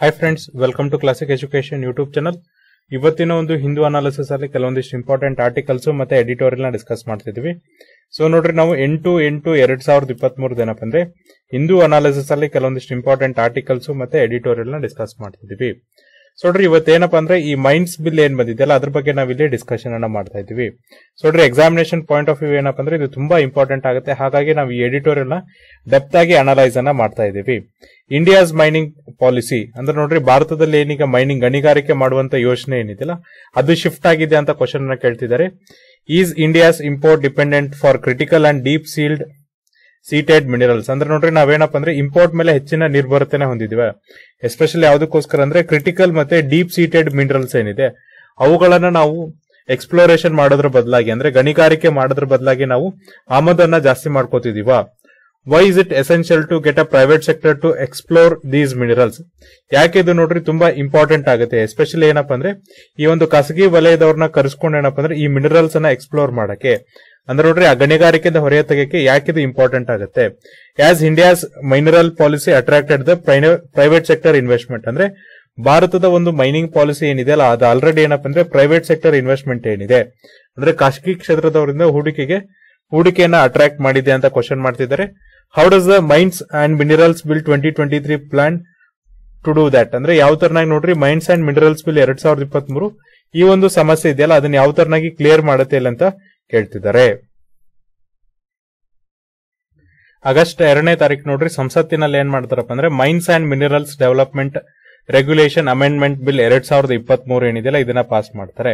Hi friends welcome to classic education YouTube channel ಇವತ್ತಿನ ಒಂದು Hindu analysis ಅಲ್ಲಿ ಕೆಲವೊಂದಿಷ್ಟು ಇಂಪಾರ್ಟೆಂಟ್ ಆರ್ಟಿಕಲ್ಸ್ ಮತ್ತೆ ಎಡಿಟೋರಿಯಲ್ನ ಡಿಸ್ಕಸ್ ಮಾಡ್ತಿದ್ವಿ ಸೊ ನೋಡ್ರಿ, ನಾವು ಎಂಟು ಎಂಟು ಎರಡ್ ಸಾವಿರದ ಇಪ್ಪತ್ತ್ ಏನಪ್ಪ ಅಂದ್ರೆ ಹಿಂದೂ ಅನಾಲಿಸಿಸ್ ಅಲ್ಲಿ ಕೆಲವೊಂದಿಷ್ಟು ಇಂಪಾರ್ಟೆಂಟ್ ಆರ್ಟಿಕಲ್ಸ್ ಮತ್ತೆ ಎಡಿಟೋರಿಯಲ್ನ ಡಿಸ್ಕಸ್ ಮಾಡ್ತಿದ್ವಿ ಸೊ ನೋಡ್ರಿ ಇವತ್ತೇನಪ್ಪ ಅಂದ್ರೆ ಈ ಮೈಂಡ್ಸ್ ಬಿಲ್ ಏನ್ ಬಂದಿದೆಯಲ್ಲ, ಅದ್ರ ಬಗ್ಗೆ ನಾವಿಲ್ಲಿ ಡಿಸ್ಕಷನ್ ಅನ್ನ ಮಾಡ್ತಾ ಇದೀವಿ ಸೊಡ್ರಿ ಎಕ್ಸಾಮಿನೇಷನ್ ಪಾಯಿಂಟ್ ಆಫ್ ವ್ಯೂ ಏನಪ್ಪ ಅಂದ್ರೆ ಇದು ತುಂಬಾ ಇಂಪಾರ್ಟೆಂಟ್ ಆಗುತ್ತೆ. ಹಾಗಾಗಿ ನಾವು ಈ ಎಡಿಟೋರಿಯಲ್ನ ಡೆಪ್ತ್ ಆಗಿ ಅನಲೈಸ್ ಅನ್ನ ಮಾಡ್ತಾ ಇದೀವಿ ಇಂಡಿಯಾಸ್ ಮೈನಿಂಗ್ ಪಾಲಿಸಿ ಅಂದ್ರೆ ನೋಡ್ರಿ, ಭಾರತದಲ್ಲಿ ಏನೀಗ ಮೈನಿಂಗ್ ಗಣಿಗಾರಿಕೆ ಮಾಡುವಂತ ಯೋಜನೆ ಏನಿದೆಯಲ್ಲ, ಅದು ಶಿಫ್ಟ್ ಆಗಿದೆ ಅಂತ ಕ್ವಶನ್ ಅನ್ನ ಕೇಳ್ತಿದ್ದಾರೆ. Is India's import dependent for critical and deep sealed seated minerals ಅಂದ್ರೆ ನೋಡ್ರಿ ನಾವೇನಪ್ಪ ಅಂದ್ರೆ ಇಂಪೋರ್ಟ್ ಮೇಲೆ ಹೆಚ್ಚಿನ ನಿರ್ಭರತೆನ ಹೊಂದಿದೀವಿ. ಎಸ್ಪೆಷಲಿ ಯಾವ್ದಕ್ಕೋಸ್ಕರ ಅಂದ್ರೆ ಕ್ರಿಟಿಕಲ್ ಮತ್ತೆ ಡೀಪ್ ಸೀಟೆಡ್ ಮಿನರಲ್ಸ್ ಏನಿದೆ, ಅವುಗಳನ್ನ ನಾವು ಎಕ್ಸ್ಪ್ಲೋರೇಷನ್ ಮಾಡೋದ್ರ ಬದಲಾಗಿ ಅಂದ್ರೆ ಗಣಿಗಾರಿಕೆ ಮಾಡೋದ್ರ ಬದಲಾಗಿ ನಾವು ಆಮದನ್ನ ಜಾಸ್ತಿ ಮಾಡ್ಕೋತಿದೀವ. Why is it essential to get a private sector to explore these minerals ಯಾಕೆ ಇದು ನೋಡ್ರಿ ತುಂಬಾ ಇಂಪಾರ್ಟೆಂಟ್ ಆಗುತ್ತೆ. ಎಸ್ಪೆಷಲಿ ಏನಪ್ಪ ಅಂದ್ರೆ ಈ ಒಂದು ಖಾಸಗಿ ವಲಯದವ್ರನ್ನ ಕರೆಸ್ಕೊಂಡು ಏನಪ್ಪ ಅಂದ್ರೆ ಈ ಮಿನರಲ್ಸ್ ಅನ್ನ ಎಕ್ಸ್ಪ್ಲೋರ್ ಮಾಡಕ್ಕೆ. ಅಂದ್ರೆ ನೋಡ್ರಿ, ಆ ಗಣಿಗಾರಿಕೆಯಿಂದ ಹೊರ ಯಾಕೆ ಇದು ಇಂಪಾರ್ಟೆಂಟ್ ಆಗುತ್ತೆ? As India's mineral policy attracted the private sector investment ಅಂದ್ರೆ, ಭಾರತದ ಒಂದು ಮೈನಿಂಗ್ ಪಾಲಿಸಿ ಏನಿದೆ, ಅಲ್ಲ, ಅದು ಆಲ್ರೆಡಿ ಏನಪ್ಪ ಅಂದ್ರೆ ಪ್ರೈವೇಟ್ ಸೆಕ್ಟರ್ ಇನ್ವೆಸ್ಟ್ಮೆಂಟ್ ಏನಿದೆ. ಅಂದ್ರೆ, ಖಾಸಗಿ ಕ್ಷೇತ್ರದವರಿಂದ ಹೂಡಿಕೆಗೆ, ಹೂಡಿಕೆಯನ್ನ ಅಟ್ರಾಕ್ಟ್ ಮಾಡಿದೆ ಅಂತ ಕ್ವಶನ್ ಮಾಡ್ತಿದ್ದಾರೆ. How does the mines and minerals bill twenty twenty three plan to do that ಅಂದ್ರೆ, ಯಾವ ತರನಾಗಿ ನೋಡ್ರಿ ಮೈನ್ಸ್ ಅಂಡ್ ಮಿನರಲ್ಸ್ ಬಿಲ್ ಎರಡ್ ಸಾವಿರದ ಇಪ್ಪತ್ತ್ ಈ ಒಂದು ಸಮಸ್ಯೆ ಇದೆಯಲ್ಲ, ಅದನ್ನ ಯಾವ ತರನಾಗಿ ಕ್ಲಿಯರ್ ಮಾಡುತ್ತೆ ಇಲ್ಲ ಅಂತ ಕೇಳ್ತಿದ್ದಾರೆ. ಆಗಸ್ಟ್ ಎರಡನೇ ತಾರೀಕು ನೋಡ್ರಿ, ಸಂಸತ್ತಿನಲ್ಲಿ ಏನ್ ಮಾಡ್ತಾರಪ್ಪ ಅಂದ್ರೆ, mines and minerals development regulation amendment bill ಎರಡ್ ಸಾವಿರದ ಇಪ್ಪತ್ತ್ ಮೂರು ಏನಿದೆಯಲ್ಲ, ಇದನ್ನ ಪಾಸ್ ಮಾಡ್ತಾರೆ.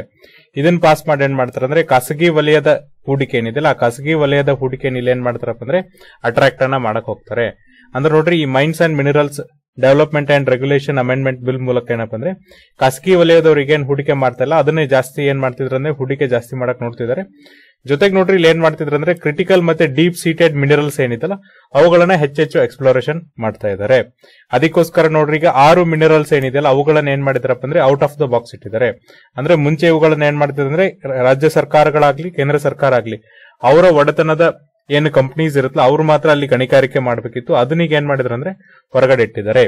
ಇದನ್ನ ಪಾಸ್ ಮಾಡಿ ಏನ್ ಮಾಡ್ತಾರೆ ಅಂದ್ರೆ, ಖಾಸಗಿ ವಲಯದ ಹೂಡಿಕೆ ಏನಿದೆಯಲ್ಲ, ಆ ಖಾಸಗಿ ವಲಯದ ಹೂಡಿಕೆ ಏನ್ ಮಾಡ್ತಾರಪ್ಪ ಅಂದ್ರೆ ಅಟ್ರಾಕ್ಟ್ ಅನ್ನ ಮಾಡಕ್ ಹೋಗ್ತಾರೆ. ಅಂದ್ರೆ ನೋಡ್ರಿ, ಈ mines and minerals development and regulation amendment bill ಮೂಲಕ ಏನಪ್ಪ ಅಂದ್ರೆ, ಖಾಸಗಿ ವಲಯದವರಿಗೆ ಏನ್ ಹೂಡಿಕೆ ಮಾಡ್ತಾ ಇಲ್ಲ, ಅದನ್ನೇ ಜಾಸ್ತಿ ಏನ್ ಮಾಡ್ತಿದ್ರು ಅಂದ್ರೆ ಹೂಡಿಕೆ ಜಾಸ್ತಿ ಮಾಡಕ್ ನೋಡ್ತಿದ್ದಾರೆ. ಜೊತೆಗೆ ನೋಡ್ರಿ ಇಲ್ಲಿ ಏನ್ ಮಾಡ್ತಿದ್ರು ಅಂದ್ರೆ ಕ್ರಿಟಿಕಲ್ ಮತ್ತೆ ಡೀಪ್ ಸೀಟೆಡ್ ಮಿನರಲ್ಸ್ ಏನಿತ್ತಲ್ಲ, ಅವುಗಳನ್ನ ಹೆಚ್ಚೆಚ್ಚು ಎಕ್ಸ್ಪ್ಲೋರೇಷನ್ ಮಾಡ್ತಾ ಇದ್ದಾರೆ. ಅದಕ್ಕೋಸ್ಕರ ನೋಡ್ರಿ ಈಗ ಆರು ಮಿನರಲ್ಸ್ ಏನಿದೆಯಲ್ಲ, ಅವುಗಳನ್ನ ಏನ್ ಮಾಡಿದ್ರಪ್ಪ ಅಂದ್ರೆ ಔಟ್ ಆಫ್ ದ ಬಾಕ್ಸ್ ಇಟ್ಟಿದ್ದಾರೆ. ಅಂದ್ರೆ ಮುಂಚೆ ಇವುಗಳನ್ನ ಏನ್ ಮಾಡ್ತಿದ್ರು ರಾಜ್ಯ ಸರ್ಕಾರಗಳಾಗ್ಲಿ, ಕೇಂದ್ರ ಸರ್ಕಾರ ಆಗ್ಲಿ ಅವರ ಒಡೆತನದ ಏನು ಕಂಪ್ನೀಸ್ ಇರುತ್ತಲ್ಲ ಅವ್ರು ಮಾತ್ರ ಅಲ್ಲಿ ಗಣಿಗಾರಿಕೆ ಮಾಡಬೇಕಿತ್ತು. ಅದನ್ನೀಗ ಏನ್ ಮಾಡಿದ್ರು ಅಂದ್ರೆ ಹೊರಗಡೆ ಇಟ್ಟಿದ್ದಾರೆ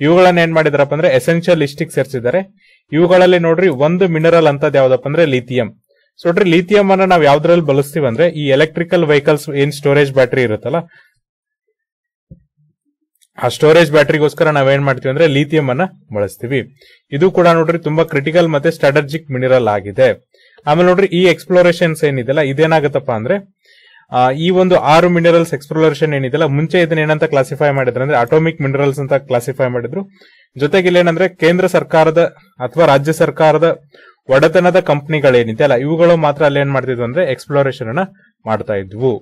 ಇವುಗಳನ್ನ ಏನ್ ಮಾಡಿದಾರಪ್ಪ ಅಂದ್ರೆ ಎಸೆನ್ಷಿಯಲ್ ಲಿಸ್ಟಿಗೆ ಸೇರಿಸಿದ್ದಾರೆ. ಇವುಗಳಲ್ಲಿ ನೋಡ್ರಿ, ಒಂದು ಮಿನರಲ್ ಅಂತದ್ ಯಾವ್ದಪ್ಪ ಅಂದ್ರೆ ಲಿಥಿಯಂ ಸೊ ನೋಡ್ರಿ ಲಿಥಿಯಂ ಅನ್ನ ನಾವು ಯಾವ್ದ್ರಲ್ಲಿ ಬಳಸ್ತೀವಿ ಅಂದ್ರೆ ಈ ಎಲೆಕ್ಟ್ರಿಕಲ್ ವೆಹಿಕಲ್ಸ್ ಏನ್ ಸ್ಟೋರೇಜ್ ಬ್ಯಾಟ್ರಿ ಇರುತ್ತಲ್ಲ, ಆ ಸ್ಟೋರೇಜ್ ಬ್ಯಾಟರಿಗೋಸ್ಕರ ನಾವೇನ್ ಮಾಡ್ತೀವಿ ಅಂದ್ರೆ ಲಿಥಿಯಂ ಅನ್ನ ಬಳಸ್ತೀವಿ. ಇದು ಕೂಡ ನೋಡ್ರಿ, ತುಂಬಾ ಕ್ರಿಟಿಕಲ್ ಮತ್ತೆ ಸ್ಟ್ರಾಟಜಿಕ್ ಮಿನರಲ್ ಆಗಿದೆ. ಆಮೇಲೆ ನೋಡ್ರಿ, ಈ ಎಕ್ಸ್ಪ್ಲೋರೇಷನ್ಸ್ ಏನಿದೆಲ್ಲ, ಇದೇನಾಗತ್ತಪ್ಪ ಅಂದ್ರೆ ಈ ಒಂದು ಆರು ಮಿನರಲ್ಸ್ ಎಕ್ಸ್ಪ್ಲೋರೇಷನ್ ಏನಿದೆಲ್ಲ ಮುಂಚೆ ಇದನ್ನ ಏನಂತ ಕ್ಲಾಸಿಫೈ ಮಾಡಿದ್ರು ಅಂದ್ರೆ ಅಟೋಮಿಕ್ ಮಿನರಲ್ಸ್ ಅಂತ ಕ್ಲಾಸಿಫೈ ಮಾಡಿದ್ರು. ಜೊತೆಗೆ ಇಲ್ಲೇನಂದ್ರೆ ಕೇಂದ್ರ ಸರ್ಕಾರದ ಅಥವಾ ರಾಜ್ಯ ಸರ್ಕಾರದ ಒಡೆತನದ ಕಂಪನಿಗಳೇನಿದೆ ಅಲ್ಲ, ಇವುಗಳು ಮಾತ್ರ ಅಲ್ಲಿ ಏನ್ ಮಾಡ್ತಿದ್ವು ಅಂದ್ರೆ ಎಕ್ಸ್ಪ್ಲೋರೇಷನ್ ಅನ್ನ ಮಾಡ್ತಾ ಇದ್ವು.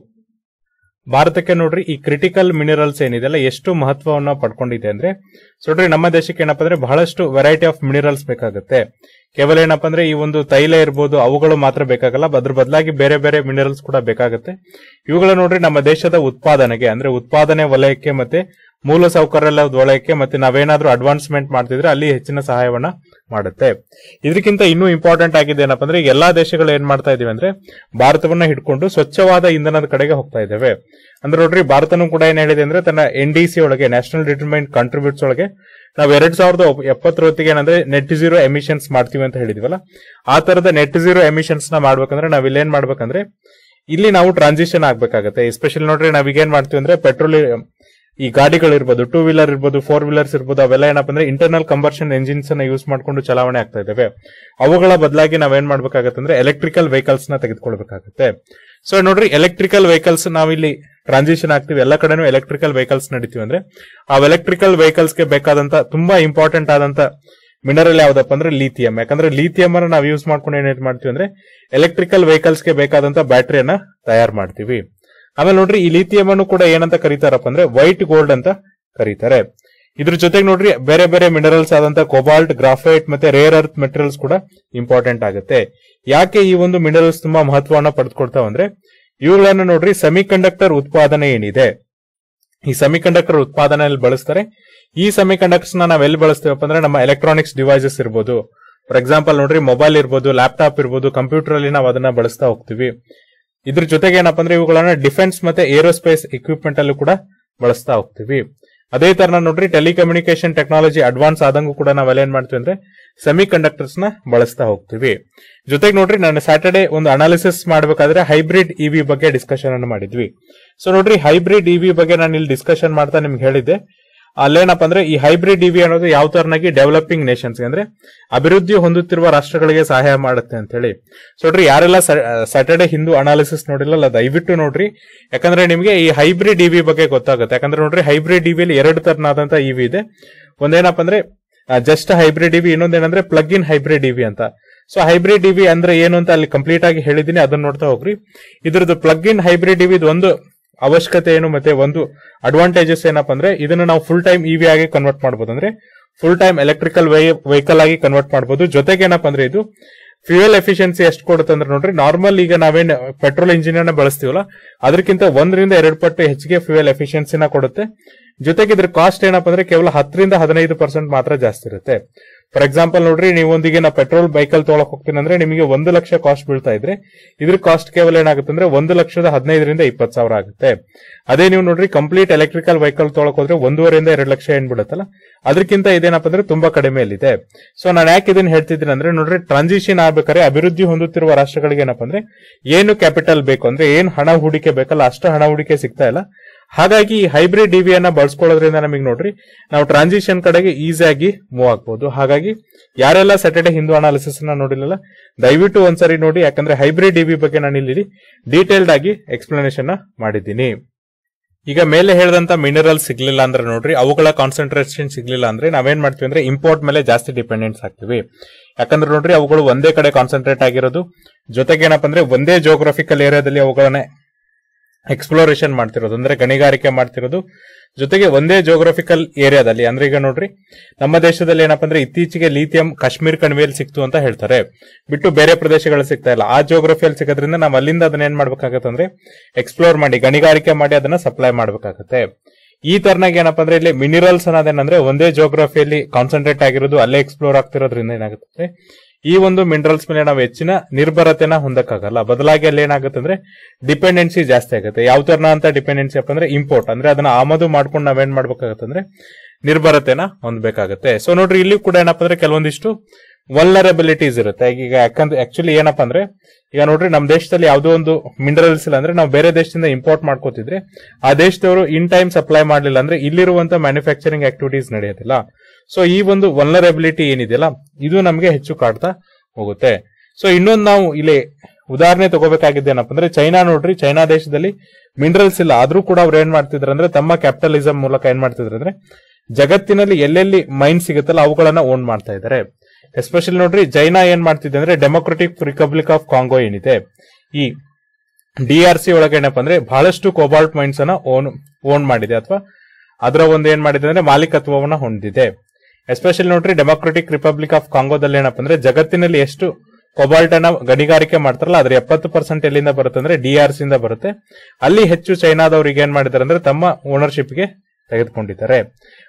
ಭಾರತಕ್ಕೆ ನೋಡ್ರಿ, ಈ ಕ್ರಿಟಿಕಲ್ ಮಿನರಲ್ಸ್ ಏನಿದೆಲ್ಲ ಎಷ್ಟು ಮಹತ್ವವನ್ನು ಪಡ್ಕೊಂಡಿದೆ ಅಂದ್ರೆ ನೋಡ್ರಿ, ನಮ್ಮ ದೇಶಕ್ಕೆ ಏನಪ್ಪಾ ಅಂದ್ರೆ ಬಹಳಷ್ಟು ವೆರೈಟಿ ಆಫ್ ಮಿನರಲ್ಸ್ ಬೇಕಾಗುತ್ತೆ. ಕೇವಲ ಏನಪ್ಪಾ ಅಂದ್ರೆ ಈ ಒಂದು ತೈಲ ಇರ್ಬೋದು, ಅವುಗಳು ಮಾತ್ರ ಬೇಕಾಗಲ್ಲ, ಅದ್ರ ಬದಲಾಗಿ ಬೇರೆ ಬೇರೆ ಮಿನರಲ್ಸ್ ಕೂಡ ಬೇಕಾಗುತ್ತೆ. ಇವುಗಳು ನೋಡ್ರಿ, ನಮ್ಮ ದೇಶದ ಉತ್ಪಾದನೆಗೆ, ಅಂದ್ರೆ ಉತ್ಪಾದನೆ ವಲಯಕ್ಕೆ ಮತ್ತೆ ಮೂಲ ಸೌಕರ್ಯ ವಲಯಕ್ಕೆ ಮತ್ತೆ ನಾವೇನಾದ್ರೂ ಅಡ್ವಾನ್ಸ್ಮೆಂಟ್ ಮಾಡ್ತಿದ್ರೆ ಅಲ್ಲಿ ಹೆಚ್ಚಿನ ಸಹಾಯವನ್ನ ಮಾಡುತ್ತೆ. ಇದಕ್ಕಿಂತ ಇನ್ನೂ ಇಂಪಾರ್ಟೆಂಟ್ ಆಗಿದೆ ಏನಪ್ಪಾ ಅಂದ್ರೆ ಎಲ್ಲಾ ದೇಶಗಳು ಏನ್ ಮಾಡ್ತಾ ಇದೀವಿ ಅಂದ್ರೆ ಭಾರತವನ್ನ ಹಿಡ್ಕೊಂಡು ಸ್ವಚ್ಛವಾದ ಇಂಧನದ ಕಡೆಗೆ ಹೋಗ್ತಾ ಇದ್ದೇವೆ. ಅಂದ್ರೆ ನೋಡ್ರಿ, ಭಾರತನೂ ಕೂಡ ಏನ್ ಹೇಳಿದೆ ಅಂದ್ರೆ ತನ್ನ ಎನ್ ಡಿ ಸಿ ಒಳಗೆ ನ್ಯಾಷನಲ್ ಡಿಟರ್ಮೆಂಟ್ ಕಾಂಟ್ರಿಬ್ಯೂಟ್ಸ್ ಒಳಗೆ ನಾವು ಎರಡ್ ಸಾವಿರದ ಎಪ್ಪತ್ತರ ಹೊತ್ತಿಗೆ ಏನಂದ್ರೆ ನೆಟ್ ಜೀರೋ ಎಮಿಷನ್ಸ್ ಮಾಡ್ತೀವಿ ಅಂತ ಹೇಳಿದ್ವಲ್ಲ. ಆ ತರದ ನೆಟ್ ಜೀರೋ ಎಮಿಷನ್ಸ್ನ ಮಾಡ್ಬೇಕಂದ್ರೆ ನಾವ್ ಇಲ್ಲೇನ್ ಮಾಡ್ಬೇಕಂದ್ರೆ ಇಲ್ಲಿ ನಾವು ಟ್ರಾನ್ಸಿಷನ್ ಆಗ್ಬೇಕಾಗತ್ತೆ. ಎಸ್ಪೆಷಲಿ ನೋಡ್ರಿ ನಾವೀಗೇನ್ ಮಾಡ್ತೀವಿ ಅಂದ್ರೆ ಪೆಟ್ರೋಲ್ ಈ ಗಾಡಿಗಳು ಇರ್ಬೋದು ಟೂ ವೀಲರ್ ಇರ್ಬೋದು ಫೋರ್ ವೀಲರ್ಸ್ ಇರ್ಬೋದು, ಅವೆಲ್ಲ ಏನಪ್ಪ ಅಂದ್ರೆ ಇಂಟರ್ನಲ್ ಕಂಬರ್ಷನ್ ಎಂಜಿನ್ಸ್ ಅನ್ನ ಯೂಸ್ ಮಾಡಿಕೊಂಡು ಚಲಾವಣೆ ಆಗ್ತಾ ಇದ್ದಾವೆ ಅವುಗಳ ಬದಲಾಗಿ ನಾವೇನ್ ಮಾಡ್ಬೇಕಾಗತ್ತೆ ಅಂದ್ರೆ ಎಲೆಕ್ಟ್ರಿಕಲ್ ವೆಹಿಕಲ್ಸ್ನ ತೆಗೆದುಕೊಳ್ಬೇಕಾಗತ್ತೆ. ಸೊ ನೋಡ್ರಿ ಎಲೆಕ್ಟ್ರಿಕಲ್ ವೆಹಿಕಲ್ಸ್ ನಾವಿಲ್ಲಿ ಟ್ರಾನ್ಸಿಷನ್ ಆಗ್ತೀವಿ. ಎಲ್ಲ ಕಡೆನೂ ಎಲೆಕ್ಟ್ರಿಕಲ್ ವೆಹಿಕಲ್ಸ್ ನಡೀತೀವಿ ಅಂದ್ರೆ, ಆ ಎಲೆಕ್ಟ್ರಿಕಲ್ ವೆಹಿಕಲ್ಸ್ಗೆ ಬೇಕಾದಂತ ತುಂಬಾ ಇಂಪಾರ್ಟೆಂಟ್ ಆದಂತ ಮಿನರಲ್ ಯಾವ್ದಪ್ಪ ಅಂದ್ರೆ ಲಿಥಿಯಂ ಯಾಕಂದ್ರೆ ಲಿಥಿಯಂ ಅನ್ನ ನಾವು ಯೂಸ್ ಮಾಡ್ಕೊಂಡು ಏನೇನ್ ಮಾಡ್ತೀವಿ ಅಂದ್ರೆ ಎಲೆಕ್ಟ್ರಿಕಲ್ ವೆಹಿಕಲ್ಸ್ಗೆ ಬೇಕಾದಂತ ಬ್ಯಾಟರಿಯನ್ನ ತಯಾರು ಮಾಡ್ತೀವಿ. ಆಮೇಲೆ ನೋಡ್ರಿ, ಈ ಲಿಥಿಯಂ ಅನ್ನು ಕೂಡ ಏನಂತ ಕರೀತಾರಪ್ಪ ಅಂದ್ರೆ ವೈಟ್ ಗೋಲ್ಡ್ ಅಂತ ಕರೀತಾರೆ. ಇದ್ರ ಜೊತೆಗೆ ನೋಡ್ರಿ, ಬೇರೆ ಬೇರೆ ಮಿನರಲ್ಸ್ ಆದಂತ ಕೊಬಾಲ್ಟ್ ಗ್ರಾಫೈಟ್ ಮತ್ತೆ ರೇರ್ ಅರ್ತ್ ಮೆಟೀರಿಯಲ್ಸ್ ಕೂಡ ಇಂಪಾರ್ಟೆಂಟ್ ಆಗುತ್ತೆ. ಯಾಕೆ ಈ ಒಂದು ಮಿನರಲ್ಸ್ ತುಂಬಾ ಮಹತ್ವವನ್ನು ಪಡೆದುಕೊಳ್ತಾವ ಅಂದ್ರೆ, ಇವುಗಳನ್ನು ನೋಡ್ರಿ ಸೆಮಿ ಕಂಡಕ್ಟರ್ ಉತ್ಪಾದನೆ ಏನಿದೆ? ಈ ಸೆಮಿ ಕಂಡಕ್ಟರ್ ಉತ್ಪಾದನೆಯಲ್ಲಿ ಬಳಸ್ತಾರೆ. ಈ ಸೆಮಿ ಕಂಡಕ್ಟರ್ಸ್ ಎಲ್ಲಿ ಬಳಸ್ತೀವಪ್ಪ ಅಂದ್ರೆ, ನಮ್ಮ ಎಲೆಕ್ಟ್ರಾನಿಕ್ಸ್ ಡಿವೈಸಸ್ ಇರ್ಬೋದು. ಫಾರ್ ಎಕ್ಸಾಂಪಲ್ ನೋಡ್ರಿ ಮೊಬೈಲ್ ಇರ್ಬೋದು ಲ್ಯಾಪ್ಟಾಪ್ ಇರ್ಬೋದು ಕಂಪ್ಯೂಟರ್ ಅಲ್ಲಿ ನಾವು ಅದನ್ನ ಬಳಸ್ತಾ ಹೋಗ್ತೀವಿ. ಇದ್ರ ಜೊತೆಗೆ ಏನಪ್ಪ ಅಂದ್ರೆ ಇವುಗಳನ್ನ ಡಿಫೆನ್ಸ್ ಮತ್ತೆ ಏರೋಸ್ಪೇಸ್ ಇಕ್ವಿಪ್ಮೆಂಟ್ ಅಲ್ಲೂ ಕೂಡ ಬಳಸ್ತಾ ಹೋಗ್ತೀವಿ. ಅದೇ ತರ ನೋಡ್ರಿ ಟೆಲಿಕಮ್ಯುನಿಕೇಶನ್ ಟೆಕ್ನಾಲಜಿ ಅಡ್ವಾನ್ಸ್ ಆದಂಗೂ ಕೂಡ ನಾವೆಲ್ಲ ಏನ್ ಮಾಡ್ತೀವಿ ಅಂದ್ರೆ ಸೆಮಿ ಕಂಡಕ್ಟರ್ಸ್ನ ಬಳಸ್ತಾ ಹೋಗ್ತೀವಿ. ಜೊತೆಗೆ ನೋಡ್ರಿ, ನಾನು ಸ್ಯಾಟರ್ಡೆ ಒಂದು ಅನಾಲಿಸಿಸ್ ಮಾಡಬೇಕಾದ್ರೆ ಹೈಬ್ರಿಡ್ ಇವಿ ಬಗ್ಗೆ ಡಿಸ್ಕಷನ್ ಅನ್ನು ಮಾಡಿದ್ವಿ. ಸೊ ನೋಡ್ರಿ ಹೈಬ್ರಿಡ್ ಇವಿ ಬಗ್ಗೆ ನಾನು ಇಲ್ಲಿ ಡಿಸ್ಕಷನ್ ಮಾಡ್ತಾ ನಿಮ್ಗೆ ಹೇಳಿದ್ದೆ. ಅಲ್ಲೇನಪ್ಪ ಅಂದ್ರೆ ಈ ಹೈಬ್ರಿಡ್ ಇವಿ ಅನ್ನೋದು ಯಾವ ತರನಾಗಿ ಡೆವಲಪಿಂಗ್ ನೇಷನ್ಸ್ ಅಂದ್ರೆ ಅಭಿವೃದ್ಧಿ ಹೊಂದುತ್ತಿರುವ ರಾಷ್ಟ್ರಗಳಿಗೆ ಸಹಾಯ ಮಾಡುತ್ತೆ ಅಂತ ಹೇಳಿ. ನೋಡ್ರಿ, ಯಾರೆಲ್ಲ ಸ್ಯಾಟರ್ಡೆ ಹಿಂದೂ ಅನಾಲಿಸಿಸ್ ನೋಡಿಲ್ಲ ದಯವಿಟ್ಟು ನೋಡ್ರಿ. ಯಾಕಂದ್ರೆ ನಿಮಗೆ ಈ ಹೈಬ್ರಿಡ್ ಇವಿ ಬಗ್ಗೆ ಗೊತ್ತಾಗುತ್ತೆ. ಯಾಕಂದ್ರೆ ನೋಡ್ರಿ, ಹೈಬ್ರಿಡ್ ಇವಿಯಲ್ಲಿ ಎರಡು ತರನಾದಂತ ಇವಿ ಇದೆ. ಒಂದೇನಪ್ಪ ಅಂದ್ರೆ ಜಸ್ಟ್ ಹೈಬ್ರಿಡ್ ಇವಿ ಇನ್ನೊಂದೇನಂದ್ರೆ ಪ್ಲಗ್ ಇನ್ ಹೈಬ್ರಿಡ್ ಇವಿ ಅಂತ. ಸೊ ಹೈಬ್ರಿಡ್ ಇವಿ ಅಂದ್ರೆ ಏನು ಅಂತ ಅಲ್ಲಿ ಕಂಪ್ಲೀಟ್ ಆಗಿ ಹೇಳಿದೀನಿ ಅದನ್ನ ನೋಡ್ತಾ ಹೋಗ್ರಿ. ಇದ್ರದ್ದು ಪ್ಲಗ್ ಇನ್ ಹೈಬ್ರಿಡ್ ಇವಿ ಒಂದು ಅವಶ್ಯಕತೆ ಏನು, ಮತ್ತೆ ಒಂದು ಅಡ್ವಾಂಟೇಜಸ್ ಏನಪ್ಪ ಅಂದ್ರೆ, ಇದನ್ನ ನಾವು ಫುಲ್ ಟೈಮ್ ಇವಿ ಆಗಿ ಕನ್ವರ್ಟ್ ಮಾಡಬಹುದು ಅಂದ್ರೆ ಫುಲ್ ಟೈಮ್ ಎಲೆಕ್ಟ್ರಿಕಲ್ ವೆಹಿಕಲ್ ಆಗಿ ಕನ್ವರ್ಟ್ ಮಾಡಬಹುದು ಜೊತೆಗೆ ಏನಪ್ಪ ಅಂದ್ರೆ ಇದು ಫ್ಯೂಯಲ್ ಎಫಿಷಿಯನ್ಸಿ ಎಷ್ಟು ಕೊಡುತ್ತೆ ಅಂದ್ರೆ ನೋಡ್ರಿ ನಾರ್ಮಲ್ ಈಗ ನಾವೇನು ಪೆಟ್ರೋಲ್ ಇಂಜಿನ್ ಬಳಸ್ತೀವಲ್ಲ ಅದಕ್ಕಿಂತ ಒಂದರಿಂದ ಎರಡು ಪಟ್ಟು ಹೆಚ್ಚಿಗೆ ಫ್ಯೂಯಲ್ ಎಫಿಷಿಯನ್ಸಿನ ಕೊಡುತ್ತೆ. ಜೊತೆಗೆ ಇದ್ರ ಕಾಸ್ಟ್ ಏನಪ್ಪ ಅಂದ್ರೆ ಕೇವಲ ಹತ್ತರಿಂದ ಹದಿನೈದು ಪರ್ಸೆಂಟ್ ಮಾತ್ರ ಜಾಸ್ತಿ ಇರುತ್ತೆ. ಫಾರ್ ಎಕ್ಸಾಂಪಲ್ ನೋಡ್ರಿ ನೀವೊಂದಿಗೆ ನಾ ಪೆಟ್ರೋಲ್ ಬೈಕಲ್ ತೊಗೊಳಕ್ ಹೋಗ್ತೀನಿ ಅಂದ್ರೆ ನಿಮಗೆ ಒಂದು ಲಕ್ಷ ಕಾಸ್ಟ್ ಬೀಳ್ತಾ ಇದ್ರೆ, ಇದ್ರ ಕಾಸ್ಟ್ ಕೇವಲ ಏನಾಗುತ್ತೆ ಅಂದ್ರೆ ಒಂದು ಲಕ್ಷದ ಹದಿನೈದರಿಂದ ಇಪ್ಪತ್ತು ಸಾವಿರ ಆಗುತ್ತೆ. ಅದೇ ನೀವು ನೋಡ್ರಿ ಕಂಪ್ಲೀಟ್ ಎಲೆಕ್ಟ್ರಿಕಲ್ ವೆಹಿಕಲ್ ತೊಗೊಳಕ್ ಹೋದ್ರೆ ಒಂದೂವರೆಯಿಂದ ಎರಡು ಲಕ್ಷ ಏನ್ ಬಿಡುತ್ತಲ್ಲ ಅದಕ್ಕಿಂತ ಇದೇನಪ್ಪ ಅಂದ್ರೆ ತುಂಬಾ ಕಡಿಮೆಯಲ್ಲಿದೆ ಸೊ ನಾನು ಯಾಕೆ ಇದನ್ನ ಹೇಳ್ತಿದ್ದೀನಿ ಅಂದ್ರೆ, ನೋಡ್ರಿ ಟ್ರಾನ್ಸಿಷನ್ ಆಗ್ಬೇಕಾದ್ರೆ ಅಭಿವೃದ್ಧಿ ಹೊಂದುತ್ತಿರುವ ರಾಷ್ಟ್ರಗಳಿಗೆ ಏನಪ್ಪ ಅಂದ್ರೆ ಏನು ಕ್ಯಾಪಿಟಲ್ ಬೇಕು ಅಂದ್ರೆ, ಏನು ಹಣ ಹೂಡಿಕೆ ಬೇಕಲ್ಲ, ಅಷ್ಟು ಹಣ ಹೂಡಿಕೆ ಸಿಗ್ತಾ ಇಲ್ಲ. ಹಾಗಾಗಿ ಈ ಹೈಬ್ರಿಡ್ ಡಿವಿ ಅನ್ನ ಬಳಸ್ಕೊಳ್ಳೋದ್ರಿಂದ ನಮಗೆ ನೋಡ್ರಿ, ನಾವು ಟ್ರಾನ್ಸಿಷನ್ ಕಡೆಗೆ ಈಸಿಯಾಗಿ ಮೂವ್ ಆಗ್ಬಹುದು ಹಾಗಾಗಿ ಯಾರೆಲ್ಲ ಸ್ಯಾಟರ್ಡೆ ಹಿಂದೂ ಅನಾಲಿಸಿಸ್ನ ನೋಡಿಲ್ಲ ದಯವಿಟ್ಟು ಒಂದ್ಸರಿ ನೋಡಿ, ಯಾಕಂದ್ರೆ ಹೈಬ್ರಿಡ್ ಡಿವಿ ಬಗ್ಗೆ ನಾನು ಇಲ್ಲಿ ಡೀಟೇಲ್ಡ್ ಆಗಿ ಎಕ್ಸ್ಪ್ಲನೇಷನ್ ಮಾಡಿದ್ದೀನಿ. ಈಗ ಮೇಲೆ ಹೇಳಿದಂತ ಮಿನರಲ್ ಸಿಗ್ಲಿಲ್ಲ ಅಂದ್ರೆ ನೋಡ್ರಿ, ಅವುಗಳ ಕಾನ್ಸಂಟ್ರೇಷನ್ ಸಿಗ್ಲಿಲ್ಲ ಅಂದ್ರೆ ನಾವೇನ್ ಮಾಡ್ತೀವಿ ಅಂದ್ರೆ ಇಂಪೋರ್ಟ್ ಮೇಲೆ ಜಾಸ್ತಿ ಡಿಪೆಂಡೆನ್ಸ್ ಆಗ್ತೀವಿ ಯಾಕಂದ್ರೆ ನೋಡ್ರಿ, ಅವುಗಳು ಒಂದೇ ಕಡೆ ಕಾನ್ಸಂಟ್ರೇಟ್ ಆಗಿರೋದು. ಜೊತೆಗೆ ಏನಪ್ಪ ಅಂದ್ರೆ ಒಂದೇ ಜೋಗ್ರಫಿಕಲ್ ಏರಿಯಾದಲ್ಲಿ ಅವುಗಳನ್ನ ಎಕ್ಸ್ಪ್ಲೋರೇಷನ್ ಮಾಡ್ತಿರೋದು, ಅಂದ್ರೆ ಗಣಿಗಾರಿಕೆ ಮಾಡ್ತಿರೋದು. ಜೊತೆಗೆ ಒಂದೇ ಜೋಗ್ರಫಿಕಲ್ ಏರಿಯಾದಲ್ಲಿ ಅಂದ್ರೆ ಈಗ ನೋಡ್ರಿ, ನಮ್ಮ ದೇಶದಲ್ಲಿ ಏನಪ್ಪಾ ಅಂದ್ರೆ ಇತ್ತೀಚೆಗೆ ಲಿಥಿಯಂ ಕಾಶ್ಮೀರ್ ಕಣಿವೆಯಲ್ಲಿ ಸಿಕ್ತು ಅಂತ ಹೇಳ್ತಾರೆ. ಬಿಟ್ಟು ಬೇರೆ ಪ್ರದೇಶಗಳಲ್ಲಿ ಸಿಗ್ತಾ ಇಲ್ಲ. ಆ ಜೋಗ್ರಫಿಯಲ್ಲಿ ಸಿಗೋದ್ರಿಂದ ನಾವು ಅಲ್ಲಿಂದ ಅದನ್ನ ಏನ್ ಮಾಡ್ಬೇಕಾಗತ್ತೆ ಅಂದ್ರೆ ಎಕ್ಸ್ಪ್ಲೋರ್ ಮಾಡಿ, ಗಣಿಗಾರಿಕೆ ಮಾಡಿ ಅದನ್ನ ಸಪ್ಲೈ ಮಾಡ್ಬೇಕಾಗತ್ತೆ. ಈ ತರನಾಗ ಏನಪ್ಪಾ ಅಂದ್ರೆ ಇಲ್ಲಿ ಮಿನಿರಲ್ಸ್ ಅನ್ನೋದೇನಂದ್ರೆ ಒಂದೇ ಜೋಗ್ರಫಿಯಲ್ಲಿ ಕಾನ್ಸಂಟ್ರೇಟ್ ಆಗಿರೋದು, ಅಲ್ಲೇ ಎಕ್ಸ್ಪ್ಲೋರ್ ಆಗ್ತಿರೋದ್ರಿಂದ ಏನಾಗುತ್ತೆ ಈ ಒಂದು ಮಿನರಲ್ಸ್ ಮೇಲೆ ನಾವು ಹೆಚ್ಚಿನ ನಿರ್ಭರತೆನ ಹೊಂದಕ್ಕಾಗಲ್ಲ. ಬದಲಾಗಿ ಅಲ್ಲಿ ಏನಾಗುತ್ತೆ ಅಂದ್ರೆ ಡಿಪೆಂಡೆನ್ಸಿ ಜಾಸ್ತಿ ಆಗುತ್ತೆ. ಯಾವ ತರನ ಅಂತ ಡಿಪೆಂಡೆನ್ಸಿ ಅಪ್ಪ ಅಂದ್ರೆ ಇಂಪೋರ್ಟ್ ಅಂದ್ರೆ ಅದನ್ನ ಆಮದು ಮಾಡ್ಕೊಂಡು ನಾವೇನ್ ಮಾಡ್ಬೇಕಾಗತ್ತಂದ್ರೆ ನಿರ್ಭರತೆನ ಹೊಂದಬೇಕಾಗತ್ತೆ. ಸೊ ನೋಡ್ರಿ ಇಲ್ಲಿ ಕೂಡ ಏನಪ್ಪ ಅಂದ್ರೆ ಕೆಲವೊಂದಿಷ್ಟು ವಲ್ಲರಬಿಲಿಟೀಸ್ ಇರುತ್ತೆ. ಈಗ ಯಾಕಂದ್ರೆ ಆಕ್ಚುಲಿ ಏನಪ್ಪಾ ಅಂದ್ರೆ, ಈಗ ನೋಡ್ರಿ ನಮ್ಮ ದೇಶದಲ್ಲಿ ಯಾವುದೋ ಒಂದು ಮಿನರಲ್ಸ್ ಇಲ್ಲ ಅಂದ್ರೆ ನಾವು ಬೇರೆ ದೇಶದಿಂದ ಇಂಪೋರ್ಟ್ ಮಾಡ್ಕೋತಿದ್ರೆ, ಆ ದೇಶದವರು ಇನ್ ಟೈಮ್ ಸಪ್ಲೈ ಮಾಡಲಿಲ್ಲ ಅಂದ್ರೆ ಇಲ್ಲಿರುವಂತ ಮ್ಯಾನುಫ್ಯಾಕ್ಚರಿಂಗ್ ಆಕ್ಟಿವಿಟೀಸ್ ನಡೆಯೋದಿಲ್ಲ. ಸೊ ಈ ಒಂದು ವಲ್ನರಬಿಲಿಟಿ ಏನಿದೆಯಲ್ಲ, ಇದು ನಮಗೆ ಹೆಚ್ಚು ಕಾಡ್ತಾ ಹೋಗುತ್ತೆ. ಸೊ ಇನ್ನೊಂದು ನಾವು ಇಲ್ಲಿ ಉದಾಹರಣೆ ತಗೋಬೇಕಾಗಿದ್ದೇನಪ್ಪ ಅಂದ್ರೆ ಚೈನಾ ನೋಡ್ರಿ, ಚೈನಾ ದೇಶದಲ್ಲಿ ಮಿನರಲ್ಸ್ ಇಲ್ಲ, ಆದ್ರೂ ಕೂಡ ಅವ್ರು ಏನ್ ಮಾಡ್ತಿದ್ರು ಅಂದ್ರೆ ತಮ್ಮ ಕ್ಯಾಪಿಟಲಿಸಂ ಮೂಲಕ ಏನ್ ಮಾಡ್ತಿದ್ರು ಅಂದ್ರೆ ಜಗತ್ತಿನಲ್ಲಿ ಎಲ್ಲೆಲ್ಲಿ ಮೈನ್ ಸಿಗುತ್ತಲ್ಲ, ಅವುಗಳನ್ನ ಓನ್ ಮಾಡ್ತಾ ಇದ್ದಾರೆ. ಎಸ್ಪೆಷಲಿ ನೋಡ್ರಿ, ಚೈನಾ ಏನ್ ಮಾಡ್ತಿದೆ ಅಂದ್ರೆ ಡೆಮೊಕ್ರೆಟಿಕ್ ರಿಪಬ್ಲಿಕ್ ಆಫ್ ಕಾಂಗೋ ಏನಿದೆ. ಈ ಡಿ ಆರ್ ಸಿ ಒಳಗೆ ಏನಪ್ಪ ಅಂದ್ರೆ ಬಹಳಷ್ಟು ಕೋಬಾಲ್ಟ್ ಮೈನ್ಸ್ ಅನ್ನ ಓನ್ ಓನ್ ಮಾಡಿದೆ, ಅಥವಾ ಅದರ ಒಂದು ಏನ್ ಮಾಡಿದೆ ಅಂದ್ರೆ, ಮಾಲೀಕತ್ವವನ್ನ ಹೊಂದಿದೆ. ಎಸ್ಪೆಷಲಿ ನೋಡ್ರಿ ಡೆಮೊಕ್ರೆಟಿಕ್ ರಿಪಬ್ಲಿಕ್ ಆಫ್ ಕಾಂಗೋದಲ್ಲಿ ಏನಪ್ಪ ಅಂದ್ರೆ, ಜಗತ್ತಿನಲ್ಲಿ ಎಷ್ಟು ಕೊಬಾಲ್ಟ್ ಅನ್ನ ಗಣಿಗಾರಿಕೆ ಮಾಡ್ತಾರಲ್ಲ, ಅದ್ರ ಎಪ್ಪತ್ತು ಪರ್ಸೆಂಟ್ ಎಲ್ಲಿಂದ ಬರುತ್ತೆ ಅಂದ್ರೆ ಡಿ ಆರ್ ಸಿ ಇಂದ ಬರುತ್ತೆ. ಅಲ್ಲಿ ಹೆಚ್ಚು ಚೈನಾದವ್ರಿಗೆ ಏನ್ ಮಾಡಿದ್ದಾರೆ ಅಂದ್ರೆ, ತಮ್ಮ ಓನರ್ಶಿಪ್ಗೆ ತೆಗೆದುಕೊಂಡಿದ್ದಾರೆ.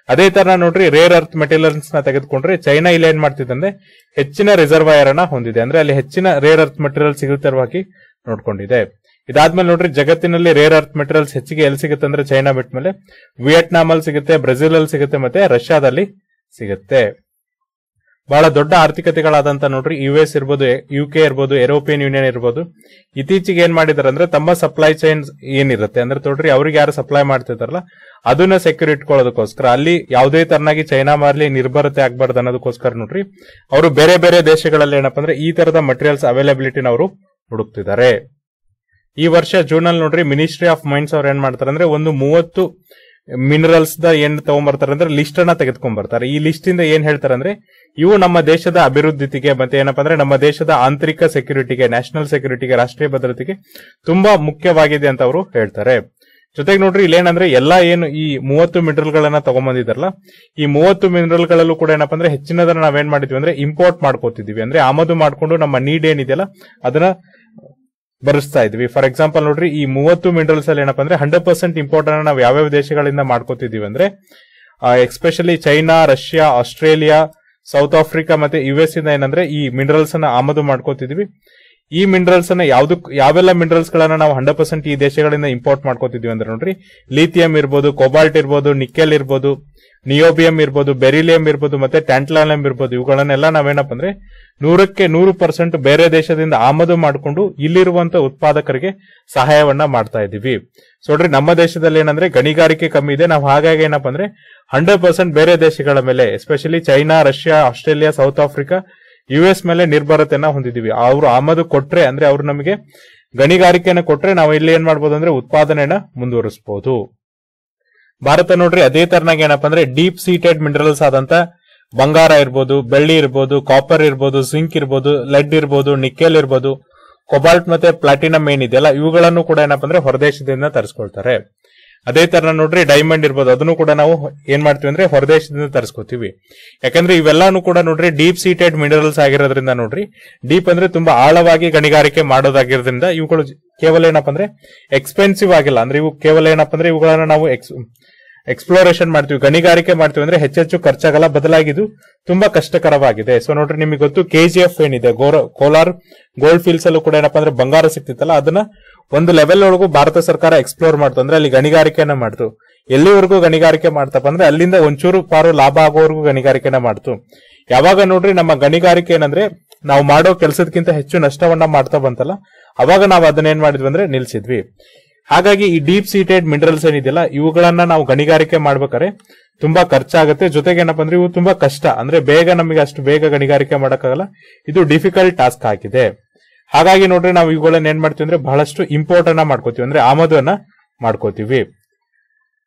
ಅದೇ ತರ ನೋಡ್ರಿ ರೇರ್ ಅರ್ತ್ ಮೆಟೀರಿಯಲ್ಸ್ನ ತೆಗೆದುಕೊಂಡ್ರೆ ಚೈನಾ ಇಲ್ಲಿ ಏನ್ ಮಾಡ್ತಿದೆ ಅಂದ್ರೆ, ಹೆಚ್ಚಿನ ರಿಸರ್ವಾಯರ್ ಅನ್ನ ಹೊಂದಿದೆ. ಅಂದ್ರೆ ಅಲ್ಲಿ ಹೆಚ್ಚಿನ ರೇರ್ ಅರ್ತ್ ಮೆಟೀರಿಯಲ್ ಸಿಗುತ್ತಿರುವಾಗಿ ನೋಡ್ಕೊಂಡಿದೆ. ಇದಾದ್ಮೇಲೆ ನೋಡ್ರಿ, ಜಗತ್ತಿನಲ್ಲಿ ರೇರ್ ಅರ್ತ್ ಮೆಟೀರಿಯಲ್ಸ್ ಹೆಚ್ಚಿಗೆ ಎಲ್ಲಿ ಸಿಗುತ್ತೆ ಅಂದ್ರೆ ಚೈನಾ ಬಿಟ್ಟ ಮೇಲೆ ವಿಯೆಟ್ನಾಂ ಅಲ್ಲಿ ಸಿಗುತ್ತೆ ಬ್ರೆಜಿಲ್ ಅಲ್ಲಿ ಸಿಗುತ್ತೆ ಮತ್ತೆ ರಷ್ಯಾದಲ್ಲಿ ಸಿಗುತ್ತೆ. ಬಹಳ ದೊಡ್ಡ ಆರ್ಥಿಕತೆಗಳಾದಂತ ನೋಡ್ರಿ ಯು ಎಸ್ ಇರ್ಬೋದು ಯು ಕೆ ಇರ್ಬೋದು ಯುರೋಪಿಯನ್ ಯೂನಿಯನ್ ಇರ್ಬೋದು, ಇತ್ತೀಚೆಗೆ ಏನ್ ಮಾಡಿದಾರೆ ಅಂದ್ರೆ ತಮ್ಮ ಸಪ್ಲೈ ಚೈನ್ ಏನಿರುತ್ತೆ? ಅಂದ್ರೆ ನೋಡ್ರಿ ಅವ್ರಿಗೆ ಯಾರು ಸಪ್ಲೈ ಮಾಡ್ತಿದಾರಲ್ಲ, ಅದನ್ನ ಸೆಕ್ಯೂರ್ ಇಟ್ಕೊಳ್ಳೋದಕ್ಕೋಸ್ಕರ, ಅಲ್ಲಿ ಯಾವುದೇ ತರನಾಗಿ ಚೈನಾ ಮಾರ್ಲಿ ನಿರ್ಭರತೆ ಆಗ್ಬಾರ್ದು ಅನ್ನೋದಕ್ಕೋಸ್ಕರ ನೋಡ್ರಿ, ಅವರು ಬೇರೆ ಬೇರೆ ದೇಶಗಳಲ್ಲಿ ಏನಪ್ಪಾ ಅಂದ್ರೆ ಈ ತರದ ಮಟೀರಿಯಲ್ಸ್ ಅವೈಲಬಿಲಿಟಿನ ಅವರು ಹುಡುಕ್ತಿದ್ದಾರೆ. ಈ ವರ್ಷ ಜೂನ್ ಅಲ್ಲಿ ನೋಡ್ರಿ ಮಿನಿಸ್ಟ್ರಿ ಆಫ್ ಮೈನ್ಸ್ ಅವ್ರು ಏನ್ ಮಾಡ್ತಾರೆ ಅಂದ್ರೆ ಒಂದು ಮೂವತ್ತು ಮಿನರಲ್ಸ್ ದ ಏನ್ ತಗೊಂಡ್ಬರ್ತಾರೆ ಅಂದ್ರೆ ಲಿಸ್ಟ್ ಅನ್ನ ತೆಗೆದುಕೊಂಡ್ ಬರ್ತಾರೆ ಈ ಲಿಸ್ಟ್ ಇಂದ ಏನ್ ಹೇಳ್ತಾರೆ ಅಂದ್ರೆ ಇವು ನಮ್ಮ ದೇಶದ ಅಭಿವೃದ್ಧಿಗೆ ಮತ್ತೆ ಏನಪ್ಪಾ ಅಂದ್ರೆ ನಮ್ಮ ದೇಶದ ಆಂತರಿಕ ಸೆಕ್ಯೂರಿಟಿಗೆ ನ್ಯಾಷನಲ್ ಸೆಕ್ಯೂರಿಟಿಗೆ ರಾಷ್ಟ್ರೀಯ ಭದ್ರತೆಗೆ ತುಂಬಾ ಮುಖ್ಯವಾಗಿದೆ ಅಂತ ಅವರು ಹೇಳ್ತಾರೆ. ಜೊತೆಗೆ ನೋಡ್ರಿ, ಇಲ್ಲೇನಂದ್ರೆ ಎಲ್ಲಾ ಏನು ಈ ಮೂವತ್ತು ಮಿನರಲ್ ಗಳನ್ನ ತಗೊಂಬಂದಿದಾರಲ್ಲ ಈ ಮೂವತ್ತು ಮಿನರಲ್ ಗಳಲ್ಲೂ ಕೂಡ ಏನಪ್ಪಾ ಅಂದ್ರೆ ಹೆಚ್ಚಿನದನ್ನ ನಾವೇನ್ ಮಾಡಿದ್ವಿ ಅಂದ್ರೆ ಇಂಪೋರ್ಟ್ ಮಾಡ್ಕೋತಿದ್ವಿ ಅಂದ್ರೆ ಆಮದು ಮಾಡ್ಕೊಂಡು ನಮ್ಮ ನೀಡ್ ಏನಿದೆಯಲ್ಲ, ಅದನ್ನ ಬರೆಸ್ತಾ ಇದ್ವಿ. ಫಾರ್ ಎಕ್ಸಾಂಪಲ್ ನೋಡ್ರಿ, ಈ ಮೂವತ್ತು ಮಿನರಲ್ಸ್ ಅಲ್ಲಿ ಏನಪ್ಪಾ ಅಂದ್ರೆ ಹಂಡ್ರೆಡ್ ಪರ್ಸೆಂಟ್ ಇಂಪಾರ್ಟೆಂಟ್ ನಾವು ಯಾವ್ಯಾವ ದೇಶಗಳಿಂದ ಮಾಡ್ಕೋತಿದೀವಿ ಅಂದ್ರೆ especially China, Russia, Australia, South Africa ಮತ್ತೆ ಯು ಎಸ್ ಇಂದ ಏನಂದ್ರೆ ಈ ಮಿನರಲ್ಸ್ ಅನ್ನ ಆಮದು ಮಾಡ್ಕೋತಿದ್ವಿ ಈ ಮಿನರಲ್ಸ್ ಅನ್ನ ಯಾವ್ದಕ್ ಯಾವೆಲ್ಲ ಮಿನರಲ್ಸ್ ಗಳನ್ನ ನಾವು ಹಂಡ್ರೆಡ್ ಪರ್ಸೆಂಟ್ ಈ ದೇಶಗಳಿಂದ ಇಂಪೋರ್ಟ್ ಮಾಡ್ಕೋತಿದ್ವಿ ಅಂದ್ರೆ ನೋಡ್ರಿ ಲಿಥಿಯಂ ಇರ್ಬೋದು ಕೊಬಾಲ್ಟ್ ಇರ್ಬೋದು ನಿಕ್ಕೆಲ್ ಇರ್ಬೋದು ನಿಯೋಬಿಯಂ ಇರ್ಬೋದು ಬೆರಿಲಿಯಂ ಇರ್ಬೋದು, ಮತ್ತೆ ಟ್ಯಾಂಟ್ಲಾನಿಯಂ ಇರ್ಬೋದು, ಇವುಗಳನ್ನೆಲ್ಲ ನಾವೇನಪ್ಪ ಅಂದ್ರೆ ನೂರಕ್ಕೆ ನೂರು ಪರ್ಸೆಂಟ್ ಬೇರೆ ದೇಶದಿಂದ ಆಮದು ಮಾಡಿಕೊಂಡು ಇಲ್ಲಿರುವಂತ ಉತ್ಪಾದಕರಿಗೆ ಸಹಾಯವನ್ನ ಮಾಡ್ತಾ ಇದೀವಿ ನೋಡ್ರಿ ನಮ್ಮ ದೇಶದಲ್ಲಿ ಏನಂದ್ರೆ ಗಣಿಗಾರಿಕೆ ಕಮ್ಮಿ ಇದೆ. ನಾವು ಹಾಗಾಗಿ ಏನಪ್ಪ ಅಂದ್ರೆ ಹಂಡ್ರೆಡ್ ಪರ್ಸೆಂಟ್ ಬೇರೆ ದೇಶಗಳ ಮೇಲೆ especially China, Russia, Australia, South Africa U S ಮೇಲೆ ನಿರ್ಭರತೆಯನ್ನ ಹೊಂದಿದೀವಿ ಅವರು ಆಮದು ಕೊಟ್ರೆ ಅಂದ್ರೆ ಅವರು ನಮಗೆ ಗಣಿಗಾರಿಕೆಯನ್ನು ಕೊಟ್ರೆ ನಾವು ಇಲ್ಲಿ ಏನ್ ಮಾಡ್ಬೋದು ಅಂದ್ರೆ ಉತ್ಪಾದನೆಯನ್ನ ಮುಂದುವರಿಸಬಹುದು ಭಾರತ ನೋಡ್ರಿ, ಅದೇ ತರನಾಗಿ ಏನಪ್ಪಾ ಅಂದ್ರೆ ಡೀಪ್ ಸೀಟೆಡ್ ಮಿನರಲ್ಸ್ ಆದಂತ ಬಂಗಾರ ಇರ್ಬೋದು, ಬೆಳ್ಳಿ ಇರ್ಬೋದು ಕಾಪರ್ ಇರ್ಬೋದು ಸಿಂಕ್ ಇರ್ಬೋದು ಲೆಡ್ ಇರ್ಬೋದು ನಿಕ್ಕೆಲ್ ಇರ್ಬೋದು ಕೊಬಾಲ್ಟ್ ಮತ್ತೆ ಪ್ಲಾಟಿನಂ ಏನಿದೆಯಲ್ಲ ಇವುಗಳನ್ನು ಕೂಡ ಏನಪ್ಪಾ ಅಂದ್ರೆ ಹೊರದೇಶದಿಂದ ತರಿಸ್ಕೊಳ್ತಾರೆ. ಅದೇ ತರ ನೋಡ್ರಿ ಡೈಮಂಡ್ ಇರ್ಬೋದು, ಅದನ್ನು ಕೂಡ ನಾವು ಏನ್ ಮಾಡ್ತೀವಿ ಅಂದ್ರೆ ಹೊರದೇಶದಿಂದ ತರಿಸ್ಕೋತೀವಿ. ಯಾಕಂದ್ರೆ ಇವೆಲ್ಲಾನು ಕೂಡ ನೋಡ್ರಿ ಡೀಪ್ ಸೀಟೆಡ್ ಮಿನರಲ್ಸ್ ಆಗಿರೋದ್ರಿಂದ ನೋಡ್ರಿ ಡೀಪ್ ಅಂದ್ರೆ ತುಂಬಾ ಆಳವಾಗಿ ಗಣಿಗಾರಿಕೆ ಮಾಡೋದಾಗಿರೋದ್ರಿಂದ ಇವುಗಳು ಕೇವಲ ಏನಪ್ಪ ಅಂದ್ರೆ ಎಕ್ಸ್ಪೆನ್ಸಿವ್ ಆಗಿಲ್ಲ. ಅಂದ್ರೆ ಇವು ಕೇವಲ ಏನಪ್ಪ ಅಂದ್ರೆ ಇವುಗಳನ್ನ ನಾವು ಎಕ್ಸ್ಪ್ಲೋರೇಷನ್ ಮಾಡ್ತೀವಿ. ಗಣಿಗಾರಿಕೆ ಮಾಡ್ತೀವಿ ಅಂದ್ರೆ ಹೆಚ್ಚೆಚ್ಚು ಖರ್ಚಾಗಲ್ಲ, ಬದಲಾಗಿದ್ದು ತುಂಬಾ ಕಷ್ಟಕರವಾಗಿದೆ. ಸೊ ನೋಡ್ರಿ ನಿಮಗೆ ಗೊತ್ತು ಕೆಜಿಎಫ್ ಏನಿದೆ? ಗೋರ, ಕೋಲಾರ್ ಗೋಲ್ಡ್ ಫೀಲ್ಡ್ಸ್ ಅಲ್ಲೂ ಕೂಡ ಏನಪ್ಪಾ ಅಂದ್ರೆ ಬಂಗಾರ ಸಿಕ್ತಿತ್ತಲ್ಲ ಅದನ್ನ ಒಂದು ಲೆವೆಲ್ ಒಳಗೂ ಭಾರತ ಸರ್ಕಾರ ಎಕ್ಸ್ಪ್ಲೋರ್ ಮಾಡ್ತು. ಅಂದ್ರೆ ಅಲ್ಲಿ ಗಣಿಗಾರಿಕೆನ ಮಾಡ್ತು. ಎಲ್ಲಿವರೆಗೂ ಗಣಿಗಾರಿಕೆ ಮಾಡ್ತಪ್ಪ ಅಂದ್ರೆ ಅಲ್ಲಿಂದ ಒಂಚೂರು ಪಾರು ಲಾಭ ಆಗೋವರೆಗೂ ಗಣಿಗಾರಿಕೆನ ಮಾಡ್ತು. ಯಾವಾಗ ನೋಡ್ರಿ ನಮ್ಮ ಗಣಿಗಾರಿಕೆ ಏನಂದ್ರೆ ನಾವು ಮಾಡೋ ಕೆಲಸದಕ್ಕಿಂತ ಹೆಚ್ಚು ನಷ್ಟವನ್ನ ಮಾಡ್ತಾ ಬಂತಲ್ಲ, ಅವಾಗ ನಾವು ಅದನ್ನ ಏನ್ ಮಾಡಿದ್ವಿ ಅಂದ್ರೆ ನಿಲ್ಸಿದ್ವಿ. ಹಾಗಾಗಿ ಈ ಡೀಪ್ ಸೀಟೆಡ್ ಮಿನರಲ್ಸ್ ಏನಿದೆಯಲ್ಲ, ಇವುಗಳನ್ನ ನಾವು ಗಣಿಗಾರಿಕೆ ಮಾಡ್ಬೇಕಾರೆ ತುಂಬಾ ಖರ್ಚಾಗುತ್ತೆ. ಜೊತೆಗೆ ಏನಪ್ಪಾ ಅಂದ್ರೆ ಇವು ತುಂಬಾ ಕಷ್ಟ. ಅಂದ್ರೆ ಬೇಗ ನಮಗೆ ಅಷ್ಟು ಬೇಗ ಗಣಿಗಾರಿಕೆ ಮಾಡಕ್ಕಾಗಲ್ಲ. ಇದು ಡಿಫಿಕಲ್ಟ್ ಟಾಸ್ಕ್ ಆಗಿದೆ. ಹಾಗಾಗಿ ನೋಡ್ರಿ ನಾವು ಇವುಗಳನ್ನ ಏನ್ ಮಾಡ್ತೀವಿ ಅಂದ್ರೆ ಬಹಳಷ್ಟು ಇಂಪೋರ್ಟ್ ಅನ್ನ ಮಾಡ್ಕೋತೀವಿ. ಅಂದ್ರೆ ಆಮದನ್ನ ಮಾಡ್ಕೋತೀವಿ.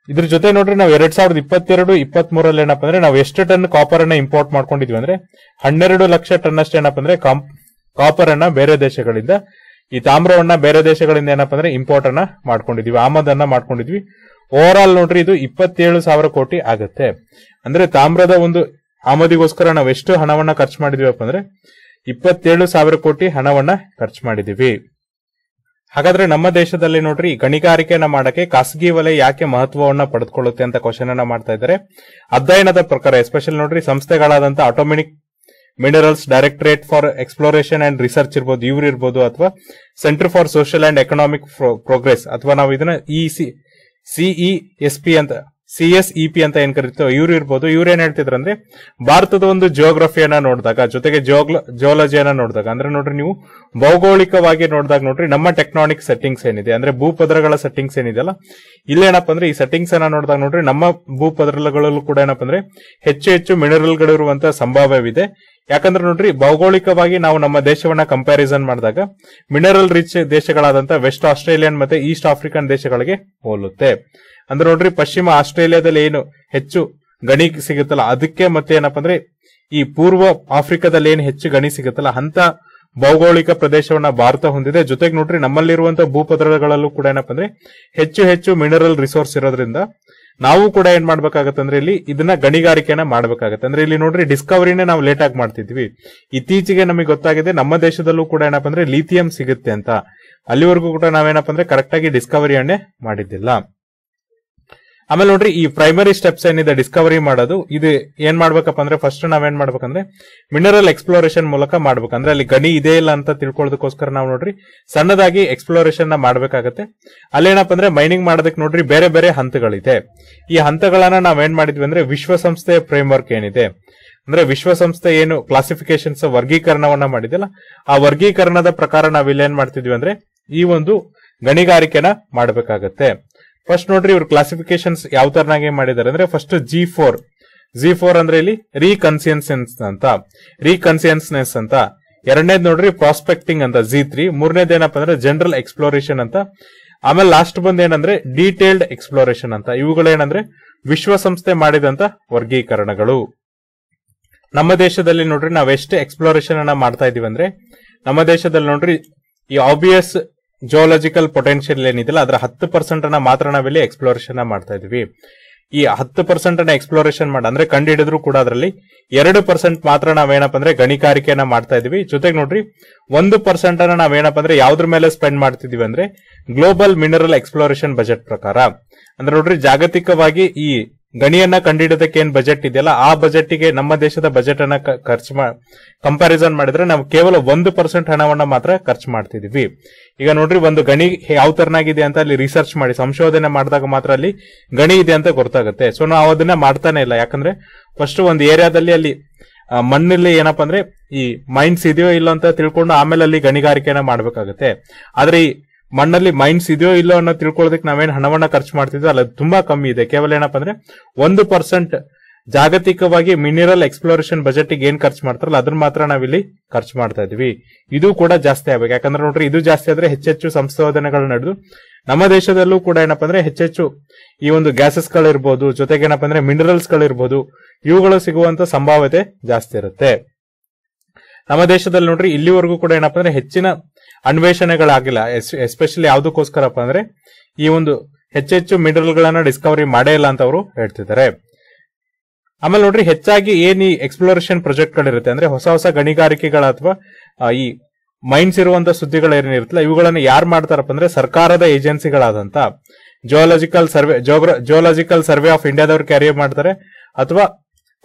ಇದ್ರ ಜೊತೆ ನೋಡ್ರಿ ನಾವು ಎರಡ್ ಸಾವಿರದ ಇಪ್ಪತ್ತೆರಡು ಇಪ್ಪತ್ತ್ ಮೂರಲ್ಲಿ ಏನಪ್ಪ ಅಂದ್ರೆ ನಾವು ಎಷ್ಟು ಟನ್ ಕಾಪರ್ ಅನ್ನ ಇಂಪೋರ್ಟ್ ಮಾಡ್ಕೊಂಡಿದ್ವಿ ಅಂದ್ರೆ ಹನ್ನೆರಡು ಲಕ್ಷ ಟನ್ ಅಷ್ಟು ಏನಪ್ಪ ಅಂದ್ರೆ ಕಾಪರ್ ಅನ್ನ ಬೇರೆ ದೇಶಗಳಿಂದ, ಈ ತಾಮ್ರವನ್ನ ಬೇರೆ ದೇಶಗಳಿಂದ ಏನಪ್ಪ ಅಂದ್ರೆ ಇಂಪೋರ್ಟ್ ಅನ್ನ ಮಾಡ್ಕೊಂಡಿದ್ವಿ, ಆಮದನ್ನ ಮಾಡ್ಕೊಂಡಿದ್ವಿ. ಓವರ್ ಆಲ್ ನೋಡ್ರಿ ಇದು ಇಪ್ಪತ್ತೇಳು ಸಾವಿರ ಕೋಟಿ ಆಗುತ್ತೆ. ಅಂದ್ರೆ ತಾಮ್ರದ ಒಂದು ಆಮದಿಗೋಸ್ಕರ ನಾವು ಎಷ್ಟು ಹಣವನ್ನ ಖರ್ಚು ಮಾಡಿದೀವಪ್ಪ ಅಂದ್ರೆ ಇಪ್ಪತ್ತೇಳು ಸಾವಿರ ಕೋಟಿ ಹಣವನ್ನ ಖರ್ಚು ಮಾಡಿದೀವಿ ಹಾಗಾದ್ರೆ ನಮ್ಮ ದೇಶದಲ್ಲಿ ನೋಡ್ರಿ, ಗಣಿಗಾರಿಕೆನ ಮಾಡಕ್ಕೆ ಖಾಸಗಿ ವಲಯ ಯಾಕೆ ಮಹತ್ವವನ್ನ ಪಡೆದುಕೊಳ್ಳುತ್ತೆ ಅಂತ ಕ್ವಶನ್ ಅನ್ನ ಮಾಡ್ತಾ ಇದ್ದಾರೆ. ಅಧ್ಯಯನದ ಪ್ರಕಾರ ಎಸ್ಪೆಷಲ್ ನೋಡ್ರಿ, ಸಂಸ್ಥೆಗಳಾದಂತ automatic minerals directorate for exploration and research ಇರ್ಬೋದು, ಇವ್ರು ಇರ್ಬೋದು, ಅಥವಾ centre for social and economic progress ಅಥವಾ ನಾವು ಇದನ್ನ ಇ ಸಿಇ ಪಿ ಅಂತ ಸಿ ಎಸ್ ಇ ಪಿ ಅಂತ ಏನ್ ಕರಿತೋ ಇವ್ರು ಇರ್ಬೋದು. ಇವ್ರು ಏನ್ ಹೇಳ್ತಿದ್ರು ಅಂದ್ರೆ ಭಾರತದ ಒಂದು ಜಿಯೋಗ್ರಫಿಯನ್ನ ನೋಡಿದಾಗ, ಜೊತೆಗೆ ಜೋಗ್ಲ ಜಿಯೋಲಜಿಯನ್ನ ನೋಡಿದಾಗ, ಅಂದ್ರೆ ನೋಡ್ರಿ ನೀವು ಭೌಗೋಳಿಕವಾಗಿ ನೋಡಿದಾಗ ನೋಡ್ರಿ, ನಮ್ಮ ಟೆಕ್ನಾನಿಕ್ ಸೆಟ್ಟಿಂಗ್ಸ್ ಏನಿದೆ, ಅಂದ್ರೆ ಭೂಪದ್ರಗಳ ಸೆಟ್ಟಿಂಗ್ಸ್ ಏನಿದೆಯಲ್ಲ, ಇಲ್ಲೇನಪ್ಪ ಅಂದ್ರೆ ಈ ಸೆಟ್ಟಿಂಗ್ಸ್ ಅನ್ನ ನೋಡಿದಾಗ ನೋಡ್ರಿ, ನಮ್ಮ ಭೂಪದ್ರಗಳಲ್ಲೂ ಕೂಡ ಏನಪ್ಪ ಅಂದ್ರೆ ಹೆಚ್ಚು ಹೆಚ್ಚು ಮಿನರಲ್ಗಳು ಇರುವಂತಹ ಸಂಭಾವ್ಯವಿದೆ. ಯಾಕಂದ್ರೆ ನೋಡ್ರಿ, ಭೌಗೋಳಿಕವಾಗಿ ನಾವು ನಮ್ಮ ದೇಶವನ್ನ ಕಂಪ್ಯಾರಿಸನ್ ಮಾಡಿದಾಗ ಮಿನರಲ್ ರಿಚ್ ದೇಶಗಳಾದಂತಹ ವೆಸ್ಟ್ ಆಸ್ಟ್ರೇಲಿಯನ್ ಮತ್ತೆ ಈಸ್ಟ್ ಆಫ್ರಿಕನ್ ದೇಶಗಳಿಗೆ ಹೋಲುತ್ತೆ. ಅಂದ್ರೆ ನೋಡ್ರಿ ಪಶ್ಚಿಮ ಆಸ್ಟ್ರೇಲಿಯಾದಲ್ಲಿ ಏನು ಹೆಚ್ಚು ಗಣಿ ಸಿಗುತ್ತಲ್ಲ, ಅದಕ್ಕೆ ಮತ್ತೆ ಏನಪ್ಪಾ ಅಂದ್ರೆ ಈ ಪೂರ್ವ ಆಫ್ರಿಕಾದಲ್ಲಿ ಏನು ಹೆಚ್ಚು ಗಣಿ ಸಿಗುತ್ತಲ್ಲ, ಅಂತ ಭೌಗೋಳಿಕ ಪ್ರದೇಶವನ್ನ ಭಾರತ ಹೊಂದಿದೆ. ಜೊತೆಗೆ ನೋಡ್ರಿ ನಮ್ಮಲ್ಲಿರುವಂತಹ ಭೂಪದರಗಳಲ್ಲೂ ಕೂಡ ಏನಪ್ಪಾ ಅಂದ್ರೆ ಹೆಚ್ಚು ಹೆಚ್ಚು ಮಿನರಲ್ ರಿಸೋರ್ಸ್ ಇರೋದ್ರಿಂದ ನಾವು ಕೂಡ ಏನ್ ಮಾಡ್ಬೇಕಾಗತ್ತೆ ಅಂದ್ರೆ ಇಲ್ಲಿ ಇದನ್ನ ಗಣಿಗಾರಿಕೆನ ಮಾಡ್ಬೇಕಾಗತ್ತೆ. ಅಂದ್ರೆ ಇಲ್ಲಿ ನೋಡ್ರಿ ಡಿಸ್ಕವರಿನೇ ನಾವು ಲೇಟ್ ಆಗಿ ಮಾಡ್ತಿದ್ವಿ. ಇತ್ತೀಚೆಗೆ ನಮಗೆ ಗೊತ್ತಾಗಿದೆ ನಮ್ಮ ದೇಶದಲ್ಲೂ ಕೂಡ ಏನಪ್ಪಾ ಅಂದ್ರೆ ಲಿಥಿಯಂ ಸಿಗುತ್ತೆ ಅಂತ. ಅಲ್ಲಿವರೆಗೂ ಕೂಡ ನಾವೇನಪ್ಪ ಅಂದ್ರೆ ಕರೆಕ್ಟ್ ಆಗಿ ಡಿಸ್ಕವರಿಯನ್ನೇ ಮಾಡಿದ್ದಿಲ್ಲ. ಆಮೇಲೆ ನೋಡ್ರಿ, ಈ ಪ್ರೈಮರಿ ಸ್ಟೆಪ್ಸ್ ಏನಿದೆ ಡಿಸ್ಕವರಿ ಮಾಡೋದು, ಇದು ಏನ್ ಮಾಡ್ಬೇಕಪ್ಪ ಅಂದ್ರೆ ಫಸ್ಟ್ ನಾವೇನ್ ಮಾಡ್ಬೇಕಂದ್ರೆ ಮಿನರಲ್ ಎಕ್ಸ್ಪ್ಲೋರೇಷನ್ ಮೂಲಕ ಮಾಡ್ಬೇಕಂದ್ರೆ ಅಲ್ಲಿ ಗಣಿ ಇದೆ ಇಲ್ಲ ಅಂತ ತಿಳ್ಕೊಳ್ಳೋದಕ್ಕೋಸ್ಕರ ನಾವು ನೋಡ್ರಿ, ಸಣ್ಣದಾಗಿ ಎಕ್ಸ್ಪ್ಲೋರೇಷನ್ನ ಮಾಡ್ಬೇಕಾಗತ್ತೆ. ಅಲ್ಲೇನಪ್ಪ ಅಂದ್ರೆ ಮೈನಿಂಗ್ ಮಾಡೋದಕ್ಕೆ ನೋಡ್ರಿ, ಬೇರೆ ಬೇರೆ ಹಂತಗಳಿದೆ. ಈ ಹಂತಗಳನ್ನ ನಾವೇನ್ ಮಾಡಿದ್ವಿ ಅಂದ್ರೆ ವಿಶ್ವಸಂಸ್ಥೆ ಫ್ರೇಮ್ ವರ್ಕ್ ಏನಿದೆ. ಅಂದ್ರೆ ವಿಶ್ವಸಂಸ್ಥೆ ಏನು ಕ್ಲಾಸಿಫಿಕೇಶನ್ಸ್ ವರ್ಗೀಕರಣವನ್ನ ಮಾಡಿದೆಲ್ಲ ಆ ವರ್ಗೀಕರಣದ ಪ್ರಕಾರ ನಾವ್ ಇಲ್ಲಿ ಏನ್ ಮಾಡ್ತಿದ್ವಿ ಅಂದ್ರೆ ಈ ಒಂದು ಗಣಿಗಾರಿಕೆನ ಮಾಡಬೇಕಾಗತ್ತೆ. ಫಸ್ಟ್ ನೋಡ್ರಿ ಇವ್ರು ಕ್ಲಾಸಿಫಿಕೇಶನ್ಸ್ ಯಾವ ತರನಾಗೆ ಮಾಡಿದ್ದಾರೆ ಅಂದ್ರೆ first G four G four ಅಂದ್ರೆ ಇಲ್ಲಿ ರೀಕನ್ಸಿಯನ್ಸೆನ್ಸ್ ಅಂತ. ರೀಕನ್ಸಿಯನ್ಸ್ನೆಸ್ ಅಂತ. ಎರಡನೇದ್ ನೋಡ್ರಿ ಪ್ರಾಸ್ಪೆಕ್ಟಿಂಗ್ ಅಂತ ಜಿ ತ್ರೀ ಮೂರನೇದ್ ಏನಪ್ಪ ಅಂದ್ರೆ ಜನರಲ್ ಎಕ್ಸ್ಪ್ಲೋರೇಷನ್ ಅಂತ. ಆಮೇಲೆ ಲಾಸ್ಟ್ ಬಂದ್ ಏನಂದ್ರೆ ಡೀಟೇಲ್ಡ್ ಎಕ್ಸ್ಪ್ಲೋರೇಷನ್ ಅಂತ. ಇವುಗಳೇನಂದ್ರೆ ವಿಶ್ವಸಂಸ್ಥೆ ಮಾಡಿದಂತ ವರ್ಗೀಕರಣಗಳು. ನಮ್ಮ ದೇಶದಲ್ಲಿ ನೋಡ್ರಿ ನಾವ್ ಎಷ್ಟು ಎಕ್ಸ್ಪ್ಲೋರೇಷನ್ ಅನ್ನ ಮಾಡ್ತಾ ಇದೀವಿ ಅಂದ್ರೆ, ನಮ್ಮ ದೇಶದಲ್ಲಿ ನೋಡ್ರಿ ಈ ಆಬ್ವಿಯಸ್ ಜಿಯೋಲಜಿಕಲ್ ಪೊಟೆನ್ಷಿಯಲ್ ಏನಿದೆಯಲ್ಲ, ಅದರ ಹತ್ತು ಪರ್ಸೆಂಟ್ ಅನ್ನ ಮಾತ್ರ ನಾವಿಲ್ಲಿ ಎಕ್ಸ್ಪ್ಲೋರೇಷನ್ ಮಾಡ್ತಾ ಇದೀವಿ. ಈ ಹತ್ತು ಪರ್ಸೆಂಟ್ ಅನ್ನ ಎಕ್ಸ್ಪ್ಲೋರೇಷನ್ ಮಾಡಿ, ಅಂದ್ರೆ ಕಂಡುಹಿಡಿದ್ರು ಕೂಡ ಅದರಲ್ಲಿ ಎರಡು ಪರ್ಸೆಂಟ್ ಮಾತ್ರ ನಾವೇನಪ್ಪ ಅಂದ್ರೆ ಗಣಿಗಾರಿಕೆಯನ್ನ ಮಾಡ್ತಾ ಇದೀವಿ. ಜೊತೆಗೆ ನೋಡ್ರಿ, ಒಂದು ಪರ್ಸೆಂಟ್ ಅನ್ನ ನಾವೇನಪ್ಪ ಅಂದ್ರೆ ಯಾವ್ದ್ರ ಮೇಲೆ ಸ್ಪೆಂಡ್ ಮಾಡ್ತಿದೀವಿ ಅಂದ್ರೆ ಗ್ಲೋಬಲ್ ಮಿನರಲ್ ಎಕ್ಸ್ಪ್ಲೋರೇಷನ್ ಬಜೆಟ್ ಪ್ರಕಾರ. ಅಂದ್ರೆ ನೋಡ್ರಿ, ಜಾಗತಿಕವಾಗಿ ಈ ಗಣಿಯನ್ನ ಕಂಡಿಡೋದಕ್ಕೆ ಏನ್ ಬಜೆಟ್ ಇದೆಯಲ್ಲ, ಆ ಬಜೆಟ್ಗೆ ನಮ್ಮ ದೇಶದ ಬಜೆಟ್ ಅನ್ನ ಖರ್ಚು ಕಂಪಾರಿಸನ್ ಮಾಡಿದ್ರೆ ನಾವು ಕೇವಲ ಒಂದು ಪರ್ಸೆಂಟ್ ಹಣವನ್ನ ಮಾತ್ರ ಖರ್ಚು ಮಾಡ್ತಿದೀವಿ. ಈಗ ನೋಡ್ರಿ, ಒಂದು ಗಣಿ ಯಾವ ತರನಾಗಿದೆ ಅಂತ ಅಲ್ಲಿ ರಿಸರ್ಚ್ ಮಾಡಿ, ಸಂಶೋಧನೆ ಮಾಡಿದಾಗ ಮಾತ್ರ ಅಲ್ಲಿ ಗಣಿ ಇದೆ ಅಂತ ಗೊತ್ತಾಗುತ್ತೆ. ಸೊ ನಾವು ಅದನ್ನ ಮಾಡ್ತಾನೆ ಇಲ್ಲ. ಯಾಕಂದ್ರೆ ಫಸ್ಟ್ ಒಂದು ಏರಿಯಾದಲ್ಲಿ ಅಲ್ಲಿ ಮಣ್ಣಲ್ಲಿ ಏನಪ್ಪಾ ಅಂದ್ರೆ, ಈ ಮೈನ್ಸ್ ಇದೆಯೋ ಇಲ್ಲ ಅಂತ ತಿಳ್ಕೊಂಡು ಆಮೇಲೆ ಅಲ್ಲಿ ಗಣಿಗಾರಿಕೆನ ಮಾಡ್ಬೇಕಾಗತ್ತೆ. ಆದ್ರೆ ಈ ಮಣ್ಣಲ್ಲಿ ಮೈನ್ಸ್ ಇದೆಯೋ ಇಲ್ಲೋ ಅನ್ನೋ ತಿಳ್ಕೊಳ್ಳೋದಕ್ಕೆ ನಾವೇನ್ ಹಣವನ್ನ ಖರ್ಚು ಮಾಡ್ತಿದ್ವಿ, ಅಲ್ಲ ತುಂಬಾ ಕಮ್ಮಿ ಇದೆ. ಕೇವಲ ಏನಪ್ಪಾ ಅಂದ್ರೆ ಒಂದು ಪರ್ಸೆಂಟ್ ಜಾಗತಿಕವಾಗಿ ಮಿನರಲ್ ಎಕ್ಸ್ಪ್ಲೋರೇಷನ್ ಬಜೆಟ್ ಏನ್ ಖರ್ಚು ಮಾಡ್ತಾರಲ್ಲ ಅದನ್ನ ಮಾತ್ರ ನಾವಿಲ್ಲಿ ಖರ್ಚು ಮಾಡ್ತಾ ಇದೀವಿ ಇದು ಕೂಡ ಜಾಸ್ತಿ ಆಗ್ಬೇಕು. ಯಾಕಂದ್ರೆ ನೋಡ್ರಿ, ಇದು ಜಾಸ್ತಿ ಆದ್ರೆ ಹೆಚ್ಚೆಚ್ಚು ಸಂಶೋಧನೆಗಳು ನಡೆದು, ನಮ್ಮ ದೇಶದಲ್ಲೂ ಕೂಡ ಏನಪ್ಪಾ ಅಂದ್ರೆ ಹೆಚ್ಚೆಚ್ಚು ಈ ಒಂದು ಗ್ಯಾಸಸ್ ಗಳಿರ್ಬೋದು ಜೊತೆಗೆ ಏನಪ್ಪಾ ಅಂದ್ರೆ ಮಿನರಲ್ಸ್ ಗಳಿರ್ಬೋದು ಇವುಗಳು ಸಿಗುವಂತ ಸಂಭಾವ್ಯತೆ ಜಾಸ್ತಿ ಇರುತ್ತೆ. ನಮ್ಮ ದೇಶದಲ್ಲಿ ನೋಡ್ರಿ, ಇಲ್ಲಿವರೆಗೂ ಕೂಡ ಏನಪ್ಪಾ ಅಂದ್ರೆ ಹೆಚ್ಚಿನ ಅನ್ವೇಷಣೆಗಳಾಗಿಲ್ಲ. ಎಸ್ಪೆಷಲಿ ಯಾವುದಕ್ಕೋಸ್ಕರಪ್ಪ ಅಂದ್ರೆ ಈ ಒಂದು ಹೆಚ್ಚೆಚ್ಚು ಮಿಡಲ್ ಗಳನ್ನ ಡಿಸ್ಕವರಿ ಮಾಡೇ ಇಲ್ಲ ಅಂತ ಅವರು ಹೇಳ್ತಿದ್ದಾರೆ. ಆಮೇಲೆ ನೋಡ್ರಿ, ಹೆಚ್ಚಾಗಿ ಏನ್ ಈ ಎಕ್ಸ್ಪ್ಲೋರೇಷನ್ ಪ್ರಾಜೆಕ್ಟ್ ಗಳಿರುತ್ತೆ ಅಂದ್ರೆ ಹೊಸ ಹೊಸ ಗಣಿಗಾರಿಕೆಗಳ ಅಥವಾ ಈ ಮೈನ್ಸ್ ಇರುವಂತ ಸುದ್ದಿಗಳು ಏನಿರುತ್ತಲ್ಲ ಇವುಗಳನ್ನು ಯಾರು ಮಾಡ್ತಾರಪ್ಪ ಅಂದ್ರೆ ಸರ್ಕಾರದ ಏಜೆನ್ಸಿಗಳಾದಂತ geological survey geological survey of ಇಂಡಿಯಾದವರು ಕ್ಯಾರಿ ಮಾಡ್ತಾರೆ. ಅಥವಾ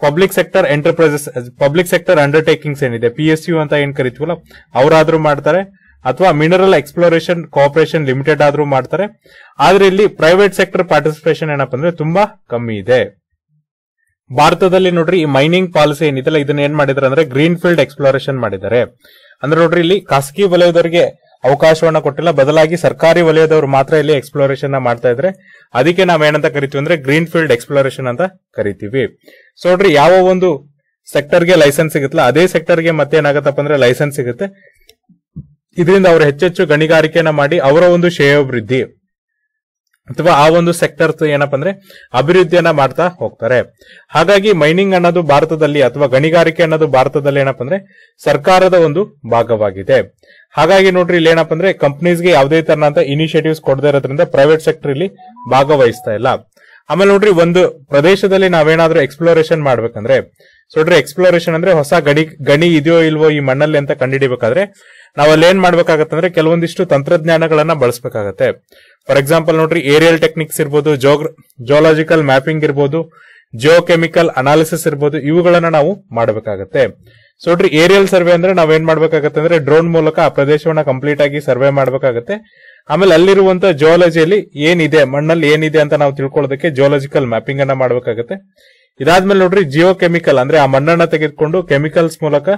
public sector enterprises public sector undertakings ಏನಿದೆ ಪಿ ಎಸ್ ಯು ಅಂತ ಏನ್ ಕರಿತೀವಲ್ಲ, ಅವರಾದ್ರೂ ಮಾಡ್ತಾರೆ. ಅಥವಾ ಮಿನರಲ್ ಎಕ್ಸ್ಪ್ಲೋರೇಷನ್ ಕೋಆಪರೇಷನ್ ಲಿಮಿಟೆಡ್ ಆದ್ರೂ ಮಾಡ್ತಾರೆ. ಆದ್ರೆ ಇಲ್ಲಿ ಪ್ರೈವೇಟ್ ಸೆಕ್ಟರ್ ಪಾರ್ಟಿಸಿಪೇಷನ್ ಏನಪ್ಪಾ ಅಂದ್ರೆ ತುಂಬಾ ಕಮ್ಮಿ ಇದೆ. ಭಾರತದಲ್ಲಿ ನೋಡ್ರಿ ಈ ಮೈನಿಂಗ್ ಪಾಲಿಸಿ ಏನಿದೆಲ್ಲ ಇದನ್ನ ಏನ್ ಮಾಡಿದ್ರೆ ಅಂದ್ರೆ ಗ್ರೀನ್ ಫೀಲ್ಡ್ ಎಕ್ಸ್ಪ್ಲೋರೇಷನ್ ಮಾಡಿದ್ದಾರೆ. ಅಂದ್ರೆ ನೋಡ್ರಿ ಇಲ್ಲಿ ಖಾಸಗಿ ವಲಯದವರಿಗೆ ಅವಕಾಶವನ್ನ ಕೊಟ್ಟಿಲ್ಲ. ಬದಲಾಗಿ ಸರ್ಕಾರಿ ವಲಯದವರು ಮಾತ್ರ ಇಲ್ಲಿ ಎಕ್ಸ್ಪ್ಲೋರೇಷನ್ ಮಾಡ್ತಾ ಇದ್ರೆ. ಅದಕ್ಕೆ ನಾವ್ ಏನಂತ ಕರಿತೀವಿ ಅಂದ್ರೆ ಗ್ರೀನ್ ಫೀಲ್ಡ್ ಎಕ್ಸ್ಪ್ಲೋರೇಷನ್ ಅಂತ ಕರಿತೀವಿ. ಸೊ ನೋಡ್ರಿ, ಯಾವ ಒಂದು ಸೆಕ್ಟರ್ಗೆ ಲೈಸೆನ್ಸ್ ಸಿಗುತ್ತಲ್ಲ, ಅದೇ ಸೆಕ್ಟರ್ಗೆ ಮತ್ತೆ ಏನಾಗತ್ತಪ್ಪ ಅಂದ್ರೆ ಲೈಸೆನ್ಸ್ ಸಿಗುತ್ತೆ. ಇದರಿಂದ ಅವರು ಹೆಚ್ಚೆಚ್ಚು ಗಣಿಗಾರಿಕೆಯನ್ನ ಮಾಡಿ ಅವರ ಒಂದು ಶ್ರೇಯೋಭಿವೃದ್ಧಿ ಅಥವಾ ಆ ಒಂದು ಸೆಕ್ಟರ್ ಏನಪ್ಪಾ ಅಂದ್ರೆ ಅಭಿವೃದ್ಧಿಯನ್ನ ಮಾಡ್ತಾ ಹೋಗ್ತಾರೆ. ಹಾಗಾಗಿ ಮೈನಿಂಗ್ ಅನ್ನೋದು ಭಾರತದಲ್ಲಿ ಅಥವಾ ಗಣಿಗಾರಿಕೆ ಅನ್ನೋದು ಭಾರತದಲ್ಲಿ ಏನಪ್ಪಾ ಅಂದ್ರೆ ಸರ್ಕಾರದ ಒಂದು ಭಾಗವಾಗಿದೆ. ಹಾಗಾಗಿ ನೋಡ್ರಿ ಇಲ್ಲಿ ಏನಪ್ಪಾ ಅಂದ್ರೆ ಕಂಪ್ನೀಸ್ಗೆ ಯಾವುದೇ ತರನಾದ ಇನಿಷಿಯೇಟಿವ್ಸ್ ಕೊಡದೇ ಇರೋದ್ರಿಂದ ಪ್ರೈವೇಟ್ ಸೆಕ್ಟರ್ ಇಲ್ಲಿ ಭಾಗವಹಿಸ್ತಾ ಇಲ್ಲ. ಆಮೇಲೆ ನೋಡ್ರಿ ಒಂದು ಪ್ರದೇಶದಲ್ಲಿ ನಾವೇನಾದ್ರೂ ಎಕ್ಸ್ಪ್ಲೋರೇಷನ್ ಮಾಡ್ಬೇಕಂದ್ರೆ ಸೊ ನೋಡ್ರಿ ಎಕ್ಸ್ಪ್ಲೋರೇಷನ್ ಅಂದ್ರೆ ಹೊಸ ಗಣಿ ಗಣಿ ಇದೆಯೋ ಇಲ್ವೋ ಈ ಮಣ್ಣಲ್ಲಿ ಅಂತ ಕಂಡುಹಿಡಿಬೇಕಾದ್ರೆ ನಾವ್ ಅಲ್ಲಿ ಏನ್ ಮಾಡ್ಬೇಕಾಗತ್ತಂದ್ರೆ ಕೆಲವೊಂದಿಷ್ಟು ತಂತ್ರಜ್ಞಾನಗಳನ್ನ ಬಳಸಬೇಕಾಗತ್ತೆ. ಫಾರ್ ಎಕ್ಸಾಂಪಲ್ ನೋಡ್ರಿ ಏರಿಯಲ್ ಟೆಕ್ನಿಕ್ಸ್ ಇರ್ಬೋದು ಜೋಗ್ರ ಜೋಲಾಜಿಕಲ್ ಮ್ಯಾಪಿಂಗ್ ಇರ್ಬೋದು ಜಿಯೋಕೆಮಿಕಲ್ ಅನಾಲಿಸಿಸ್ ಇರ್ಬೋದು, ಇವುಗಳನ್ನ ನಾವು ಮಾಡಬೇಕಾಗತ್ತೆ. ಸೊ ನೋಡ್ರಿ ಏರಿಯಲ್ ಸರ್ವೆ ಅಂದ್ರೆ ನಾವ್ ಏನ್ ಮಾಡ್ಬೇಕಾಗತ್ತೆ ಅಂದ್ರೆ ಡ್ರೋನ್ ಮೂಲಕ ಆ ಪ್ರದೇಶವನ್ನ ಕಂಪ್ಲೀಟ್ ಆಗಿ ಸರ್ವೆ ಮಾಡ್ಬೇಕಾಗತ್ತೆ. ಆಮೇಲೆ ಅಲ್ಲಿರುವಂತ ಜಿಯಾಲಜಿಯಲ್ಲಿ ಏನಿದೆ, ಮಣ್ಣಲ್ಲಿ ಏನಿದೆ ಅಂತ ನಾವು ತಿಳ್ಕೊಳ್ಳೋದಕ್ಕೆ ಜಿಯೋಲಾಜಿಕಲ್ ಮ್ಯಾಪಿಂಗ್ ಅನ್ನ ಮಾಡ್ಬೇಕಾಗತ್ತೆ. ಇದಾದ್ಮೇಲೆ ನೋಡ್ರಿ ಜಿಯೋ ಕೆಮಿಕಲ್ ಅಂದ್ರೆ ಆ ಮಣ್ಣನ್ನ ತೆಗೆದುಕೊಂಡು ಕೆಮಿಕಲ್ಸ್ ಮೂಲಕ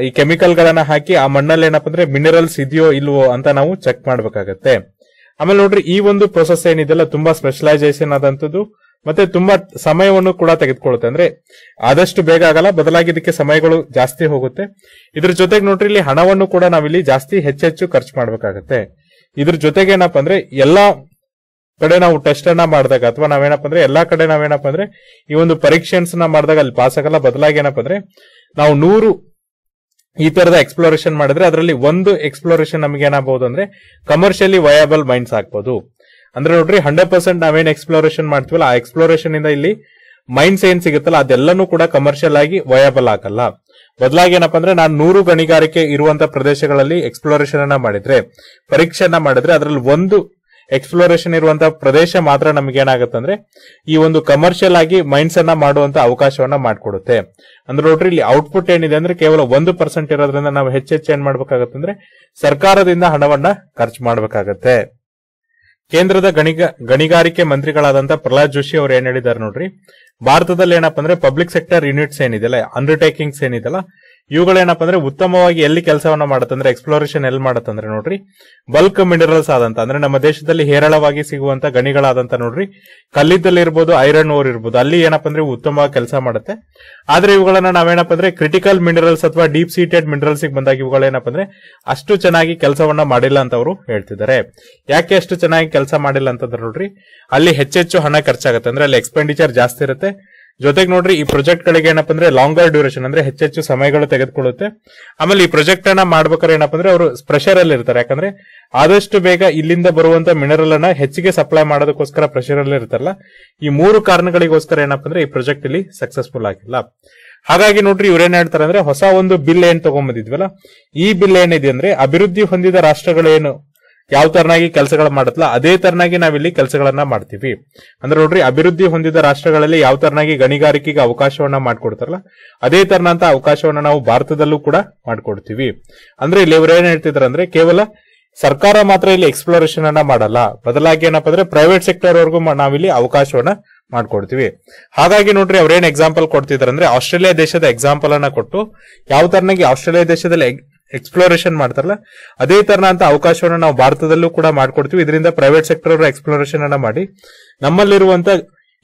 ಈ ಕೆಮಿಕಲ್ ಗಳನ್ನ ಹಾಕಿ ಆ ಮಣ್ಣಲ್ಲಿ ಏನಪ್ಪ ಅಂದ್ರೆ ಮಿನರಲ್ಸ್ ಇದೆಯೋ ಇಲ್ವೋ ಅಂತ ನಾವು ಚೆಕ್ ಮಾಡ್ಬೇಕಾಗತ್ತೆ. ಆಮೇಲೆ ನೋಡ್ರಿ, ಈ ಒಂದು ಪ್ರೊಸೆಸ್ ಏನಿದೆಲ್ಲ ತುಂಬಾ ಸ್ಪೆಷಲೈಸೇಷನ್ ಆದಂತದ್ದು ಮತ್ತೆ ತುಂಬಾ ಸಮಯವನ್ನು ಕೂಡ ತೆಗೆದುಕೊಳ್ಳುತ್ತೆ. ಅಂದ್ರೆ ಆದಷ್ಟು ಬೇಗ ಆಗಲ್ಲ ಬದಲಾಗಿ ಇದಕ್ಕೆ ಸಮಯಗಳು ಜಾಸ್ತಿ ಹೋಗುತ್ತೆ. ಇದ್ರ ಜೊತೆಗೆ ನೋಡ್ರಿ, ಇಲ್ಲಿ ಹಣವನ್ನು ಕೂಡ ನಾವಿಲ್ಲಿ ಜಾಸ್ತಿ ಹೆಚ್ಚೆಚ್ಚು ಖರ್ಚು ಮಾಡ್ಬೇಕಾಗತ್ತೆ. ಇದ್ರ ಜೊತೆಗೆ ಏನಪ್ಪ ಅಂದ್ರೆ, ಎಲ್ಲಾ ಕಡೆ ನಾವು ಟೆಸ್ಟ್ ಅನ್ನ ಮಾಡಿದಾಗ, ಅಥವಾ ನಾವೇನಪ್ಪ ಅಂದ್ರೆ, ಎಲ್ಲಾ ಕಡೆ ನಾವೇನಪ್ಪ ಅಂದ್ರೆ, ಈ ಒಂದು ಪರೀಕ್ಷೆ ಮಾಡಿದಾಗ ಅಲ್ಲಿ ಪಾಸ್ ಆಗಲ್ಲ. ಬದಲಾಗಿ ಏನಪ್ಪ ಅಂದ್ರೆ, ನಾವು ನೂರು ಈ ತರದ ಎಕ್ಸ್ಪ್ಲೋರೇಷನ್ ಮಾಡಿದ್ರೆ ಅದರಲ್ಲಿ ಒಂದು ಎಕ್ಸ್ಪ್ಲೋರೇಷನ್ ನಮಗೆ ಏನಾಗಬಹುದು ಅಂದ್ರೆ ಕಮರ್ಷಿಯಲಿ ವಯಬಲ್ ಮೈನ್ಸ್ ಆಗ್ಬಹುದು ಅಂದ್ರೆ ನೋಡ್ರಿ ಹಂಡ್ರೆಡ್ ಪರ್ಸೆಂಟ್ ನಾವೇನ್ ಎಕ್ಸ್ಪ್ಲೋರೇಷನ್ ಮಾಡ್ತೀವಲ್ಲ, ಆ ಎಕ್ಸ್ಪ್ಲೋರೇಷನ್ ಇಂದ ಇಲ್ಲಿ ಮೈನ್ಸ್ ಏನ್ ಸಿಗುತ್ತಲ್ಲ, ಅದೆಲ್ಲನೂ ಕೂಡ ಕಮರ್ಷಿಯಲ್ ಆಗಿ ವಯಬಲ್ ಆಗಲ್ಲ. ಬದಲಾಗಿ ಏನಪ್ಪಾ ಅಂದ್ರೆ ನಾನು ನೂರು ಗಣಿಗಾರಿಕೆ ಇರುವಂತ ಪ್ರದೇಶಗಳಲ್ಲಿ ಎಕ್ಸ್ಪ್ಲೋರೇಷನ್ ಅನ್ನ ಮಾಡಿದ್ರೆ ಪರೀಕ್ಷೆ ಮಾಡಿದ್ರೆ ಅದರಲ್ಲಿ ಒಂದು ಎಕ್ಸ್ಪ್ಲೋರೇಷನ್ ಇರುವಂತಹ ಪ್ರದೇಶ ಮಾತ್ರ ನಮ್ಗೆ ಏನಾಗುತ್ತೆ ಅಂದ್ರೆ ಈ ಒಂದು ಕಮರ್ಷಿಯಲ್ ಆಗಿ ಮೈನ್ಸ್ ಅನ್ನ ಮಾಡುವಂತ ಅವಕಾಶವನ್ನ ಮಾಡಿಕೊಡುತ್ತೆ. ಅಂದ್ರೆ ನೋಡ್ರಿ, ಇಲ್ಲಿ ಔಟ್ಪುಟ್ ಏನಿದೆ ಅಂದ್ರೆ ಕೇವಲ ಒಂದು ಪರ್ಸೆಂಟ್ ಇರೋದ್ರಿಂದ ನಾವು ಹೆಚ್ಚೆಚ್ಚು ಏನ್ ಮಾಡ್ಬೇಕಾಗತ್ತೆ ಅಂದ್ರೆ ಸರ್ಕಾರದಿಂದ ಹಣವನ್ನ ಖರ್ಚು ಮಾಡ್ಬೇಕಾಗತ್ತೆ. ಕೇಂದ್ರದ ಗಣಿಗ, ಗಣಿಗಾರಿಕೆ ಮಂತ್ರಿಗಳಾದಂತ ಪ್ರಹ್ಲಾದ್ ಜೋಶಿ ಅವ್ರು ಏನ್ ಹೇಳಿದ್ದಾರೆ ನೋಡ್ರಿ, ಭಾರತದಲ್ಲಿ ಏನಪ್ಪಾ ಅಂದ್ರೆ ಪಬ್ಲಿಕ್ ಸೆಕ್ಟರ್ ಯೂನಿಟ್ಸ್ ಏನಿದೆಯಲ್ಲ ಅಂಡರ್ಟೇಕಿಂಗ್ಸ್ ಏನಿದೆಲ್ಲ ಇವುಗಳೇನಪ್ಪ ಅಂದ್ರೆ ಉತ್ತಮವಾಗಿ ಎಲ್ಲಿ ಕೆಲಸವನ್ನ ಮಾಡತ್ತಂದ್ರೆ ಎಕ್ಸ್ಪ್ಲೋರೇಷನ್ ಎಲ್ಲಿ ಮಾಡತ್ತಂದ್ರೆ ನೋಡ್ರಿ ಬಲ್ಕ್ ಮಿನರಲ್ಸ್ ಆದಂತ, ಅಂದ್ರೆ ನಮ್ಮ ದೇಶದಲ್ಲಿ ಹೇರಳವಾಗಿ ಸಿಗುವಂತ ಗಣಿಗಳಾದಂತ ನೋಡ್ರಿ ಕಲ್ಲಿದ್ದಲ್ಲಿ ಇರ್ಬೋದು ಐರನ್ ಓರ್ ಇರ್ಬೋದು, ಅಲ್ಲಿ ಏನಪ್ಪ ಅಂದ್ರೆ ಉತ್ತಮವಾಗಿ ಕೆಲಸ ಮಾಡುತ್ತೆ. ಆದ್ರೆ ಇವುಗಳನ್ನ ನಾವೇನಪ್ಪ ಅಂದ್ರೆ ಕ್ರಿಟಿಕಲ್ ಮಿನರಲ್ಸ್ ಅಥವಾ ಡೀಪ್ ಸೀಟೆಡ್ ಮಿನರಲ್ಸ್ ಬಂದಾಗ ಇವುಗಳೇನಪ್ಪ ಅಂದ್ರೆ ಅಷ್ಟು ಚೆನ್ನಾಗಿ ಕೆಲಸವನ್ನ ಮಾಡಿಲ್ಲ ಅಂತ ಅವರು ಹೇಳ್ತಿದ್ದಾರೆ. ಯಾಕೆ ಅಷ್ಟು ಚೆನ್ನಾಗಿ ಕೆಲಸ ಮಾಡಿಲ್ಲ ಅಂತಂದ್ರೆ ನೋಡ್ರಿ, ಅಲ್ಲಿ ಹೆಚ್ಚೆಚ್ಚು ಹಣ ಖರ್ಚಾಗುತ್ತೆ, ಅಂದ್ರೆ ಅಲ್ಲಿ ಎಕ್ಸ್ಪೆಂಡಿಚರ್ ಜಾಸ್ತಿ ಇರುತ್ತೆ ಜೊತೆಗೆ ನೋಡ್ರಿ, ಈ ಪ್ರೊಜೆಕ್ಟ್ ಗಳಿಗೆ ಏನಪ್ಪ ಅಂದ್ರೆ ಲಾಂಗರ್ ಡ್ಯೂರೇಷನ್ ಅಂದ್ರೆ ಹೆಚ್ಚೆಚ್ಚು ಸಮಯಗಳು ತೆಗೆದುಕೊಳ್ಳುತ್ತೆ. ಆಮೇಲೆ ಈ ಪ್ರೊಜೆಕ್ಟ್ ಅನ್ನ ಮಾಡ್ಬೇಕಾದ್ರೆ ಏನಪ್ಪ ಅಂದ್ರೆ ಅವರು ಪ್ರೆಷರ್ ಅಲ್ಲಿ ಇರ್ತಾರೆ. ಯಾಕಂದ್ರೆ ಆದಷ್ಟು ಬೇಗ ಇಲ್ಲಿಂದ ಬರುವಂತ ಮಿನರಲ್ ಅನ್ನ ಹೆಚ್ಚಿಗೆ ಸಪ್ಲೈ ಮಾಡೋದಕ್ಕೋಸ್ಕರ ಪ್ರೆಷರ್ ಅಲ್ಲಿ ಇರ್ತಾರಲ್ಲ, ಈ ಮೂರು ಕಾರಣಗಳಿಗೋಸ್ಕರ ಏನಪ್ಪ ಅಂದ್ರೆ ಈ ಪ್ರಾಜೆಕ್ಟ್ ಇಲ್ಲಿ ಸಕ್ಸಸ್ಫುಲ್ ಆಗಿಲ್ಲ. ಹಾಗಾಗಿ ನೋಡ್ರಿ ಇವ್ರೇನ್ ಹೇಳ್ತಾರೆ ಅಂದ್ರೆ ಹೊಸ ಒಂದು ಬಿಲ್ ಏನ್ ತಗೊಂಬಂದಿದ್ವಲ್ಲ, ಈ ಬಿಲ್ ಏನಿದೆ ಅಂದ್ರೆ ಅಭಿವೃದ್ಧಿ ಹೊಂದಿದ ರಾಷ್ಟ್ರಗಳೇನು ಯಾವ ತರನಾಗಿ ಕೆಲಸಗಳು ಮಾಡತ್ತಲ್ಲ ಅದೇ ತರನಾಗಿ ನಾವಿಲ್ಲಿ ಕೆಲಸಗಳನ್ನ ಮಾಡ್ತೀವಿ. ಅಂದ್ರೆ ನೋಡ್ರಿ, ಅಭಿವೃದ್ಧಿ ಹೊಂದಿದ ರಾಷ್ಟ್ರಗಳಲ್ಲಿ ಯಾವ ತರನಾಗಿ ಗಣಿಗಾರಿಕೆಗೆ ಅವಕಾಶವನ್ನ ಮಾಡ್ಕೊಡ್ತಾರಲ್ಲ, ಅದೇ ತರನಂತ ಅವಕಾಶವನ್ನ ನಾವು ಭಾರತದಲ್ಲೂ ಕೂಡ ಮಾಡ್ಕೊಡ್ತೀವಿ. ಅಂದ್ರೆ ಇಲ್ಲಿ ಇವ್ರು ಏನ್ ಹೇಳ್ತಿದ್ರು ಅಂದ್ರೆ, ಕೇವಲ ಸರ್ಕಾರ ಮಾತ್ರ ಇಲ್ಲಿ ಎಕ್ಸ್ಪ್ಲೋರೇಷನ್ ಅನ್ನ ಮಾಡಲ್ಲ. ಬದಲಾಗಿ ಏನಪ್ಪಾ ಅಂದ್ರೆ ಪ್ರೈವೇಟ್ ಸೆಕ್ಟರ್ ವರ್ಗೂ ನಾವಿಲ್ಲಿ ಅವಕಾಶವನ್ನ ಮಾಡ್ಕೊಡ್ತೀವಿ. ಹಾಗಾಗಿ ನೋಡ್ರಿ ಅವ್ರೇನ್ ಎಕ್ಸಾಂಪಲ್ ಕೊಡ್ತಿದ್ರು ಅಂದ್ರೆ, ಆಸ್ಟ್ರೇಲಿಯಾ ದೇಶದ ಎಕ್ಸಾಂಪಲ್ ಅನ್ನ ಕೊಟ್ಟು, ಯಾವ ತರನಾಗಿ ಆಸ್ಟ್ರೇಲಿಯಾ ದೇಶದಲ್ಲಿ ಎಕ್ಸ್ಪ್ಲೋರೇಷನ್ ಮಾಡ್ತಾರಲ್ಲ, ಅದೇ ತರನಂತ ಅವಕಾಶವನ್ನು ನಾವು ಭಾರತದಲ್ಲೂ ಕೂಡ ಮಾಡ್ಕೊಡ್ತೀವಿ. ಇದರಿಂದ ಪ್ರೈವೇಟ್ ಸೆಕ್ಟರ್ ಅವರ ಎಕ್ಸ್ಪ್ಲೋರೇಷನ್ ಅನ್ನ ಮಾಡಿ, ನಮ್ಮಲ್ಲಿರುವಂತ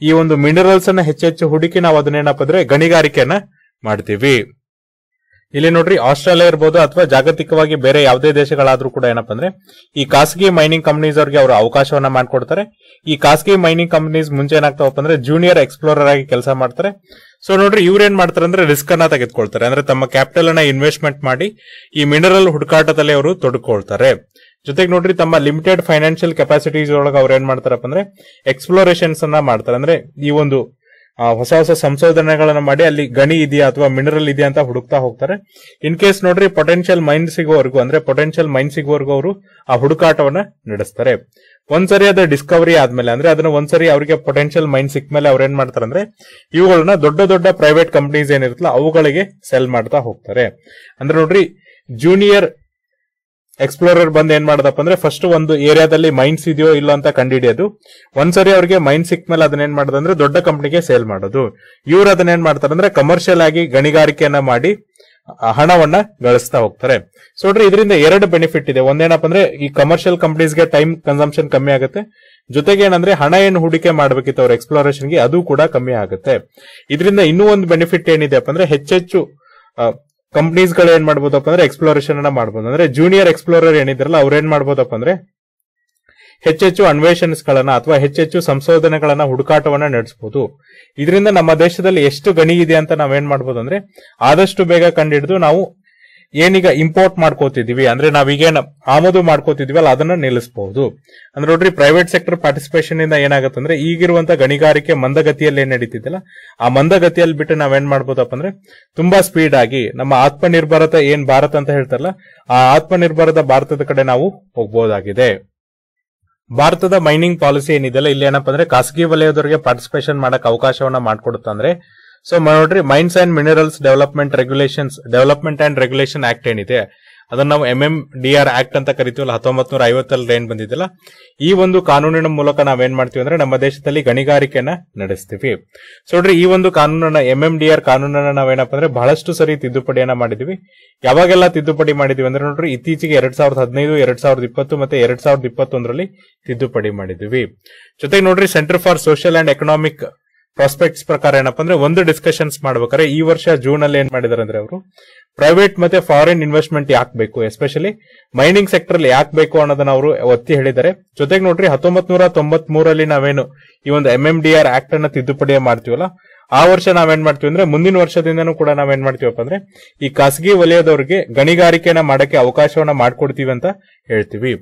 ಈ ಒಂದು ಮಿನರಲ್ಸ್ ಅನ್ನ ಹೆಚ್ಚೆಚ್ಚು ಹುಡುಕಿ ನಾವು ಅದನ್ನೇನಪ್ಪ ಅಂದ್ರೆ ಗಣಿಗಾರಿಕೆಯನ್ನ ಮಾಡ್ತೀವಿ. ಇಲ್ಲಿ ನೋಡ್ರಿ, ಆಸ್ಟ್ರೇಲಿಯಾ ಇರ್ಬೋದು ಅಥವಾ ಜಾಗತಿಕವಾಗಿ ಬೇರೆ ಯಾವುದೇ ದೇಶಗಳಾದ್ರೂ ಕೂಡ ಏನಪ್ಪಾ ಅಂದ್ರೆ, ಈ ಖಾಸಗಿ ಮೈನಿಂಗ್ ಕಂಪನೀಸ್ ಅವರಿಗೆ ಅವರು ಅವಕಾಶವನ್ನ ಮಾಡಿಕೊಡ್ತಾರೆ. ಈ ಖಾಸಗಿ ಮೈನಿಂಗ್ ಕಂಪನೀಸ್ ಮುಂಚೆ ಏನಾಗ್ತಾವಪ್ಪ ಅಂದ್ರೆ ಜೂನಿಯರ್ ಎಕ್ಸ್ಪ್ಲೋರರ್ ಆಗಿ ಕೆಲಸ ಮಾಡ್ತಾರೆ. ಸೊ ನೋಡ್ರಿ, ಇವ್ರು ಏನ್ ಮಾಡ್ತಾರೆ ಅಂದ್ರೆ ರಿಸ್ಕ್ ಅನ್ನ ತೆಗೆದುಕೊಳ್ತಾರೆ. ಅಂದ್ರೆ ತಮ್ಮ ಕ್ಯಾಪಿಟಲ್ ಅನ್ನ ಇನ್ವೆಸ್ಟ್ಮೆಂಟ್ ಮಾಡಿ, ಈ ಮಿನರಲ್ ಹುಡುಕಾಟದಲ್ಲಿ ಅವರು ತೊಡಕೊಳ್ತಾರೆ. ಜೊತೆಗೆ ನೋಡ್ರಿ, ತಮ್ಮ ಲಿಮಿಟೆಡ್ ಫೈನಾನ್ಷಿಯಲ್ ಕೆಪಾಸಿಟೀಸ್ ಒಳಗೆ ಅವ್ರು ಏನ್ ಮಾಡ್ತಾರಪ್ಪ ಅಂದ್ರೆ ಎಕ್ಸ್ಪ್ಲೋರೇಷನ್ಸ್ ಅನ್ನ ಮಾಡ್ತಾರೆ. ಅಂದ್ರೆ ಈ ಒಂದು ಹೊಸ ಹೊಸ ಸಂಶೋಧನೆಗಳನ್ನ ಮಾಡಿ ಅಲ್ಲಿ ಗಣಿ ಇದೆಯಾ ಅಥವಾ ಮಿನರಲ್ ಇದೆಯಾ ಅಂತ ಹುಡುಕ್ತಾ ಹೋಗ್ತಾರೆ. ಇನ್ ಕೇಸ್ ನೋಡ್ರಿ ಪೊಟೆನ್ಶಿಯಲ್ ಮೈಂಡ್ ಸಿಗುವವರೆಗೂ, ಅಂದ್ರೆ ಪೊಟೆನ್ಶಿಯಲ್ ಮೈಂಡ್ ಸಿಗುವವರೆಗೂ ಅವರು ಆ ಹುಡುಕಾಟವನ್ನ ನಡೆಸ್ತಾರೆ. ಒಂದ್ಸರಿ ಅದ ಡಿಸ್ಕವರಿ ಆದ್ಮೇಲೆ, ಅಂದ್ರೆ ಅದನ್ನ ಒಂದ್ಸರಿ ಅವರಿಗೆ ಪೊಟೆನ್ಶಿಯಲ್ ಮೈನ್ ಸಿಕ್ಮೇಲೆ ಅವ್ರು ಏನ್ ಮಾಡ್ತಾರೆ ಅಂದ್ರೆ ಇವುಗಳನ್ನ ದೊಡ್ಡ ದೊಡ್ಡ ಪ್ರೈವೇಟ್ ಕಂಪನೀಸ್ ಏನಿರುತ್ತಲ್ಲ, ಅವುಗಳಿಗೆ ಸೆಲ್ ಮಾಡ್ತಾ ಹೋಗ್ತಾರೆ. ಅಂದ್ರೆ ನೋಡ್ರಿ ಜೂನಿಯರ್ ಎಕ್ಸ್ಪ್ಲೋರರ್ ಬಂದ್ ಏನ್ ಮಾಡದಪ್ಪ ಅಂದ್ರೆ ಫಸ್ಟ್ ಒಂದು ಏರಿಯಾದಲ್ಲಿ ಮೈನ್ಸ್ ಇದೆಯೋ ಇಲ್ಲ ಅಂತ ಕಂಡಿಡಿಯೋದು. ಒಂದ್ಸರಿ ಅವರಿಗೆ ಮೈನ್ ಅದನ್ನ ಏನ್ ಮಾಡೋದಂದ್ರೆ ದೊಡ್ಡ ಕಂಪ್ನಿಗೆ ಸೇಲ್ ಮಾಡೋದು. ಇವ್ರು ಅದನ್ನ ಏನ್ ಮಾಡ್ತಾರೆ ಅಂದ್ರೆ ಕಮರ್ಷಿಯಲ್ ಆಗಿ ಗಣಿಗಾರಿಕೆಯನ್ನ ಮಾಡಿ ಹಣವನ್ನ ಗಳಿಸ್ತಾ ಹೋಗ್ತಾರೆ. ಸೊ ನೋಡ್ರಿ, ಇದರಿಂದ ಎರಡು ಬೆನಿಫಿಟ್ ಇದೆ. ಒಂದೇನಪ್ಪ ಅಂದ್ರೆ ಈ ಕಮರ್ಷಿಯಲ್ ಕಂಪ್ನೀಸ್ಗೆ ಟೈಮ್ ಕನ್ಸಂಪ್ಷನ್ ಕಮ್ಮಿ ಆಗುತ್ತೆ. ಜೊತೆಗೆ ಏನಂದ್ರೆ ಹಣ ಏನು ಹೂಡಿಕೆ ಮಾಡಬೇಕಿತ್ತು ಅವ್ರ ಎಕ್ಸ್ಪ್ಲೋರೇಷನ್ಗೆ ಅದು ಕೂಡ ಕಮ್ಮಿ ಆಗುತ್ತೆ. ಇದರಿಂದ ಇನ್ನೂ ಒಂದು ಬೆನಿಫಿಟ್ ಏನಿದೆ ಅಂದ್ರೆ ಹೆಚ್ಚೆಚ್ಚು ಕಂಪನೀಸ್ಗಳು ಏನ್ ಮಾಡ್ಬೋದಪ್ಪ ಅಂದ್ರೆ ಎಕ್ಸ್ಪ್ಲೋರೇಷನ್ ಅನ್ನ ಮಾಡ್ಬೋದು. ಅಂದ್ರೆ ಜೂನಿಯರ್ ಎಕ್ಸ್ಪ್ಲೋರರ್ ಏನಿದ್ರಲ್ಲ, ಅವ್ರು ಏನ್ ಮಾಡ್ಬೋದಪ್ಪ ಅಂದ್ರೆ ಹೆಚ್ಚೆಚ್ಚು ಅನ್ವೇಷನ್ಸ್ಗಳನ್ನ ಅಥವಾ ಹೆಚ್ಚೆಚ್ಚು ಸಂಶೋಧನೆಗಳನ್ನ ಹುಡುಕಾಟವನ್ನ ನಡೆಸಬಹುದು ಇದರಿಂದ ನಮ್ಮ ದೇಶದಲ್ಲಿ ಎಷ್ಟು ಗಣಿ ಇದೆ ಅಂತ ನಾವೇನ್ ಮಾಡ್ಬೋದು ಅಂದ್ರೆ ಆದಷ್ಟು ಬೇಗ ಕಂಡಿಡಿದು ನಾವು ಏನೀಗ ಇಂಪೋರ್ಟ್ ಮಾಡ್ಕೋತಿದೀವಿ, ಅಂದ್ರೆ ನಾವೀಗೇನ್ ಆಮದು ಮಾಡ್ಕೋತಿದೀವಲ್ಲ, ಅದನ್ನ ನಿಲ್ಲಿಸಬಹುದು ಅಂದ್ರೆ ನೋಡ್ರಿ ಪ್ರೈವೇಟ್ ಸೆಕ್ಟರ್ ಪಾರ್ಟಿಸಿಪೇಷನ್ ಇಂದ ಏನಾಗುತ್ತೆ ಅಂದ್ರೆ ಈಗಿರುವಂತ ಗಣಿಗಾರಿಕೆ ಮಂದಗತಿಯಲ್ಲಿ ಏನ್ ನಡೀತಿದ್ದಲ್ಲ. ಆ ಮಂದಗತಿಯಲ್ಲಿ ಬಿಟ್ಟು ನಾವೇನ್ ಮಾಡ್ಬೋದಪ್ಪ ಅಂದ್ರೆ, ತುಂಬಾ ಸ್ಪೀಡ್ ಆಗಿ ನಮ್ಮ ಆತ್ಮನಿರ್ಭರತ ಏನ್ ಭಾರತ ಅಂತ ಹೇಳ್ತಾರಲ್ಲ, ಆ ಆತ್ಮನಿರ್ಭರದ ಭಾರತದ ಕಡೆ ನಾವು ಹೋಗ್ಬೋದಾಗಿದೆ. ಭಾರತದ ಮೈನಿಂಗ್ ಪಾಲಿಸಿ ಏನಿದೆಯಲ್ಲ, ಇಲ್ಲಿ ಏನಪ್ಪಾ ಅಂದ್ರೆ, ಖಾಸಗಿ ವಲಯದವರಿಗೆ ಪಾರ್ಟಿಸಿಪೇಷನ್ ಮಾಡಕ್ ಅವಕಾಶವನ್ನ ಮಾಡ್ಕೊಡುತ್ತಂದ್ರೆ ಸೊ ನೋಡ್ರಿ mines and minerals development regulations development and regulation act ಏನಿದೆ, ಅದನ್ನ ನಾವು M M D R act ಅಂತ ಕರಿತೀವಲ್ಲ ಹತ್ತೊಂಬತ್ ನೂರ ಐವತ್ತಲ್ಲಿ ಏನ್ ಬಂದಿದ್ದಲ್ಲ ಈ ಒಂದು ಕಾನೂನಿನ ಮೂಲಕ ನಾವೇನ್ ಮಾಡ್ತೀವಿ ಅಂದ್ರೆ ನಮ್ಮ ದೇಶದಲ್ಲಿ ಗಣಿಗಾರಿಕೆನ ನಡೆಸ್ತೀವಿ. ಸೊ ನೋಡ್ರಿ, ಈ ಒಂದು ಕಾನೂನನ್ನ ಎಂ ಎಂ ಡಿ ಆರ್ ಕಾನೂನನ್ನ ನಾವೇನಪ್ಪ ಅಂದ್ರೆ ಬಹಳಷ್ಟು ಸರಿ ತಿದ್ದುಪಡಿಯನ್ನ ಮಾಡಿದ್ವಿ. ಯಾವಾಗೆಲ್ಲ ತಿದ್ದುಪಡಿ ಮಾಡಿದ್ವಿ ಅಂದ್ರೆ ನೋಡ್ರಿ, ಇತ್ತೀಚೆಗೆ ಎರಡ್ ಸಾವಿರದ ಹದಿನೈದು, ಎರಡ್ ಸಾವಿರದ ಇಪ್ಪತ್ತು ಮತ್ತೆ ಎರಡ್ ಸಾವಿರದ ಇಪ್ಪತ್ತೊಂದರಲ್ಲಿ ತಿದ್ದುಪಡಿ ಮಾಡಿದ್ವಿ. ಜೊತೆಗೆ ನೋಡ್ರಿ centre for social and economic prospects ಪ್ರಕಾರ ಏನಪ್ಪಾ ಅಂದ್ರೆ ಒಂದು ಡಿಸ್ಕಷನ್ಸ್ ಮಾಡ್ಬೇಕಾದ್ರೆ ಈ ವರ್ಷ ಜೂನ್ ಅಲ್ಲಿ ಏನ್ ಮಾಡಿದಾರೆ ಅಂದ್ರೆ ಅವರು ಪ್ರೈವೇಟ್ ಮತ್ತೆ ಫಾರಿನ್ ಇನ್ವೆಸ್ಟ್ಮೆಂಟ್ ಯಾಕೆ ಬೇಕು ಎಸ್ಪೆಷಲಿ ಮೈನಿಂಗ್ ಸೆಕ್ಟರ್ ಅಲ್ಲಿ ಯಾಕೆ ಬೇಕು ಅನ್ನೋದನ್ನ ಅವರು ಒತ್ತಿ ಹೇಳಿದ್ದಾರೆ. ಜೊತೆಗೆ ನೋಡ್ರಿ ಹತ್ತೊಂಬತ್ ನೂರ ತೊಂಬತ್ ಮೂರಲ್ಲಿ ನಾವೇನು ಈ ಒಂದು M M D R act ಅನ್ನ ತಿದ್ದುಪಡಿ ಮಾಡ್ತೀವಲ್ಲ, ಆ ವರ್ಷ ನಾವೇನ್ ಮಾಡ್ತೀವಿ ಅಂದ್ರೆ ಮುಂದಿನ ವರ್ಷದಿಂದನೂ ಕೂಡ ನಾವೇನ್ ಮಾಡ್ತೀವಪ್ಪ ಅಂದ್ರೆ ಈ ಖಾಸಗಿ ವಲಯದವರಿಗೆ ಗಣಿಗಾರಿಕೆನ ಮಾಡಕ್ಕೆ ಅವಕಾಶವನ್ನ ಮಾಡ್ಕೊಡ್ತೀವಿ ಅಂತ ಹೇಳ್ತೀವಿ.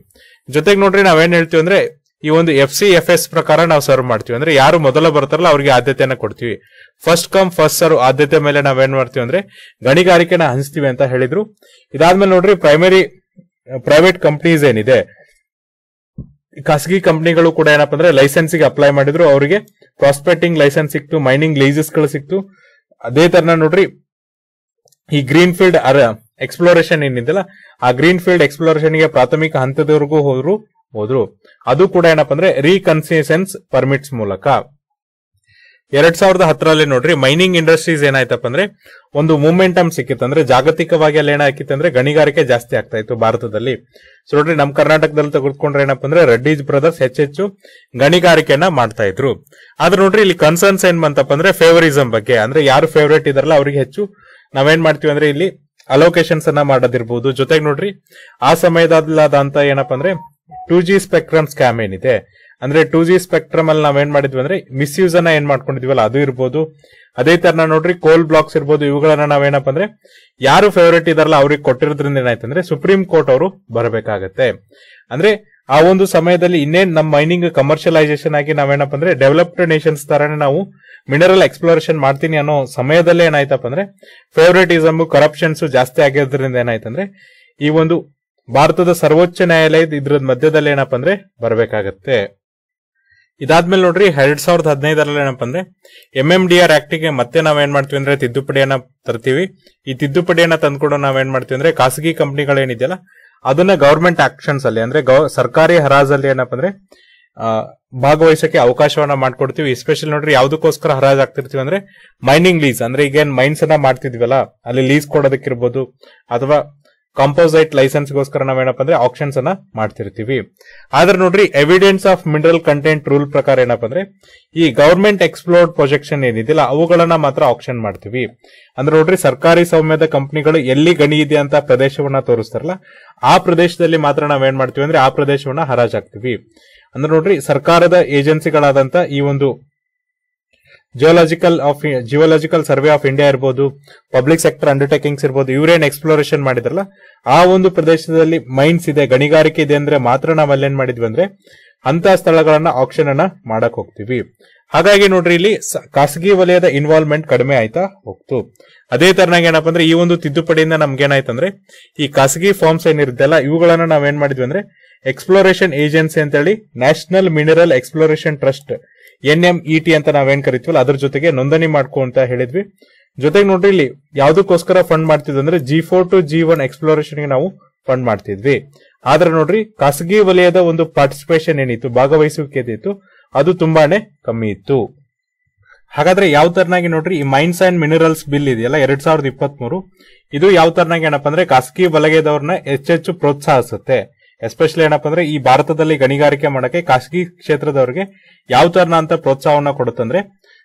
ಜೊತೆಗೆ ನೋಡ್ರಿ ನಾವೇನ್ ಹೇಳ್ತೀವಿ ಅಂದ್ರೆ ಈ ಒಂದು ಎಫ್ ಸಿ ಎಫ್ ಎಸ್ ಪ್ರಕಾರ ನಾವು ಸರ್ವ್ ಮಾಡ್ತೀವಿ. ಅಂದ್ರೆ ಯಾರು ಮೊದಲ ಬರ್ತಾರಲ್ಲ ಅವ್ರಿಗೆ ಆದ್ಯತೆಯನ್ನ ಕೊಡ್ತೀವಿ. ಫಸ್ಟ್ ಕಮ್ ಫಸ್ಟ್ ಸರ್ವ್ ಆದ್ಯತೆ ಮೇಲೆ ನಾವೇನ್ ಮಾಡ್ತೀವಿ ಅಂದ್ರೆ ಗಣಿಗಾರಿಕೆನ ಹಂಚ್ತೀವಿ ಅಂತ ಹೇಳಿದ್ರು. ಇದಾದ್ಮೇಲೆ ನೋಡ್ರಿ ಪ್ರೈಮರಿ ಪ್ರೈವೇಟ್ ಕಂಪ್ನೀಸ್ ಏನಿದೆ. ಖಾಸಗಿ ಕಂಪ್ನಿಗಳು ಕೂಡ ಏನಪ್ಪಾ ಅಂದ್ರೆ ಲೈಸೆನ್ಸಿಗೆ ಅಪ್ಲೈ ಮಾಡಿದ್ರು. ಅವರಿಗೆ ಪ್ರಾಸ್ಪೆಕ್ಟಿಂಗ್ ಲೈಸೆನ್ಸ್ ಸಿಕ್ತು ಮೈನಿಂಗ್ ಲೈಸೆಸ್ಗಳು ಸಿಕ್ತು. ಅದೇ ತರನ ನೋಡ್ರಿ ಈ ಗ್ರೀನ್ ಫೀಲ್ಡ್ ಎಕ್ಸ್ಪ್ಲೋರೇಷನ್ ಏನಿದೆಯಲ್ಲ ಆ ಗ್ರೀನ್ ಫೀಲ್ಡ್ ಎಕ್ಸ್ಪ್ಲೋರೇಷನ್ಗೆ ಪ್ರಾಥಮಿಕ ಹಂತದವರೆಗೂ ಹೋದ್ರು. ಹೋದ್ರು ಅದು ಕೂಡ ಏನಪ್ಪಾ ಅಂದ್ರೆ ರೀಕನ್ಸೆಷನ್ಸ್ ಪರ್ಮಿಟ್ಸ್ ಮೂಲಕ. ಎರಡ್ ಸಾವಿರದ ಹತ್ತರಲ್ಲಿ ನೋಡ್ರಿ ಮೈನಿಂಗ್ ಇಂಡಸ್ಟ್ರೀಸ್ ಏನಾಯ್ತಪ್ಪ ಅಂದ್ರೆ, ಒಂದು ಮೂಮೆಂಟಮ್ ಸಿಕ್ಕಿತ್ತು ಅಂದ್ರೆ ಜಾಗತಿಕವಾಗಿ ಅಲ್ಲಿ ಏನಾಗಿತ್ತು ಅಂದ್ರೆ ಗಣಿಗಾರಿಕೆ ಜಾಸ್ತಿ ಆಗ್ತಾ ಇತ್ತು ಭಾರತದಲ್ಲಿ. ಸೊ ನೋಡ್ರಿ ನಮ್ಮ ಕರ್ನಾಟಕದಲ್ಲಿ ತೆಗೆದುಕೊಂಡ್ರೆ ಏನಪ್ಪ ಅಂದ್ರೆ ರೆಡ್ಡೀಸ್ ಬ್ರದರ್ಸ್ ಹೆಚ್ಚೆಚ್ಚು ಗಣಿಗಾರಿಕೆಯನ್ನ ಮಾಡ್ತಾ ಇದ್ರು. ಆದ್ರೆ ನೋಡ್ರಿ, ಇಲ್ಲಿ ಕನ್ಸರ್ನ್ಸ್ ಏನ್ ಬಂತಪ್ಪ ಅಂದ್ರೆ ಫೇವರಿಸಂ ಬಗ್ಗೆ. ಅಂದ್ರೆ ಯಾರು ಫೇವರೇಟ್ ಇದಾರಲ್ಲ, ಅವ್ರಿಗೆ ಹೆಚ್ಚು ನಾವೇನ್ ಮಾಡ್ತೀವಿ ಅಂದ್ರೆ ಇಲ್ಲಿ ಅಲೋಕೇಶನ್ಸ್ ಅನ್ನ ಮಾಡೋದಿರ್ಬೋದು. ಜೊತೆಗೆ ನೋಡ್ರಿ, ಆ ಸಮಯದಲ್ಲಾದಂತ ಏನಪ್ಪಾ ಅಂದ್ರೆ ಟೂ ಜಿ ಸ್ಪೆಕ್ಟ್ರಮ್ ಸ್ಕ್ಯಾಮ್ ಏನಿದೆ? ಅಂದ್ರೆ ಟೂ ಜಿ ಸ್ಪೆಕ್ಟ್ರಮ್ ಅಲ್ಲಿ ನಾವೇನ್ ಮಾಡಿದ್ವಿ ಅಂದ್ರೆ ಮಿಸ್ಯೂಸ್ ಅನ್ನ ಏನ್ ಮಾಡ್ಕೊಂಡಿದ್ವಲ್ಲ, ಅದು ಇರ್ಬೋದು. ಅದೇ ತರ ನೋಡ್ರಿ ಕೋಲ್ ಬ್ಲಾಕ್ಸ್ ಇರ್ಬೋದು, ಇವುಗಳನ್ನ ನಾವೇನಪ್ಪ ಅಂದ್ರೆ ಯಾರು ಫೇವರೇಟ್ ಇದಾರಲ್ಲ ಅವ್ರಿಗೆ ಕೊಟ್ಟಿರೋದ್ರಿಂದ ಏನಾಯ್ತಂದ್ರೆ ಸುಪ್ರೀಂ ಕೋರ್ಟ್ ಅವರು ಬರಬೇಕಾಗತ್ತೆ. ಅಂದ್ರೆ ಆ ಒಂದು ಸಮಯದಲ್ಲಿ ಇನ್ನೇನ್ ನಮ್ಮ ಮೈನಿಂಗ್ ಕಮರ್ಷಿಯಲೈಸೇಷನ್ ಆಗಿ ನಾವೇನಪ್ಪ ಅಂದ್ರೆ ಡೆವಲಪ್ಡ್ ನೇಷನ್ಸ್ ತರಾನೇ ನಾವು ಮಿನರಲ್ ಎಕ್ಸ್ಪ್ಲೋರೇಷನ್ ಮಾಡ್ತೀನಿ ಅನ್ನೋ ಸಮಯದಲ್ಲೇ ಏನಾಯ್ತಪ್ಪ ಅಂದ್ರೆ ಫೇವರೇಟಿಸಮ್ ಕರಪ್ಷನ್ಸ್ ಜಾಸ್ತಿ ಆಗಿರೋದ್ರಿಂದ ಏನಾಯ್ತಂದ್ರೆ ಈ ಒಂದು ಭಾರತದ ಸರ್ವೋಚ್ಚ ನ್ಯಾಯಾಲಯದ ಇದ್ರ ಮಧ್ಯದಲ್ಲಿ ಏನಪ್ಪ ಅಂದ್ರೆ ಬರಬೇಕಾಗತ್ತೆ. ಇದಾದ್ಮೇಲೆ ನೋಡ್ರಿ, ಎರಡ್ ಸಾವಿರದ ಹದಿನೈದರಲ್ಲಿ ಏನಪ್ಪ ಅಂದ್ರೆ ಎಂ ಎಂ ಡಿ ಆರ್ ಆಕ್ಟಿಗೆ ಮತ್ತೆ ನಾವೇನ್ ಮಾಡ್ತೀವಿ ಅಂದ್ರೆ ತಿದ್ದುಪಡಿಯನ್ನ ತರ್ತೀವಿ. ಈ ತಿದ್ದುಪಡಿಯನ್ನ ತಂದ್ಕೊಂಡು ನಾವೇನ್ ಮಾಡ್ತೀವಿ ಅಂದ್ರೆ ಖಾಸಗಿ ಕಂಪನಿಗಳೇನಿದೆಯಲ್ಲ ಅದನ್ನ ಗವರ್ಮೆಂಟ್ ಆಕ್ಷನ್ಸ್ ಅಲ್ಲಿ ಅಂದ್ರೆ ಸರ್ಕಾರಿ ಹರಾಜಲ್ಲಿ ಏನಪ್ಪ ಅಂದ್ರೆ ಭಾಗವಹಿಸಕ್ಕೆ ಅವಕಾಶವನ್ನ ಮಾಡ್ಕೊಡ್ತೀವಿ. ಎಸ್ಪೆಷಲಿ ನೋಡ್ರಿ, ಯಾವ್ದಕ್ಕೋಸ್ಕರ ಹರಾಜ್ ಆಗ್ತಿರ್ತೀವಿ ಅಂದ್ರೆ ಮೈನಿಂಗ್ ಲೀಸ್ ಅಂದ್ರೆ ಈಗೇನ್ ಮೈನ್ಸ್ ಅನ್ನ ಮಾಡ್ತಿದ್ವಲ್ಲ, ಅಲ್ಲಿ ಲೀಸ್ ಕೊಡೋದಕ್ಕಿರ್ಬೋದು, ಅಥವಾ ಕಾಂಪೋಸೈಟ್ ಲೈಸೆನ್ಸ್ ಗೋಸ್ಕರ ನಾವೇನಪ್ಪ ಅಂದ್ರೆ ಆಪ್ಷನ್ಸ್ ಅನ್ನ ಮಾಡ್ತಿರ್ತೀವಿ. ಆದ್ರೆ ನೋಡ್ರಿ evidence of mineral content rule ಪ್ರಕಾರ ಏನಪ್ಪ ಅಂದ್ರೆ, ಈ ಗವರ್ಮೆಂಟ್ ಎಕ್ಸ್ಪ್ಲೋರ್ಡ್ ಪ್ರೊಜೆಕ್ಷನ್ ಏನಿದೆಯಲ್ಲ ಅವುಗಳನ್ನ ಮಾತ್ರ ಆಕ್ಷನ್ ಮಾಡ್ತೀವಿ. ಅಂದ್ರೆ ನೋಡ್ರಿ, ಸರ್ಕಾರಿ ಸೌಮ್ಯದ ಕಂಪನಿಗಳು ಎಲ್ಲಿ ಗಣಿ ಇದೆ ಅಂತ ಪ್ರದೇಶವನ್ನ ತೋರಿಸ್ತಾರಲ್ಲ, ಆ ಪ್ರದೇಶದಲ್ಲಿ ಮಾತ್ರ ನಾವೇನ್ ಮಾಡ್ತೀವಿ ಅಂದ್ರೆ ಆ ಪ್ರದೇಶವನ್ನ ಹರಾಜಾಗ್ತೀವಿ. ಅಂದ್ರೆ ನೋಡ್ರಿ, ಸರ್ಕಾರದ ಏಜೆನ್ಸಿಗಳಾದಂತ ಈ ಒಂದು geological of geological survey of India ಇರ್ಬೋದು ಪಬ್ಲಿಕ್ ಸೆಕ್ಟರ್ ಅಂಡರ್ಟೇಕಿಂಗ್ಸ್ ಇರ್ಬೋದು ಇವರೇನ್ ಎಕ್ಸ್ಪ್ಲೋರೇಷನ್ ಮಾಡಿದ್ರಲ್ಲ, ಆ ಒಂದು ಪ್ರದೇಶದಲ್ಲಿ ಮೈನ್ಸ್ ಇದೆ, ಗಣಿಗಾರಿಕೆ ಇದೆ ಅಂದ್ರೆ ಮಾತ್ರ ನಾವ್ ಅಲ್ಲೇನ್ ಮಾಡಿದ್ವಿ ಅಂದ್ರೆ ಅಂತ ಸ್ಥಳಗಳನ್ನ ಆಪ್ಷನ್ ಅನ್ನ ಮಾಡಕ್ ಹೋಗ್ತೀವಿ. ಹಾಗಾಗಿ ನೋಡ್ರಿ ಇಲ್ಲಿ ಖಾಸಗಿ ವಲಯದ ಇನ್ವಾಲ್ವ್ಮೆಂಟ್ ಕಡಿಮೆ ಆಯ್ತಾ ಹೋಗ್ತು. ಅದೇ ತರನಾಗ ಏನಪ್ಪಾ ಅಂದ್ರೆ ಈ ಒಂದು ತಿದ್ದುಪಡಿಯಿಂದ ನಮ್ಗೆ ಏನಾಯ್ತಂದ್ರೆ ಈ ಖಾಸಗಿ ಫಾರ್ಮ್ಸ್ ಏನಿರುತ್ತಲ್ಲ ಇವುಗಳನ್ನ ನಾವೇನ್ ಮಾಡಿದ್ವಿ ಅಂದ್ರೆ ಎಕ್ಸ್ಪ್ಲೋರೇಷನ್ ಏಜೆನ್ಸಿ ಅಂತೇಳಿ national mineral exploration trust N M E T ಅಂತ ನಾವೇನ್ ಕರಿತೀವಲ್ಲ, ಅದ್ರ ಜೊತೆಗೆ ನೋಂದಣಿ ಮಾಡ್ಕೊ ಅಂತ ಹೇಳಿದ್ವಿ. ಜೊತೆಗೆ ನೋಡ್ರಿ, ಇಲ್ಲಿ ಯಾವ್ದಕ್ಕೋಸ್ಕರ ಫಂಡ್ ಮಾಡ್ತಿದ್ವಿ ಅಂದ್ರೆ G four two G one ಎಕ್ಸ್ಪ್ಲೋರೇಷನ್ಗೆ ನಾವು ಫಂಡ್ ಮಾಡ್ತಿದ್ವಿ. ಆದ್ರೆ ನೋಡ್ರಿ, ಖಾಸಗಿ ವಲಯದ ಒಂದು ಪಾರ್ಟಿಸಿಪೇಷನ್ ಏನಿತ್ತು ಭಾಗವಹಿಸುವಿಕೆ ಏನಿತ್ತು ಅದು ತುಂಬಾನೇ ಕಮ್ಮಿ ಇತ್ತು. ಹಾಗಾದ್ರೆ ಯಾವ ತರನಾಗಿ ನೋಡ್ರಿ, ಈ ಮೈನ್ಸ್ ಅಂಡ್ ಮಿನರಲ್ಸ್ ಬಿಲ್ ಇದೆಯಲ್ಲ, ಎರಡ್ ಸಾವಿರದ ಇಪ್ಪತ್ತ್ ಮೂರು ಇದು ಯಾವ ತರನಾಗಿ ಏನಪ್ಪಾ ಅಂದ್ರೆ ಖಾಸಗಿ ವಲಯದವ್ರನ್ನ ಹೆಚ್ಚೆಚ್ಚು ಪ್ರೋತ್ಸಾಹಿಸುತ್ತೆ. ಎಸ್ಪೆಷಲಿ ಏನಪ್ಪಾ ಅಂದ್ರೆ ಈ ಭಾರತದಲ್ಲಿ ಗಣಿಗಾರಿಕೆ ಮಾಡಕ್ಕೆ ಖಾಸಗಿ ಕ್ಷೇತ್ರದವರಿಗೆ ಯಾವ ತರನ ಅಂತ ಪ್ರೋತ್ಸಾಹವನ್ನ ಕೊಡುತ್ತಂದ್ರೆ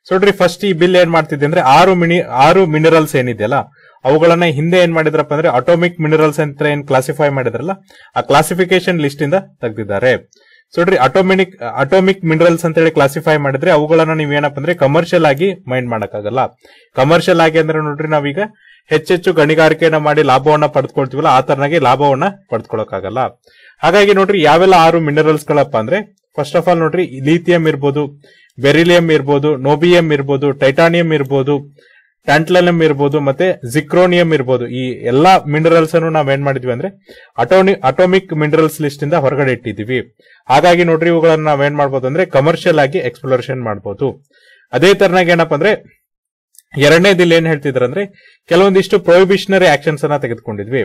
ಸೊ ನೋಡ್ರಿ ಫಸ್ಟ್ ಈ ಬಿಲ್ ಏನ್ ಮಾಡ್ತಿದೆ ಅಂದ್ರೆ ಆರು ಮಿನಿ ಆರು ಮಿನರಲ್ಸ್ ಏನಿದೆಯಲ್ಲ ಅವುಗಳನ್ನ ಹಿಂದೆ ಏನ್ ಮಾಡಿದ್ರಪ್ಪ ಅಂದ್ರೆ ಅಟೋಮಿಕ್ ಮಿನರಲ್ಸ್ ಅಂತ ಏನ್ ಕ್ಲಾಸಿಫೈ ಮಾಡಿದ್ರಲ್ಲ, ಆ ಕ್ಲಾಸಿಫಿಕೇಶನ್ ಲಿಸ್ಟ್ ಇಂದ ತೆಗೆದಿದ್ದಾರೆ. ಸೊ ನೋಡ್ರಿ ಅಟೋಮಿಕ್ ಅಟೋಮಿಕ್ ಮಿನರಲ್ಸ್ ಅಂತ ಹೇಳಿ ಕ್ಲಾಸಿಫೈ ಮಾಡಿದ್ರೆ ಅವುಗಳನ್ನ ನೀವ್ ಏನಪ್ಪ ಅಂದ್ರೆ ಕಮರ್ಷಿಯಲ್ ಆಗಿ ಮೈಂಡ್ ಮಾಡಕ್ಕಾಗಲ್ಲ. ಕಮರ್ಷಿಯಲ್ ಆಗಿ ಅಂದ್ರೆ ನೋಡ್ರಿ ನಾವೀಗ ಹೆಚ್ಚೆಚ್ಚು ಗಣಿಗಾರಿಕೆಯನ್ನ ಮಾಡಿ ಲಾಭವನ್ನ ಪಡೆದುಕೊಳ್ತೀವಲ್ಲ ಆ ತರನಾಗಿ ಲಾಭವನ್ನ ಪಡೆದುಕೊಳ್ಳಕ್ಕಾಗಲ್ಲ ಹಾಗಾಗಿ ನೋಡ್ರಿ, ಯಾವೆಲ್ಲ ಆರು ಮಿನರಲ್ಸ್ ಗಳಪ್ಪ ಅಂದ್ರೆ ಫಸ್ಟ್ ಆಫ್ ಆಲ್ ನೋಡ್ರಿ ಲಿಥಿಯಂ ಇರ್ಬೋದು ಬೆರಿಲಿಯಂ ಇರ್ಬೋದು ನೋಬಿಯಂ ಇರ್ಬೋದು ಟೈಟಾನಿಯಂ ಇರ್ಬೋದು ಟ್ಯಾಂಟ್ಲನಿಯಂ ಇರ್ಬೋದು, ಮತ್ತೆ ಜಿಕ್ರೋನಿಯಂ ಇರ್ಬೋದು. ಈ ಎಲ್ಲಾ ಮಿನರಲ್ಸ್ ಅನ್ನು ನಾವ್ ಏನ್ ಮಾಡಿದ್ವಿ ಅಂದ್ರೆ ಅಟೋನಿ ಅಟೋಮಿಕ್ ಮಿನರಲ್ಸ್ ಲಿಸ್ಟ್ ಇಂದ ಹೊರಗಡೆ ಇಟ್ಟಿದೀವಿ ಹಾಗಾಗಿ ನೋಡ್ರಿ, ಇವುಗಳನ್ನ ನಾವ್ ಏನ್ ಮಾಡ್ಬೋದು ಅಂದ್ರೆ ಕಮರ್ಷಿಯಲ್ ಆಗಿ ಎಕ್ಸ್ಪ್ಲೋರೇಷನ್ ಮಾಡ್ಬೋದು. ಅದೇ ತರನಾಗಿ ಏನಪ್ಪಾ ಅಂದ್ರೆ ಎರಡನೇದಿಲ್ಲಿ ಏನ್ ಹೇಳ್ತಿದ್ರ ಅಂದ್ರೆ ಕೆಲವೊಂದಿಷ್ಟು ಪ್ರೊಹಿಬಿಷನರಿ ಆಕ್ಷನ್ಸ್ ಅನ್ನ ತೆಗೆದುಕೊಂಡಿದ್ವಿ.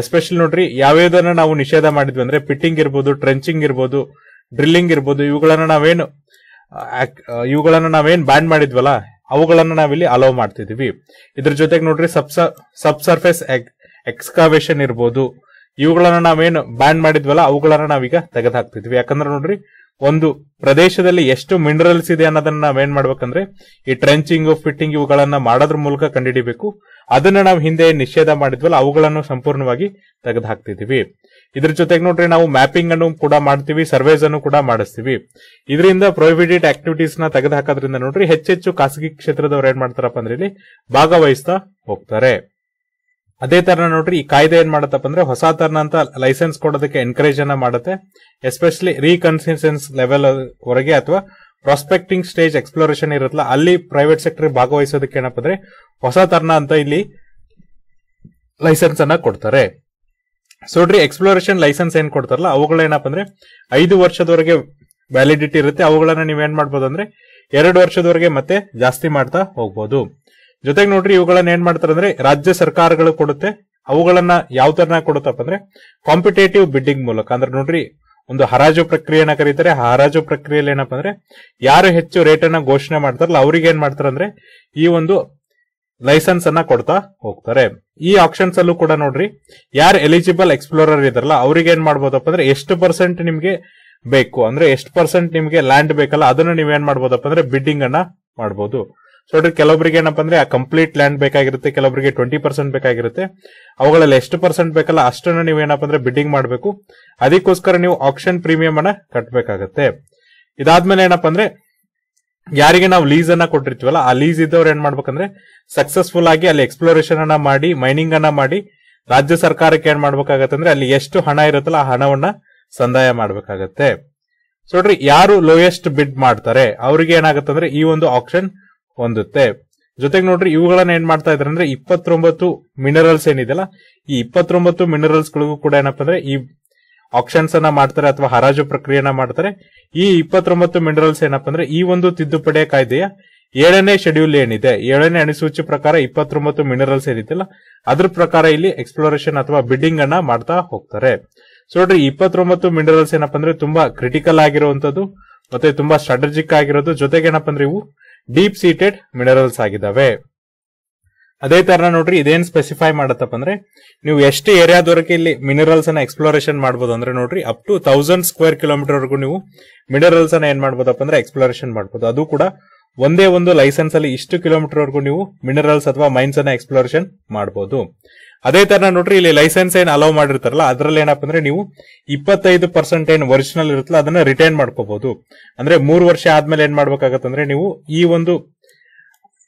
ಎಸ್ಪೆಷಲಿ ನೋಡ್ರಿ, ಯಾವ್ಯಾವ್ದನ್ನ ನಾವು ನಿಷೇಧ ಮಾಡಿದ್ವಿ ಅಂದ್ರೆ ಪಿಟ್ಟಿಂಗ್ ಇರ್ಬೋದು ಟ್ರೆಂಚಿಂಗ್ ಇರ್ಬೋದು ಡ್ರಿಲ್ಲಿಂಗ್ ಇರ್ಬೋದು, ಇವುಗಳನ್ನ ನಾವೇನು ಇವುಗಳನ್ನ ನಾವೇನ್ ಬ್ಯಾನ್ ಮಾಡಿದ್ವಲ್ಲ, ಅವುಗಳನ್ನ ನಾವಿಲ್ಲಿ ಅಲೋ ಮಾಡ್ತಿದೀವಿ. ಇದ್ರ ಜೊತೆಗೆ ನೋಡ್ರಿ ಸಬ್ ಸಬ್ ಸರ್ಫೇಸ್ ಎಕ್ಸ್ಕಾವೇಶನ್ ಇರ್ಬೋದು, ಇವುಗಳನ್ನ ನಾವೇನು ಬ್ಯಾನ್ ಮಾಡಿದ್ವಲ್ಲ, ಅವುಗಳನ್ನ ನಾವೀಗ ತೆಗೆದು ಹಾಕ್ತಿದ್ವಿ ಯಾಕಂದ್ರೆ ನೋಡ್ರಿ ಒಂದು ಪ್ರದೇಶದಲ್ಲಿ ಎಷ್ಟು ಮಿನರಲ್ಸ್ ಇದೆ ಅನ್ನೋದನ್ನ ನಾವೇನ್ ಮಾಡ್ಬೇಕಂದ್ರೆ, ಈ ಟ್ರೆಂಚಿಂಗ್ ಫಿಟ್ಟಿಂಗ್ ಇವುಗಳನ್ನ ಮಾಡೋದ್ರ ಮೂಲಕ ಕಂಡುಹಿಡಿಬೇಕು. ಅದನ್ನ ನಾವು ಹಿಂದೆ ನಿಷೇಧ ಮಾಡಿದ್ವಲ್ಲ, ಅವುಗಳನ್ನು ಸಂಪೂರ್ಣವಾಗಿ ತೆಗೆದು ಹಾಕ್ತಿದೀವಿ ಇದ್ರ ಜೊತೆಗೆ ನೋಡ್ರಿ, ನಾವು ಮ್ಯಾಪಿಂಗ್ ಅನ್ನು ಕೂಡ ಮಾಡ್ತೀವಿ ಸರ್ವೇಸ್ ಅನ್ನು ಕೂಡ ಮಾಡಿಸ್ತೀವಿ. ಇದರಿಂದ ಪ್ರೊಹಿಬಿಟೆಡ್ ಆಕ್ಟಿವಿಟೀಸ್ನ ತೆಗೆದು ಹಾಕೋದ್ರಿಂದ ನೋಡ್ರಿ, ಹೆಚ್ಚೆಚ್ಚು ಖಾಸಗಿ ಕ್ಷೇತ್ರದವ್ರು ಏನ್ ಮಾಡ್ತಾರಪ್ಪ ಅಂದ್ರೆ ಇಲ್ಲಿ ಭಾಗವಹಿಸ್ತಾ ಹೋಗ್ತಾರೆ. ಅದೇ ತರ ನೋಡ್ರಿ, ಈ ಕಾಯ್ದೆ ಏನ್ ಮಾಡತ್ತಪ್ಪ ಅಂದ್ರೆ ಹೊಸ ತರನ ಅಂತ ಲೈಸೆನ್ಸ್ ಕೊಡೋದಕ್ಕೆ ಎನ್ಕರೇಜ್ ಅನ್ನ ಮಾಡುತ್ತೆ. ಎಸ್ಪೆಷಲಿ ರೀಕನ್ಸಿಸ್ಟೆನ್ಸ್ ಲೆವೆಲ್ ವರೆಗೆ ಅಥವಾ ಪ್ರಾಸ್ಪೆಕ್ಟಿಂಗ್ ಸ್ಟೇಜ್ ಎಕ್ಸ್ಪ್ಲೋರೇಷನ್ ಇರುತ್ತಲ್ಲ, ಅಲ್ಲಿ ಪ್ರೈವೇಟ್ ಸೆಕ್ಟರ್ ಭಾಗವಹಿಸೋದಕ್ಕೆ ಏನಪ್ಪ ಅಂದ್ರೆ ಹೊಸ ತರನ ಅಂತ ಇಲ್ಲಿ ಲೈಸೆನ್ಸ್ ಅನ್ನ ಕೊಡ್ತಾರೆ. ಸೋಡ್ರಿ ಎಕ್ಸ್ಪ್ಲೋರೇಷನ್ ಲೈಸೆನ್ಸ್ ಏನ್ ಕೊಡ್ತಾರಲ್ಲ ಅವುಗಳೇನಪ್ಪ ಅಂದ್ರೆ ಐದು ವರ್ಷದವರೆಗೆ ವ್ಯಾಲಿಡಿಟಿ ಇರುತ್ತೆ. ಅವುಗಳನ್ನ ನೀವೇನ್ ಮಾಡ್ಬೋದು ಅಂದ್ರೆ ಎರಡು ವರ್ಷದವರೆಗೆ ಮತ್ತೆ ಜಾಸ್ತಿ ಮಾಡ್ತಾ ಹೋಗ್ಬೋದು. ಜೊತೆಗೆ ನೋಡ್ರಿ, ಇವುಗಳನ್ನ ಏನ್ ಮಾಡ್ತಾರೆ ಅಂದ್ರೆ ರಾಜ್ಯ ಸರ್ಕಾರಗಳು ಕೊಡುತ್ತೆ. ಅವುಗಳನ್ನ ಯಾವ ತರನ ಕೊಡುತ್ತಪ್ಪ ಅಂದ್ರೆ ಕಾಂಪಿಟೇಟಿವ್ ಬಿಡ್ಡಿಂಗ್ ಮೂಲಕ. ಅಂದ್ರೆ ನೋಡ್ರಿ, ಒಂದು ಹರಾಜು ಪ್ರಕ್ರಿಯೆನ ಕರೀತಾರೆ. ಹರಾಜು ಪ್ರಕ್ರಿಯೆಯಲ್ಲಿ ಏನಪ್ಪ ಅಂದ್ರೆ ಯಾರು ಹೆಚ್ಚು ರೇಟ್ ಅನ್ನ ಘೋಷಣೆ ಮಾಡ್ತಾರಲ್ಲ, ಅವ್ರಿಗೆ ಏನ್ ಮಾಡ್ತಾರೆ ಅಂದ್ರೆ ಈ ಒಂದು ಲೈಸೆನ್ಸ್ ಅನ್ನ ಕೊಡ್ತಾ ಹೋಗ್ತಾರೆ. ಈ ಆಪ್ಷನ್ಸ್ ಅಲ್ಲೂ ಕೂಡ ನೋಡ್ರಿ, ಯಾರು ಎಲಿಜಿಬಲ್ ಎಕ್ಸ್ಪ್ಲೋರರ್ ಇದಾರಲ್ಲ ಅವ್ರಿಗೆ ಏನ್ ಮಾಡ್ಬೋದಪ್ಪ ಅಂದ್ರೆ ಎಷ್ಟು ಪರ್ಸೆಂಟ್ ನಿಮ್ಗೆ ಬೇಕು. ಅಂದ್ರೆ ಎಷ್ಟು ಪರ್ಸೆಂಟ್ ನಿಮ್ಗೆ ಲ್ಯಾಂಡ್ ಬೇಕಲ್ಲ, ಅದನ್ನ ನೀವೇನ್ ಮಾಡ್ಬೋದಪ್ಪ ಅಂದ್ರೆ ಬಿಡ್ಡಿಂಗ್ ಅನ್ನ ಮಾಡ್ಬೋದು. ಸೊ ಕೆಲವೊಬ್ಬರಿಗೆ ಏನಪ್ಪ ಅಂದ್ರೆ ಆ ಕಂಪ್ಲೀಟ್ ಲ್ಯಾಂಡ್ ಬೇಕಾಗಿರುತ್ತೆ ಕೆಲವೊಬ್ಬರಿಗೆ ಟ್ವೆಂಟಿ ಪರ್ಸೆಂಟ್ ಬೇಕಾಗಿರುತ್ತೆ. ಅವುಗಳಲ್ಲಿ ಎಷ್ಟು ಪರ್ಸೆಂಟ್ ಬೇಕಲ್ಲ ಅಷ್ಟನ್ನ ನೀವು ಏನಪ್ಪ ಅಂದ್ರೆ ಬಿಡ್ಡಿಂಗ್ ಮಾಡಬೇಕು. ಅದಕ್ಕೋಸ್ಕರ ನೀವು ಆಕ್ಷನ್ ಪ್ರೀಮಿಯಂ ಅನ್ನ ಕಟ್ಟಬೇಕಾಗತ್ತೆ ಇದಾದ್ಮೇಲೆ ಏನಪ್ಪ ಅಂದ್ರೆ ಯಾರಿಗೆ ನಾವು ಲೀಸ್ ಅನ್ನ ಕೊಟ್ಟಿರ್ತೀವಲ್ಲ, ಆ ಲೀಸ್ ಇದ್ದವ್ರು ಏನ್ ಮಾಡ್ಬೇಕಂದ್ರೆ ಸಕ್ಸಸ್ಫುಲ್ ಆಗಿ ಅಲ್ಲಿ ಎಕ್ಸ್ಪ್ಲೋರೇಷನ್ ಅನ್ನ ಮಾಡಿ ಮೈನಿಂಗ್ ಅನ್ನ ಮಾಡಿ ರಾಜ್ಯ ಸರ್ಕಾರಕ್ಕೆ ಏನ್ ಮಾಡ್ಬೇಕಾಗತ್ತೆ ಅಂದ್ರೆ ಅಲ್ಲಿ ಎಷ್ಟು ಹಣ ಇರುತ್ತಲ್ಲ ಆ ಹಣವನ್ನ ಸಂದಾಯ ಮಾಡ್ಬೇಕಾಗತ್ತೆ. ಸೊ ನೋಡ್ರಿ, ಯಾರು ಲೋಯೆಸ್ಟ್ ಬಿಡ್ ಮಾಡ್ತಾರೆ, ಅವ್ರಿಗೆ ಏನಾಗುತ್ತೆ ಅಂದ್ರೆ ಈ ಒಂದು ಆಪ್ಷನ್ ಹೊಂದುತ್ತೆ. ಜೊತೆಗೆ ನೋಡ್ರಿ, ಇವುಗಳನ್ನ ಏನ್ ಮಾಡ್ತಾ ಇದಾರೆ ಅಂದ್ರೆ, ಇಪ್ಪತ್ತೊಂಬತ್ತು ಮಿನರಲ್ಸ್ ಏನಿದೆಯಲ್ಲ, ಈ ಇಪ್ಪತ್ತೊಂಬತ್ತು ಮಿನರಲ್ಸ್ ಗಳಿಗೂ ಕೂಡ ಏನಪ್ಪಾ ಅಂದ್ರೆ ಈ ಆಕ್ಷನ್ಸ್ ಅನ್ನ ಮಾಡ್ತಾರೆ ಅಥವಾ ಹರಾಜು ಪ್ರಕ್ರಿಯೆನ ಮಾಡ್ತಾರೆ. ಈ ಇಪ್ಪತ್ತೊಂಬತ್ತು ಮಿನರಲ್ಸ್ ಏನಪ್ಪಾ ಅಂದ್ರೆ ಈ ಒಂದು ತಿದ್ದುಪಡಿಯ ಕಾಯ್ದೆಯ ಏಳನೇ ಶೆಡ್ಯೂಲ್ ಏನಿದೆ. ಏಳನೇ ಅನುಸೂಚಿ ಪ್ರಕಾರ ಇಪ್ಪತ್ತೊಂಬತ್ತು ಮಿನರಲ್ಸ್ ಏನಿದೆಯಲ್ಲ ಅದ್ರ ಪ್ರಕಾರ ಇಲ್ಲಿ ಎಕ್ಸ್ಪ್ಲೋರೇಷನ್ ಅಥವಾ ಬಿಡ್ಡಿಂಗ್ ಅನ್ನ ಮಾಡ್ತಾ ಹೋಗ್ತಾರೆ. ಸೊ ನೋಡ್ರಿ, ಇಪ್ಪತ್ತೊಂಬತ್ತು ಮಿನರಲ್ಸ್ ಏನಪ್ಪಾ ಅಂದ್ರೆ ತುಂಬಾ ಕ್ರಿಟಿಕಲ್ ಆಗಿರುವಂತದ್ದು ಮತ್ತೆ ತುಂಬಾ ಸ್ಟ್ರಾಟಜಿಕ್ ಆಗಿರೋದು. ಜೊತೆಗೆ ಏನಪ್ಪಾ ಅಂದ್ರೆ ಇವು ಡೀಪ್ ಸೀಟೆಡ್ ಮಿನರಲ್ಸ್ ಆಗಿದಾವೆ ಅದೇ ತರ ನೋಡ್ರಿ, ಇದೇನ್ ಸ್ಪೆಸಿಫೈ ಮಾಡತ್ತಪ್ಪ ಅಂದ್ರೆ, ನೀವು ಎಷ್ಟು ಏರಿಯಾದವರೆಗೆ ಇಲ್ಲಿ ಮಿನರಲ್ಸ್ ಅನ್ನ ಎಕ್ಸ್ಪ್ಲೋರೇಷನ್ ಮಾಡಬಹುದು ಅಂದ್ರೆ ನೋಡ್ರಿ up to thousand square kilometre ವರೆಗೂ ನೀವು ಮಿನರಲ್ಸ್ ಅನ್ನ ಏನ್ ಮಾಡಬಹುದಪ್ಪ ಅಂದ್ರೆ ಎಕ್ಸ್ಪ್ಲೋರೇಷನ್ ಮಾಡಬಹುದು ಅದು ಕೂಡ ಒಂದೇ ಒಂದು ಲೈಸೆನ್ಸ್ ಅಲ್ಲಿ ಇಷ್ಟು ಕಿಲೋಮೀಟರ್ ವರೆಗೂ ನೀವು ಮಿನರಲ್ಸ್ ಅಥವಾ ಮೈನ್ಸ್ ಅನ್ನ ಎಕ್ಸ್ಪ್ಲೋರೇಷನ್ ಮಾಡಬಹುದು ಅದೇ ತರ ನೋಡ್ರಿ, ಇಲ್ಲಿ ಲೈಸೆನ್ಸ್ ಏನ್ ಅಲೌ ಮಾಡಿರ್ತಾರಲ್ಲ, ಅದ್ರಲ್ಲಿ ಏನಪ್ಪ ಅಂದ್ರೆ ನೀವು ಇಪ್ಪತ್ತೈದು ಪರ್ಸೆಂಟ್ ಏನ್ ಒರಿಜಿನಲ್ ಇರುತ್ತಲ್ಲ, ಅದನ್ನ ರಿಟೈನ್ ಮಾಡ್ಕೋಬಹುದು ಅಂದ್ರೆ ಮೂರು ವರ್ಷ ಆದ್ಮೇಲೆ ಏನ್ ಮಾಡ್ಬೇಕಾಗತ್ತಂದ್ರೆ ನೀವು ಈ ಒಂದು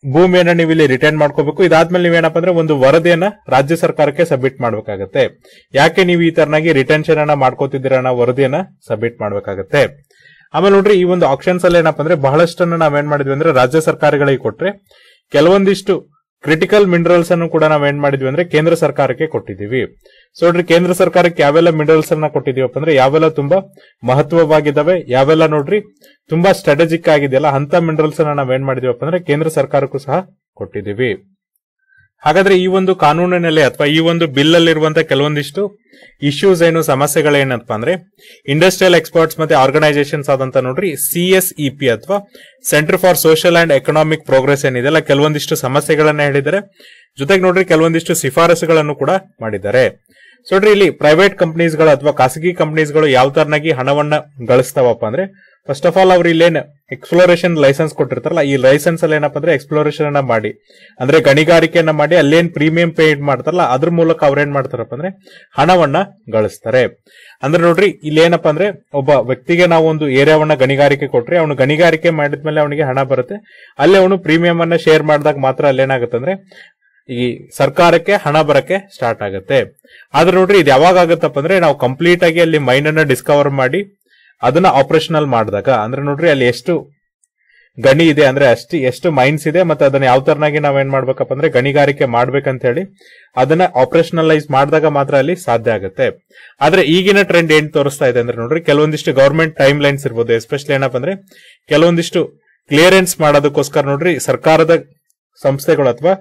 ಭೂಮಿಯನ್ನ ನೀವು ಇಲ್ಲಿ ರಿಟರ್ನ್ ಮಾಡ್ಕೋಬೇಕು. ಇದಾದ್ಮೇಲೆ ನೀವೇನಪ್ಪ ಅಂದ್ರೆ ಒಂದು ವರದಿಯನ್ನ ರಾಜ್ಯ ಸರ್ಕಾರಕ್ಕೆ ಸಬ್ಮಿಟ್ ಮಾಡ್ಬೇಕಾಗತ್ತೆ. ಯಾಕೆ ನೀವು ಈ ತರನಾಗಿ ರಿಟೆನ್ಷನ್ ಅನ್ನ ಮಾಡ್ಕೋತಿದ್ದೀರ ಅನ್ನೋ ವರದಿಯನ್ನ ಸಬ್ಮಿಟ್ ಮಾಡ್ಬೇಕಾಗತ್ತೆ. ಆಮೇಲೆ ನೋಡ್ರಿ, ಈ ಒಂದು ಆಪ್ಷನ್ಸ್ ಅಲ್ಲಿ ಏನಪ್ಪ ಅಂದ್ರೆ ಬಹಳಷ್ಟನ್ನ ನಾವೇನ್ ಮಾಡಿದ್ವಿ ಅಂದ್ರೆ ರಾಜ್ಯ ಸರ್ಕಾರಗಳಿಗೆ ಕೊಟ್ರೆ, ಕೆಲವೊಂದಿಷ್ಟು ಕ್ರಿಟಿಕಲ್ ಮಿನರಲ್ಸ್ ಅನ್ನು ಕೂಡ ನಾವ್ ಏನ್ ಮಾಡಿದ್ವಿ ಅಂದ್ರೆ ಕೇಂದ್ರ ಸರ್ಕಾರಕ್ಕೆ ಕೊಟ್ಟಿದ್ದೀವಿ. ಸೊ ನೋಡ್ರಿ, ಕೇಂದ್ರ ಸರ್ಕಾರಕ್ಕೆ ಯಾವೆಲ್ಲ ಮಿನರಲ್ಸ್ ಅನ್ನ ಕೊಟ್ಟಿದೀವಪ್ಪ ಅಂದ್ರೆ ಯಾವೆಲ್ಲ ತುಂಬಾ ಮಹತ್ವವಾಗಿದ್ದಾವೆ, ಯಾವೆಲ್ಲ ನೋಡ್ರಿ, ತುಂಬಾ ಸ್ಟ್ರಾಟಜಿಕ್ ಆಗಿದೆಯಲ್ಲ ಅಂತ ಮಿನರಲ್ಸ್ ಅನ್ನ ನಾವ್ ಏನ್ ಮಾಡಿದೀವಪ್ಪ ಅಂದ್ರೆ ಕೇಂದ್ರ ಸರ್ಕಾರಕ್ಕೂ ಸಹ ಕೊಟ್ಟಿದೀವಿ ಹಾಗಾದ್ರೆ ಈ ಒಂದು ಕಾನೂನಿನಲ್ಲಿ ಅಥವಾ ಈ ಒಂದು ಬಿಲ್ ಅಲ್ಲಿರುವಂತಹ ಕೆಲವೊಂದಿಷ್ಟು ಇಶ್ಯೂಸ್ ಏನು, ಸಮಸ್ಯೆಗಳೇನಪ್ಪ ಅಂದ್ರೆ ಇಂಡಸ್ಟ್ರಿಯಲ್ ಎಕ್ಸ್ಪರ್ಟ್ಸ್ ಮತ್ತೆ ಆರ್ಗನೈಸೇಷನ್ಸ್ ಆದಂತ ನೋಡ್ರಿ ಸಿ ಎಸ್ ಇ ಪಿ ಅಥವಾ centre for social and economic progress ಏನಿದೆಲ್ಲ ಕೆಲವೊಂದಿಷ್ಟು ಸಮಸ್ಯೆಗಳನ್ನ ಹೇಳಿದ್ದಾರೆ. ಜೊತೆಗೆ ನೋಡ್ರಿ ಕೆಲವೊಂದಿಷ್ಟು ಶಿಫಾರಸುಗಳನ್ನು ಕೂಡ ಮಾಡಿದ್ದಾರೆ. ಸೊ ನೋಡ್ರಿ ಇಲ್ಲಿ ಪ್ರೈವೇಟ್ ಕಂಪನೀಸ್ಗಳು ಅಥವಾ ಖಾಸಗಿ ಕಂಪನೀಸ್ಗಳು ಯಾವ ತರನಾಗಿ ಹಣವನ್ನ ಗಳಿಸ್ತಾವಪ್ಪ ಅಂದ್ರೆ ಫಸ್ಟ್ ಆಫ್ ಆಲ್ ಅವ್ರು ಇಲ್ಲೇನು ಎಕ್ಸ್ಪ್ಲೋರೇಷನ್ ಲೈಸೆನ್ಸ್ ಕೊಟ್ಟಿರ್ತಾರಲ್ಲ, ಈ ಲೈಸೆನ್ಸ್ ಅಲ್ಲಿ ಏನಪ್ಪ ಅಂದ್ರೆ ಎಕ್ಸ್ಪ್ಲೋರೇಷನ್ ಅನ್ನ ಮಾಡಿ, ಅಂದ್ರೆ ಗಣಿಗಾರಿಕೆಯನ್ನ ಮಾಡಿ, ಅಲ್ಲೇನ್ ಪ್ರೀಮಿಯಂ ಪೇಡ್ ಮಾಡ್ತಾರಲ್ಲ, ಅದ್ರ ಮೂಲಕ ಅವ್ರೇನ್ ಮಾಡ್ತಾರಪ್ಪ ಅಂದ್ರೆ ಹಣವನ್ನ ಗಳಿಸ್ತಾರೆ. ಅಂದ್ರೆ ನೋಡ್ರಿ, ಇಲ್ಲಿ ಏನಪ್ಪ ಅಂದ್ರೆ ಒಬ್ಬ ವ್ಯಕ್ತಿಗೆ ನಾವು ಒಂದು ಏರಿಯಾವನ್ನ ಗಣಿಗಾರಿಕೆ ಕೊಟ್ರಿ, ಅವನು ಗಣಿಗಾರಿಕೆ ಮಾಡಿದ್ಮೇಲೆ ಅವನಿಗೆ ಹಣ ಬರುತ್ತೆ. ಅಲ್ಲೇ ಅವನು ಪ್ರೀಮಿಯಂ ಅನ್ನ ಶೇರ್ ಮಾಡಿದಾಗ ಮಾತ್ರ ಅಲ್ಲೇನಾಗುತ್ತೆ ಅಂದ್ರೆ ಈ ಸರ್ಕಾರಕ್ಕೆ ಹಣ ಬರಕ್ಕೆ ಸ್ಟಾರ್ಟ್ ಆಗುತ್ತೆ. ಆದ್ರೆ ನೋಡ್ರಿ, ಇದು ಯಾವಾಗ ಆಗುತ್ತಪ್ಪ ಅಂದ್ರೆ ನಾವು ಕಂಪ್ಲೀಟ್ ಆಗಿ ಅಲ್ಲಿ ಮೈನ್ ಅನ್ನ ಡಿಸ್ಕವರ್ ಮಾಡಿ ಅದನ್ನ ಆಪರೇಷನಲ್ ಮಾಡಿದಾಗ, ಅಂದ್ರೆ ನೋಡ್ರಿ ಅಲ್ಲಿ ಎಷ್ಟು ಗಣಿ ಇದೆ, ಅಂದ್ರೆ ಅಷ್ಟು, ಎಷ್ಟು ಮೈನ್ಸ್ ಇದೆ, ಮತ್ತೆ ಅದನ್ನ ಯಾವ ತರನಾಗಿ ನಾವ್ ಏನ್ ಮಾಡ್ಬೇಕಪ್ಪ ಅಂದ್ರೆ ಗಣಿಗಾರಿಕೆ ಮಾಡ್ಬೇಕಂತ ಹೇಳಿ ಅದನ್ನ ಆಪರೇಷನಲೈಸ್ ಮಾಡಿದಾಗ ಮಾತ್ರ ಅಲ್ಲಿ ಸಾಧ್ಯ ಆಗುತ್ತೆ. ಆದ್ರೆ ಈಗಿನ ಟ್ರೆಂಡ್ ಏನ್ ತೋರಿಸ್ತಾ ಇದೆ ಅಂದ್ರೆ ನೋಡ್ರಿ, ಕೆಲವೊಂದಿಷ್ಟು ಗವರ್ಮೆಂಟ್ ಟೈಮ್ ಲೈನ್ಸ್ ಇರ್ಬೋದು ಎಸ್ಪೆಷಲಿ ಏನಪ್ಪ ಅಂದ್ರೆ ಕೆಲವೊಂದಿಷ್ಟು ಕ್ಲಿಯರೆನ್ಸ್ ಮಾಡೋದಕ್ಕೋಸ್ಕರ ನೋಡ್ರಿ ಸರ್ಕಾರದ ಸಂಸ್ಥೆಗಳು ಅಥವಾ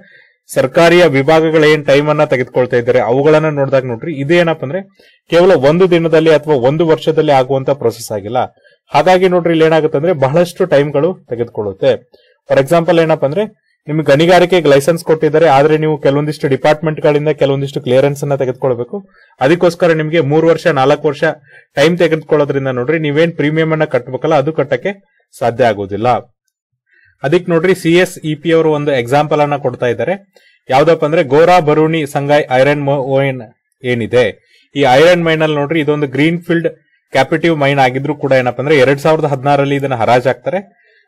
ಸರ್ಕಾರಿಯ ವಿಭಾಗಗಳ ಏನ್ ಟೈಮ್ ಅನ್ನ ತೆಗೆದುಕೊಳ್ತಾ ಇದ್ದಾರೆ, ಅವುಗಳನ್ನ ನೋಡಿದಾಗ ನೋಡ್ರಿ, ಇದೇನಪ್ಪ ಅಂದ್ರೆ ಕೇವಲ ಒಂದು ದಿನದಲ್ಲಿ ಅಥವಾ ಒಂದು ವರ್ಷದಲ್ಲಿ ಆಗುವಂತ ಪ್ರೊಸೆಸ್ ಆಗಿಲ್ಲ. ಹಾಗಾಗಿ ನೋಡ್ರಿ ಇಲ್ಲಿ ಏನಾಗುತ್ತೆ ಅಂದ್ರೆ ಬಹಳಷ್ಟು ಟೈಮ್ಗಳು ತೆಗೆದುಕೊಳ್ಳುತ್ತೆ. ಫಾರ್ ಎಕ್ಸಾಂಪಲ್ ಏನಪ್ಪ ಅಂದ್ರೆ, ನಿಮ್ಗೆ ಗಣಿಗಾರಿಕೆಗೆ ಲೈಸೆನ್ಸ್ ಕೊಟ್ಟಿದ್ದಾರೆ, ಆದ್ರೆ ನೀವು ಕೆಲವೊಂದಿಷ್ಟು ಡಿಪಾರ್ಟ್ಮೆಂಟ್ ಗಳಿಂದ ಕೆಲವೊಂದಿಷ್ಟು ಕ್ಲಿಯರೆನ್ಸ್ ಅನ್ನ ತೆಗೆದುಕೊಳ್ಬೇಕು. ಅದಕ್ಕೋಸ್ಕರ ನಿಮಗೆ ಮೂರು ವರ್ಷ, ನಾಲ್ಕು ವರ್ಷ ಟೈಮ್ ತೆಗೆದುಕೊಳ್ಳೋದ್ರಿಂದ ನೋಡ್ರಿ ನೀವೇನ್ ಪ್ರೀಮಿಯಂ ಅನ್ನ ಕಟ್ಟಬೇಕಲ್ಲ ಅದು ಕಟ್ಟಕ್ಕೆ ಸಾಧ್ಯ ಆಗೋದಿಲ್ಲ ಅದಕ್ಕೆ ನೋಡ್ರಿ ಸಿ ಎಸ್ ಇ ಪಿ ಅವರು ಒಂದು ಎಕ್ಸಾಂಪಲ್ ಅನ್ನ ಕೊಡ್ತಾ ಇದ್ದಾರೆ. ಯಾವ್ದಪ್ಪ ಅಂದ್ರೆ, ಗೋರಾ ಬರೂಣಿ ಸಂಗಾಯ್ ಐರನ್ ಮೈನ್ ಏನಿದೆ. ಈ ಐರನ್ ಮೈನ್ ಅಲ್ಲಿ ನೋಡ್ರಿ, ಇದೊಂದು ಗ್ರೀನ್ ಫೀಲ್ಡ್ ಕ್ಯಾಪಿಟಿವ್ ಮೈನ್ ಆಗಿದ್ರು ಕೂಡ ಏನಪ್ಪ ಅಂದ್ರೆ, ಎರಡ್ ಸಾವಿರದ ಹದಿನಾರಲ್ಲಿ ಇದನ್ನ ಹರಾಜಾಗ್ತಾರೆ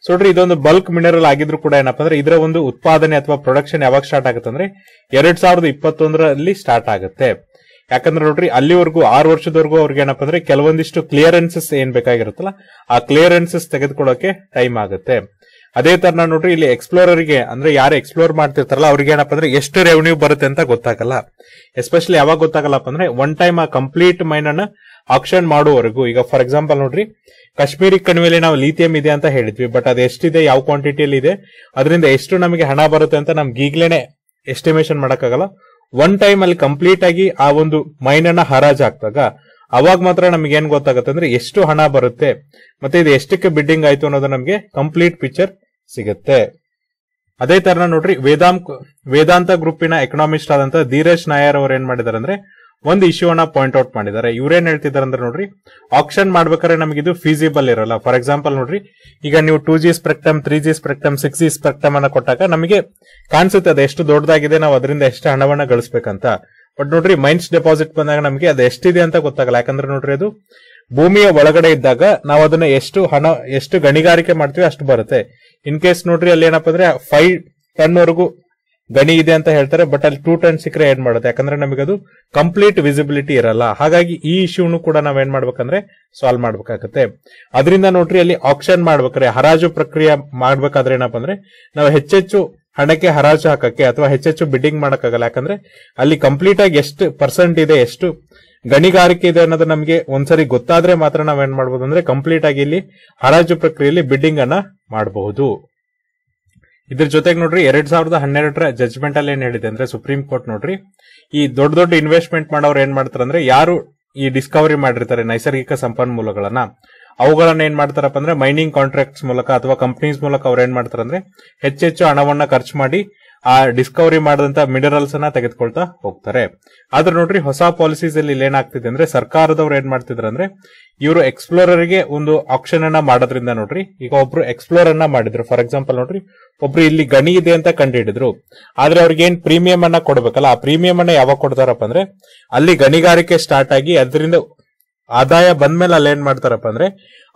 ಸೊ ನೋಡ್ರಿ ಇದೊಂದು ಬಲ್ಕ್ ಮಿನರಲ್ ಆಗಿದ್ರು ಕೂಡ ಏನಪ್ಪ ಅಂದ್ರೆ, ಇದರ ಒಂದು ಉತ್ಪಾದನೆ ಅಥವಾ ಪ್ರೊಡಕ್ಷನ್ ಯಾವಾಗ ಸ್ಟಾರ್ಟ್ ಆಗುತ್ತೆ ಅಂದ್ರೆ, ಎರಡ್ ಸಾವಿರದ ಇಪ್ಪತ್ತೊಂದರಲ್ಲಿ ಸ್ಟಾರ್ಟ್ ಆಗುತ್ತೆ. ಯಾಕಂದ್ರೆ ನೋಡ್ರಿ, ಅಲ್ಲಿವರೆಗೂ, ಆರು ವರ್ಷದವರೆಗೂ ಅವ್ರಿಗೆ ಏನಪ್ಪ ಅಂದ್ರೆ, ಕೆಲವೊಂದಿಷ್ಟು ಕ್ಲಿಯರೆನ್ಸಸ್ ಏನ್ ಬೇಕಾಗಿರುತ್ತಲ್ಲ, ಆ ಕ್ಲಿಯರೆನ್ಸಸ್ ತೆಗೆದುಕೊಳ್ಳೋಕೆ ಟೈಮ್ ಆಗುತ್ತೆ. ಅದೇ ತರ ನೋಡ್ರಿ ಇಲ್ಲಿ ಎಕ್ಸ್ಪ್ಲೋರರ್ಗೆ ಅಂದ್ರೆ ಯಾರು ಎಕ್ಸ್ಪ್ಲೋರ್ ಮಾಡ್ತಿರ್ತಾರಲ್ಲ, ಅವ್ರಿಗೆ ಏನಪ್ಪ ಅಂದ್ರೆ ಎಷ್ಟು ರೆವೆನ್ಯೂ ಬರುತ್ತೆ ಅಂತ ಗೊತ್ತಾಗಲ್ಲ. ಎಸ್ಪೆಷಲಿ ಯಾವಾಗ ಗೊತ್ತಾಗಲ್ಲಪ್ಪ ಅಂದ್ರೆ ಒನ್ ಟೈಮ್ ಆ ಕಂಪ್ಲೀಟ್ ಮೈನ್ ಅನ್ನ ಆಕ್ಷನ್ ಮಾಡುವವರೆಗೂ. ಈಗ ಫಾರ್ ಎಕ್ಸಾಂಪಲ್ ನೋಡ್ರಿ ಕಾಶ್ಮೀರಿ ಕಣಿವೆಯಲ್ಲಿ ನಾವು ಲಿಥಿಯಂ ಇದೆ ಅಂತ ಹೇಳಿದ್ವಿ ಬಟ್ ಅದು ಎಷ್ಟಿದೆ, ಯಾವ ಕ್ವಾಂಟಿಟಿಯಲ್ಲಿ ಇದೆ, ಅದರಿಂದ ಎಷ್ಟು ನಮಗೆ ಹಣ ಬರುತ್ತೆ ಅಂತ ನಮ್ಗೆ ಈಗ್ಲೇನೆ ಎಸ್ಟಿಮೇಶನ್ ಮಾಡಕ್ಕಾಗಲ್ಲ. ಒನ್ ಟೈಮ್ ಅಲ್ಲಿ ಕಂಪ್ಲೀಟ್ ಆಗಿ ಆ ಒಂದು ಮೈನ್ ಅನ್ನ ಹರಾಜ್ ಅವಾಗ ಮಾತ್ರ ನಮ್ಗೆ ಏನ್ ಗೊತ್ತಾಗುತ್ತೆ ಅಂದ್ರೆ ಎಷ್ಟು ಹಣ ಬರುತ್ತೆ, ಮತ್ತೆ ಇದು ಎಷ್ಟಕ್ಕೆ ಬಿಡ್ಡಿಂಗ್ ಆಯ್ತು ಅನ್ನೋದು ನಮಗೆ ಕಂಪ್ಲೀಟ್ ಪಿಕ್ಚರ್ ಸಿಗುತ್ತೆ. ಅದೇ ತರ ನೋಡ್ರಿ, ವೇದಾಂ, ವೇದಾಂತ ಗ್ರೂಪಿನ ಎಕನಾಮಿಸ್ಟ್ ಆದಂತ ಧೀರಜ್ ನಾಯರ್ ಅವ್ರು ಏನ್ ಮಾಡಿದಾರೆ ಅಂದ್ರೆ ಒಂದು ಇಶ್ಯೂ ಅನ್ನ ಪಾಯಿಂಟ್ ಔಟ್ ಮಾಡಿದ್ದಾರೆ. ಇವ್ರೇನ್ ಹೇಳ್ತಿದಾರೆ ಅಂದ್ರೆ ನೋಡ್ರಿ ಆಕ್ಷನ್ ಮಾಡ್ಬೇಕಾದ್ರೆ ನಮಗೆ ಇದು ಫೀಸಿಬಲ್ ಇರಲ್ಲ. ಫಾರ್ ಎಕ್ಸಾಂಪಲ್ ನೋಡ್ರಿ, ಈಗ ನೀವು two G spectrum three G spectrum six G spectrum ಅನ್ನ ಕೊಟ್ಟಾಗ ನಮಗೆ ಕಾಣಿಸುತ್ತೆ ಅದು ಎಷ್ಟು ದೊಡ್ಡದಾಗಿದೆ, ನಾವು ಅದರಿಂದ ಎಷ್ಟು ಹಣವನ್ನ ಗಳಿಸ್ಬೇಕಂತ. ಬಟ್ ನೋಡ್ರಿ ಮೈನ್ಸ್ ಡೆಪಾಸಿಟ್ ಬಂದಾಗ ನಮಗೆ ಅದು ಎಷ್ಟಿದೆ ಅಂತ ಗೊತ್ತಾಗಲ್ಲ. ಯಾಕಂದ್ರೆ ನೋಡ್ರಿ ಅದು ಭೂಮಿಯ ಒಳಗಡೆ ಇದ್ದಾಗ ನಾವು ಅದನ್ನ ಎಷ್ಟು ಹಣ, ಎಷ್ಟು ಗಣಿಗಾರಿಕೆ ಮಾಡ್ತೀವಿ ಅಷ್ಟು ಬರುತ್ತೆ. ಇನ್ ಕೇಸ್ ನೋಡ್ರಿ ಅಲ್ಲಿ ಏನಪ್ಪ ಅಂದ್ರೆ ಫೈವ್ ಟನ್ ವರೆಗೂ ಗಣಿ ಇದೆ ಅಂತ ಹೇಳ್ತಾರೆ ಬಟ್ ಅಲ್ಲಿ ಟೂ ಟನ್ ಸಿಕ್ಕರೆ ಏನ್ ಮಾಡುತ್ತೆ? ಯಾಕಂದ್ರೆ ನಮಗೆ ಅದು ಕಂಪ್ಲೀಟ್ ವಿಸಿಬಿಲಿಟಿ ಇರಲ್ಲ. ಹಾಗಾಗಿ ಈ ಇಶ್ಯೂನು ಕೂಡ ನಾವ್ ಏನ್ ಮಾಡ್ಬೇಕಂದ್ರೆ ಸಾಲ್ವ್ ಮಾಡ್ಬೇಕಾಗತ್ತೆ. ಅದರಿಂದ ನೋಡ್ರಿ ಅಲ್ಲಿ ಆಕ್ಷನ್ ಮಾಡ್ಬೇಕಾದ್ರೆ, ಹರಾಜು ಪ್ರಕ್ರಿಯೆ ಮಾಡ್ಬೇಕಾದ್ರೆ ಏನಪ್ಪ ಅಂದ್ರೆ, ನಾವು ಹೆಚ್ಚೆಚ್ಚು ಹಣಕ್ಕೆ ಹರಾಜು ಹಾಕಕ್ಕೆ ಅಥವಾ ಹೆಚ್ಚೆಚ್ಚು ಬಿಡ್ಡಿಂಗ್ ಮಾಡಕ್ಕಾಗಲ್ಲ. ಯಾಕಂದ್ರೆ ಅಲ್ಲಿ ಕಂಪ್ಲೀಟ್ ಆಗಿ ಎಷ್ಟು ಪರ್ಸೆಂಟ್ ಇದೆ, ಎಷ್ಟು ಗಣಿಗಾರಿಕೆ ಇದೆ ಅನ್ನೋದು ನಮಗೆ ಒಂದ್ಸರಿ ಗೊತ್ತಾದ್ರೆ ಮಾತ್ರ ನಾವೇನ್ ಮಾಡಬಹುದು ಅಂದ್ರೆ ಕಂಪ್ಲೀಟ್ ಆಗಿ ಇಲ್ಲಿ ಹರಾಜು ಪ್ರಕ್ರಿಯೆಯಲ್ಲಿ ಬಿಡ್ಡಿಂಗ್ ಅನ್ನ ಮಾಡಬಹುದು ಇದ್ರ ಜೊತೆಗೆ ನೋಡ್ರಿ, ಎರಡ್ ಸಾವಿರದ ಹನ್ನೆರಡರ ಜಜ್ಮೆಂಟ್ ಅಲ್ಲಿ ಏನ್ ಹೇಳಿದೆ ಅಂದ್ರೆ ಸುಪ್ರೀಂ ಕೋರ್ಟ್ ನೋಡ್ರಿ. ಈ ದೊಡ್ಡ ದೊಡ್ಡ ಇನ್ವೆಸ್ಟ್ಮೆಂಟ್ ಮಾಡೋರು ಏನ್ ಮಾಡ್ತಾರೆ ಅಂದ್ರೆ ಯಾರು ಈ ಡಿಸ್ಕವರಿ ಮಾಡಿರ್ತಾರೆ ನೈಸರ್ಗಿಕ ಸಂಪನ್ಮೂಲಗಳನ್ನ. ಅವುಗಳನ್ನ ಏನ್ ಮಾಡ್ತಾರಪ್ಪ ಅಂದ್ರೆ ಮೈನಿಂಗ್ ಕಾಂಟ್ರಾಕ್ಟ್ಸ್ ಮೂಲಕ ಅಥವಾ ಕಂಪನೀಸ್ ಮೂಲಕ ಅವ್ರು ಏನ್ ಮಾಡ್ತಾರೆ ಅಂದ್ರೆ ಹೆಚ್ಚೆಚ್ಚು ಹಣವನ್ನ ಖರ್ಚು ಮಾಡಿ ಆ ಡಿಸ್ಕವರಿ ಮಾಡಿದಂತ ಮಿನರಲ್ಸ್ ಅನ್ನ ತೆಗೆದುಕೊಳ್ತಾ ಹೋಗ್ತಾರೆ. ಆದ್ರೆ ನೋಡ್ರಿ ಹೊಸ ಪಾಲಿಸೀಸ್ ಅಲ್ಲಿ ಇಲ್ಲಿ ಏನಾಗ್ತಿದೆ ಅಂದ್ರೆ ಸರ್ಕಾರದವ್ರು ಏನ್ ಮಾಡ್ತಿದ್ರು ಅಂದ್ರೆ ಇವರು ಎಕ್ಸ್ಪ್ಲೋರರ್ಗೆ ಒಂದು ಆಪ್ಷನ್ ಅನ್ನ ಮಾಡೋದ್ರಿಂದ ನೋಡ್ರಿ ಈಗ ಒಬ್ರು ಎಕ್ಸ್ಪ್ಲೋರ್ ಅನ್ನ ಮಾಡಿದ್ರು. ಫಾರ್ ಎಕ್ಸಾಂಪಲ್ ನೋಡ್ರಿ ಒಬ್ರು ಇಲ್ಲಿ ಗಣಿ ಇದೆ ಅಂತ ಕಂಡುಹಿಡಿದ್ರು. ಆದ್ರೆ ಅವ್ರಿಗೆ ಏನ್ ಪ್ರೀಮಿಯಂ ಅನ್ನ ಕೊಡ್ಬೇಕಲ್ಲ? ಆ ಪ್ರೀಮಿಯಂ ಅನ್ನ ಯಾವಾಗ ಕೊಡ್ತಾರಪ್ಪ ಅಂದ್ರೆ ಅಲ್ಲಿ ಗಣಿಗಾರಿಕೆ ಸ್ಟಾರ್ಟ್ ಆಗಿ ಅದರಿಂದ ಆದಾಯ ಬಂದ್ಮೇಲೆ ಅಲ್ಲಿ ಏನ್ ಮಾಡ್ತಾರಪ್ಪ ಅಂದ್ರೆ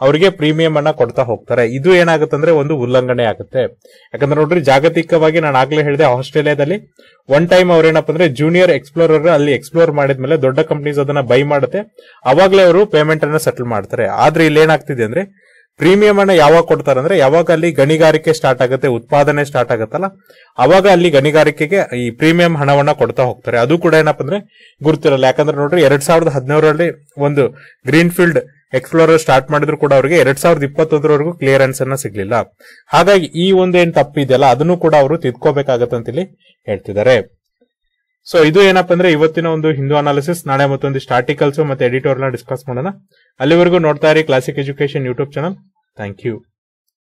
ಅವರಿಗೆ ಪ್ರೀಮಿಯಂ ಅನ್ನ ಕೊಡ್ತಾ ಹೋಗ್ತಾರೆ. ಇದು ಏನಾಗುತ್ತೆ ಅಂದ್ರೆ ಒಂದು ಉಲ್ಲಂಘನೆ ಆಗುತ್ತೆ. ಯಾಕಂದ್ರೆ ನೋಡ್ರಿ, ಜಾಗತಿಕವಾಗಿ ನಾನು ಆಗ್ಲೇ ಹೇಳಿದೆ, ಆಸ್ಟ್ರೇಲಿಯಾದಲ್ಲಿ ಒನ್ ಟೈಮ್ ಅವ್ರೇನಪ್ಪ ಅಂದ್ರೆ ಜೂನಿಯರ್ ಎಕ್ಸ್ಪ್ಲೋರರ್ ಅಲ್ಲಿ ಎಕ್ಸ್ಪ್ಲೋರ್ ಮಾಡಿದ್ಮೇಲೆ ದೊಡ್ಡ ಕಂಪನೀಸ್ ಅದನ್ನ ಬೈ ಮಾಡುತ್ತೆ. ಅವಾಗ್ಲೇ ಅವರು ಪೇಮೆಂಟ್ ಅನ್ನ ಸೆಟಲ್ ಮಾಡ್ತಾರೆ. ಆದ್ರೆ ಇಲ್ಲಿ ಏನಾಗ್ತಿದೆ ಅಂದ್ರೆ ಪ್ರೀಮಿಯಂ ಅನ್ನ ಯಾವಾಗ ಕೊಡ್ತಾರೆ ಅಂದ್ರೆ ಯಾವಾಗ ಅಲ್ಲಿ ಗಣಿಗಾರಿಕೆ ಸ್ಟಾರ್ಟ್ ಆಗುತ್ತೆ, ಉತ್ಪಾದನೆ ಸ್ಟಾರ್ಟ್ ಆಗುತ್ತಲ್ಲ, ಅವಾಗ ಅಲ್ಲಿ ಗಣಿಗಾರಿಕೆಗೆ ಈ ಪ್ರೀಮಿಯಂ ಹಣವನ್ನ ಕೊಡ್ತಾ ಹೋಗ್ತಾರೆ. ಅದು ಕೂಡ ಏನಪ್ಪ ಅಂದ್ರೆ ಗುರುತಿರಲ್ಲ. ಯಾಕಂದ್ರೆ ನೋಡ್ರಿ, ಎರಡ್ ಸಾವಿರದ ಹದಿನೇಳರಲ್ಲಿ ಒಂದು ಗ್ರೀನ್ ಫೀಲ್ಡ್ ಎಕ್ಸ್ಪ್ಲೋರರ್ ಸ್ಟಾರ್ಟ್ ಮಾಡಿದ್ರು ಕೂಡ ಅವರಿಗೆ ಎರಡ್ ಸಾವಿರದ ಇಪ್ಪತ್ತೊಂದರವರೆಗೂ ಕ್ಲಿಯರೆನ್ಸ್ ಅನ್ನ ಸಿಗ್ಲಿಲ್ಲ. ಹಾಗಾಗಿ ಈ ಒಂದು ಏನ್ ತಪ್ಪಿದೆಯಲ್ಲ ಅದನ್ನು ಕೂಡ ಅವರು ತಿದ್ಕೋಬೇಕಾಗತ್ತೆ ಅಂತ ಇಲ್ಲಿ ಹೇಳ್ತಿದ್ದಾರೆ. ಸೊ ಇದು ಏನಪ್ಪ ಅಂದ್ರೆ ಇವತ್ತಿನ ಒಂದು ಹಿಂದೂ ಅನಾಲಿಸಿಸ್ ನಾಳೆ ಮತ್ತೊಂದಿಷ್ಟು ಆರ್ಟಿಕಲ್ಸ್ ಮತ್ತೆ ಎಡಿಟೋರ್ನ ಡಿಸ್ಕಸ್ ಮಾಡೋಣ. ಅಲ್ಲಿವರೆಗೂ ನೋಡ್ತಾ ಇರಿ classic education YouTube channel thank you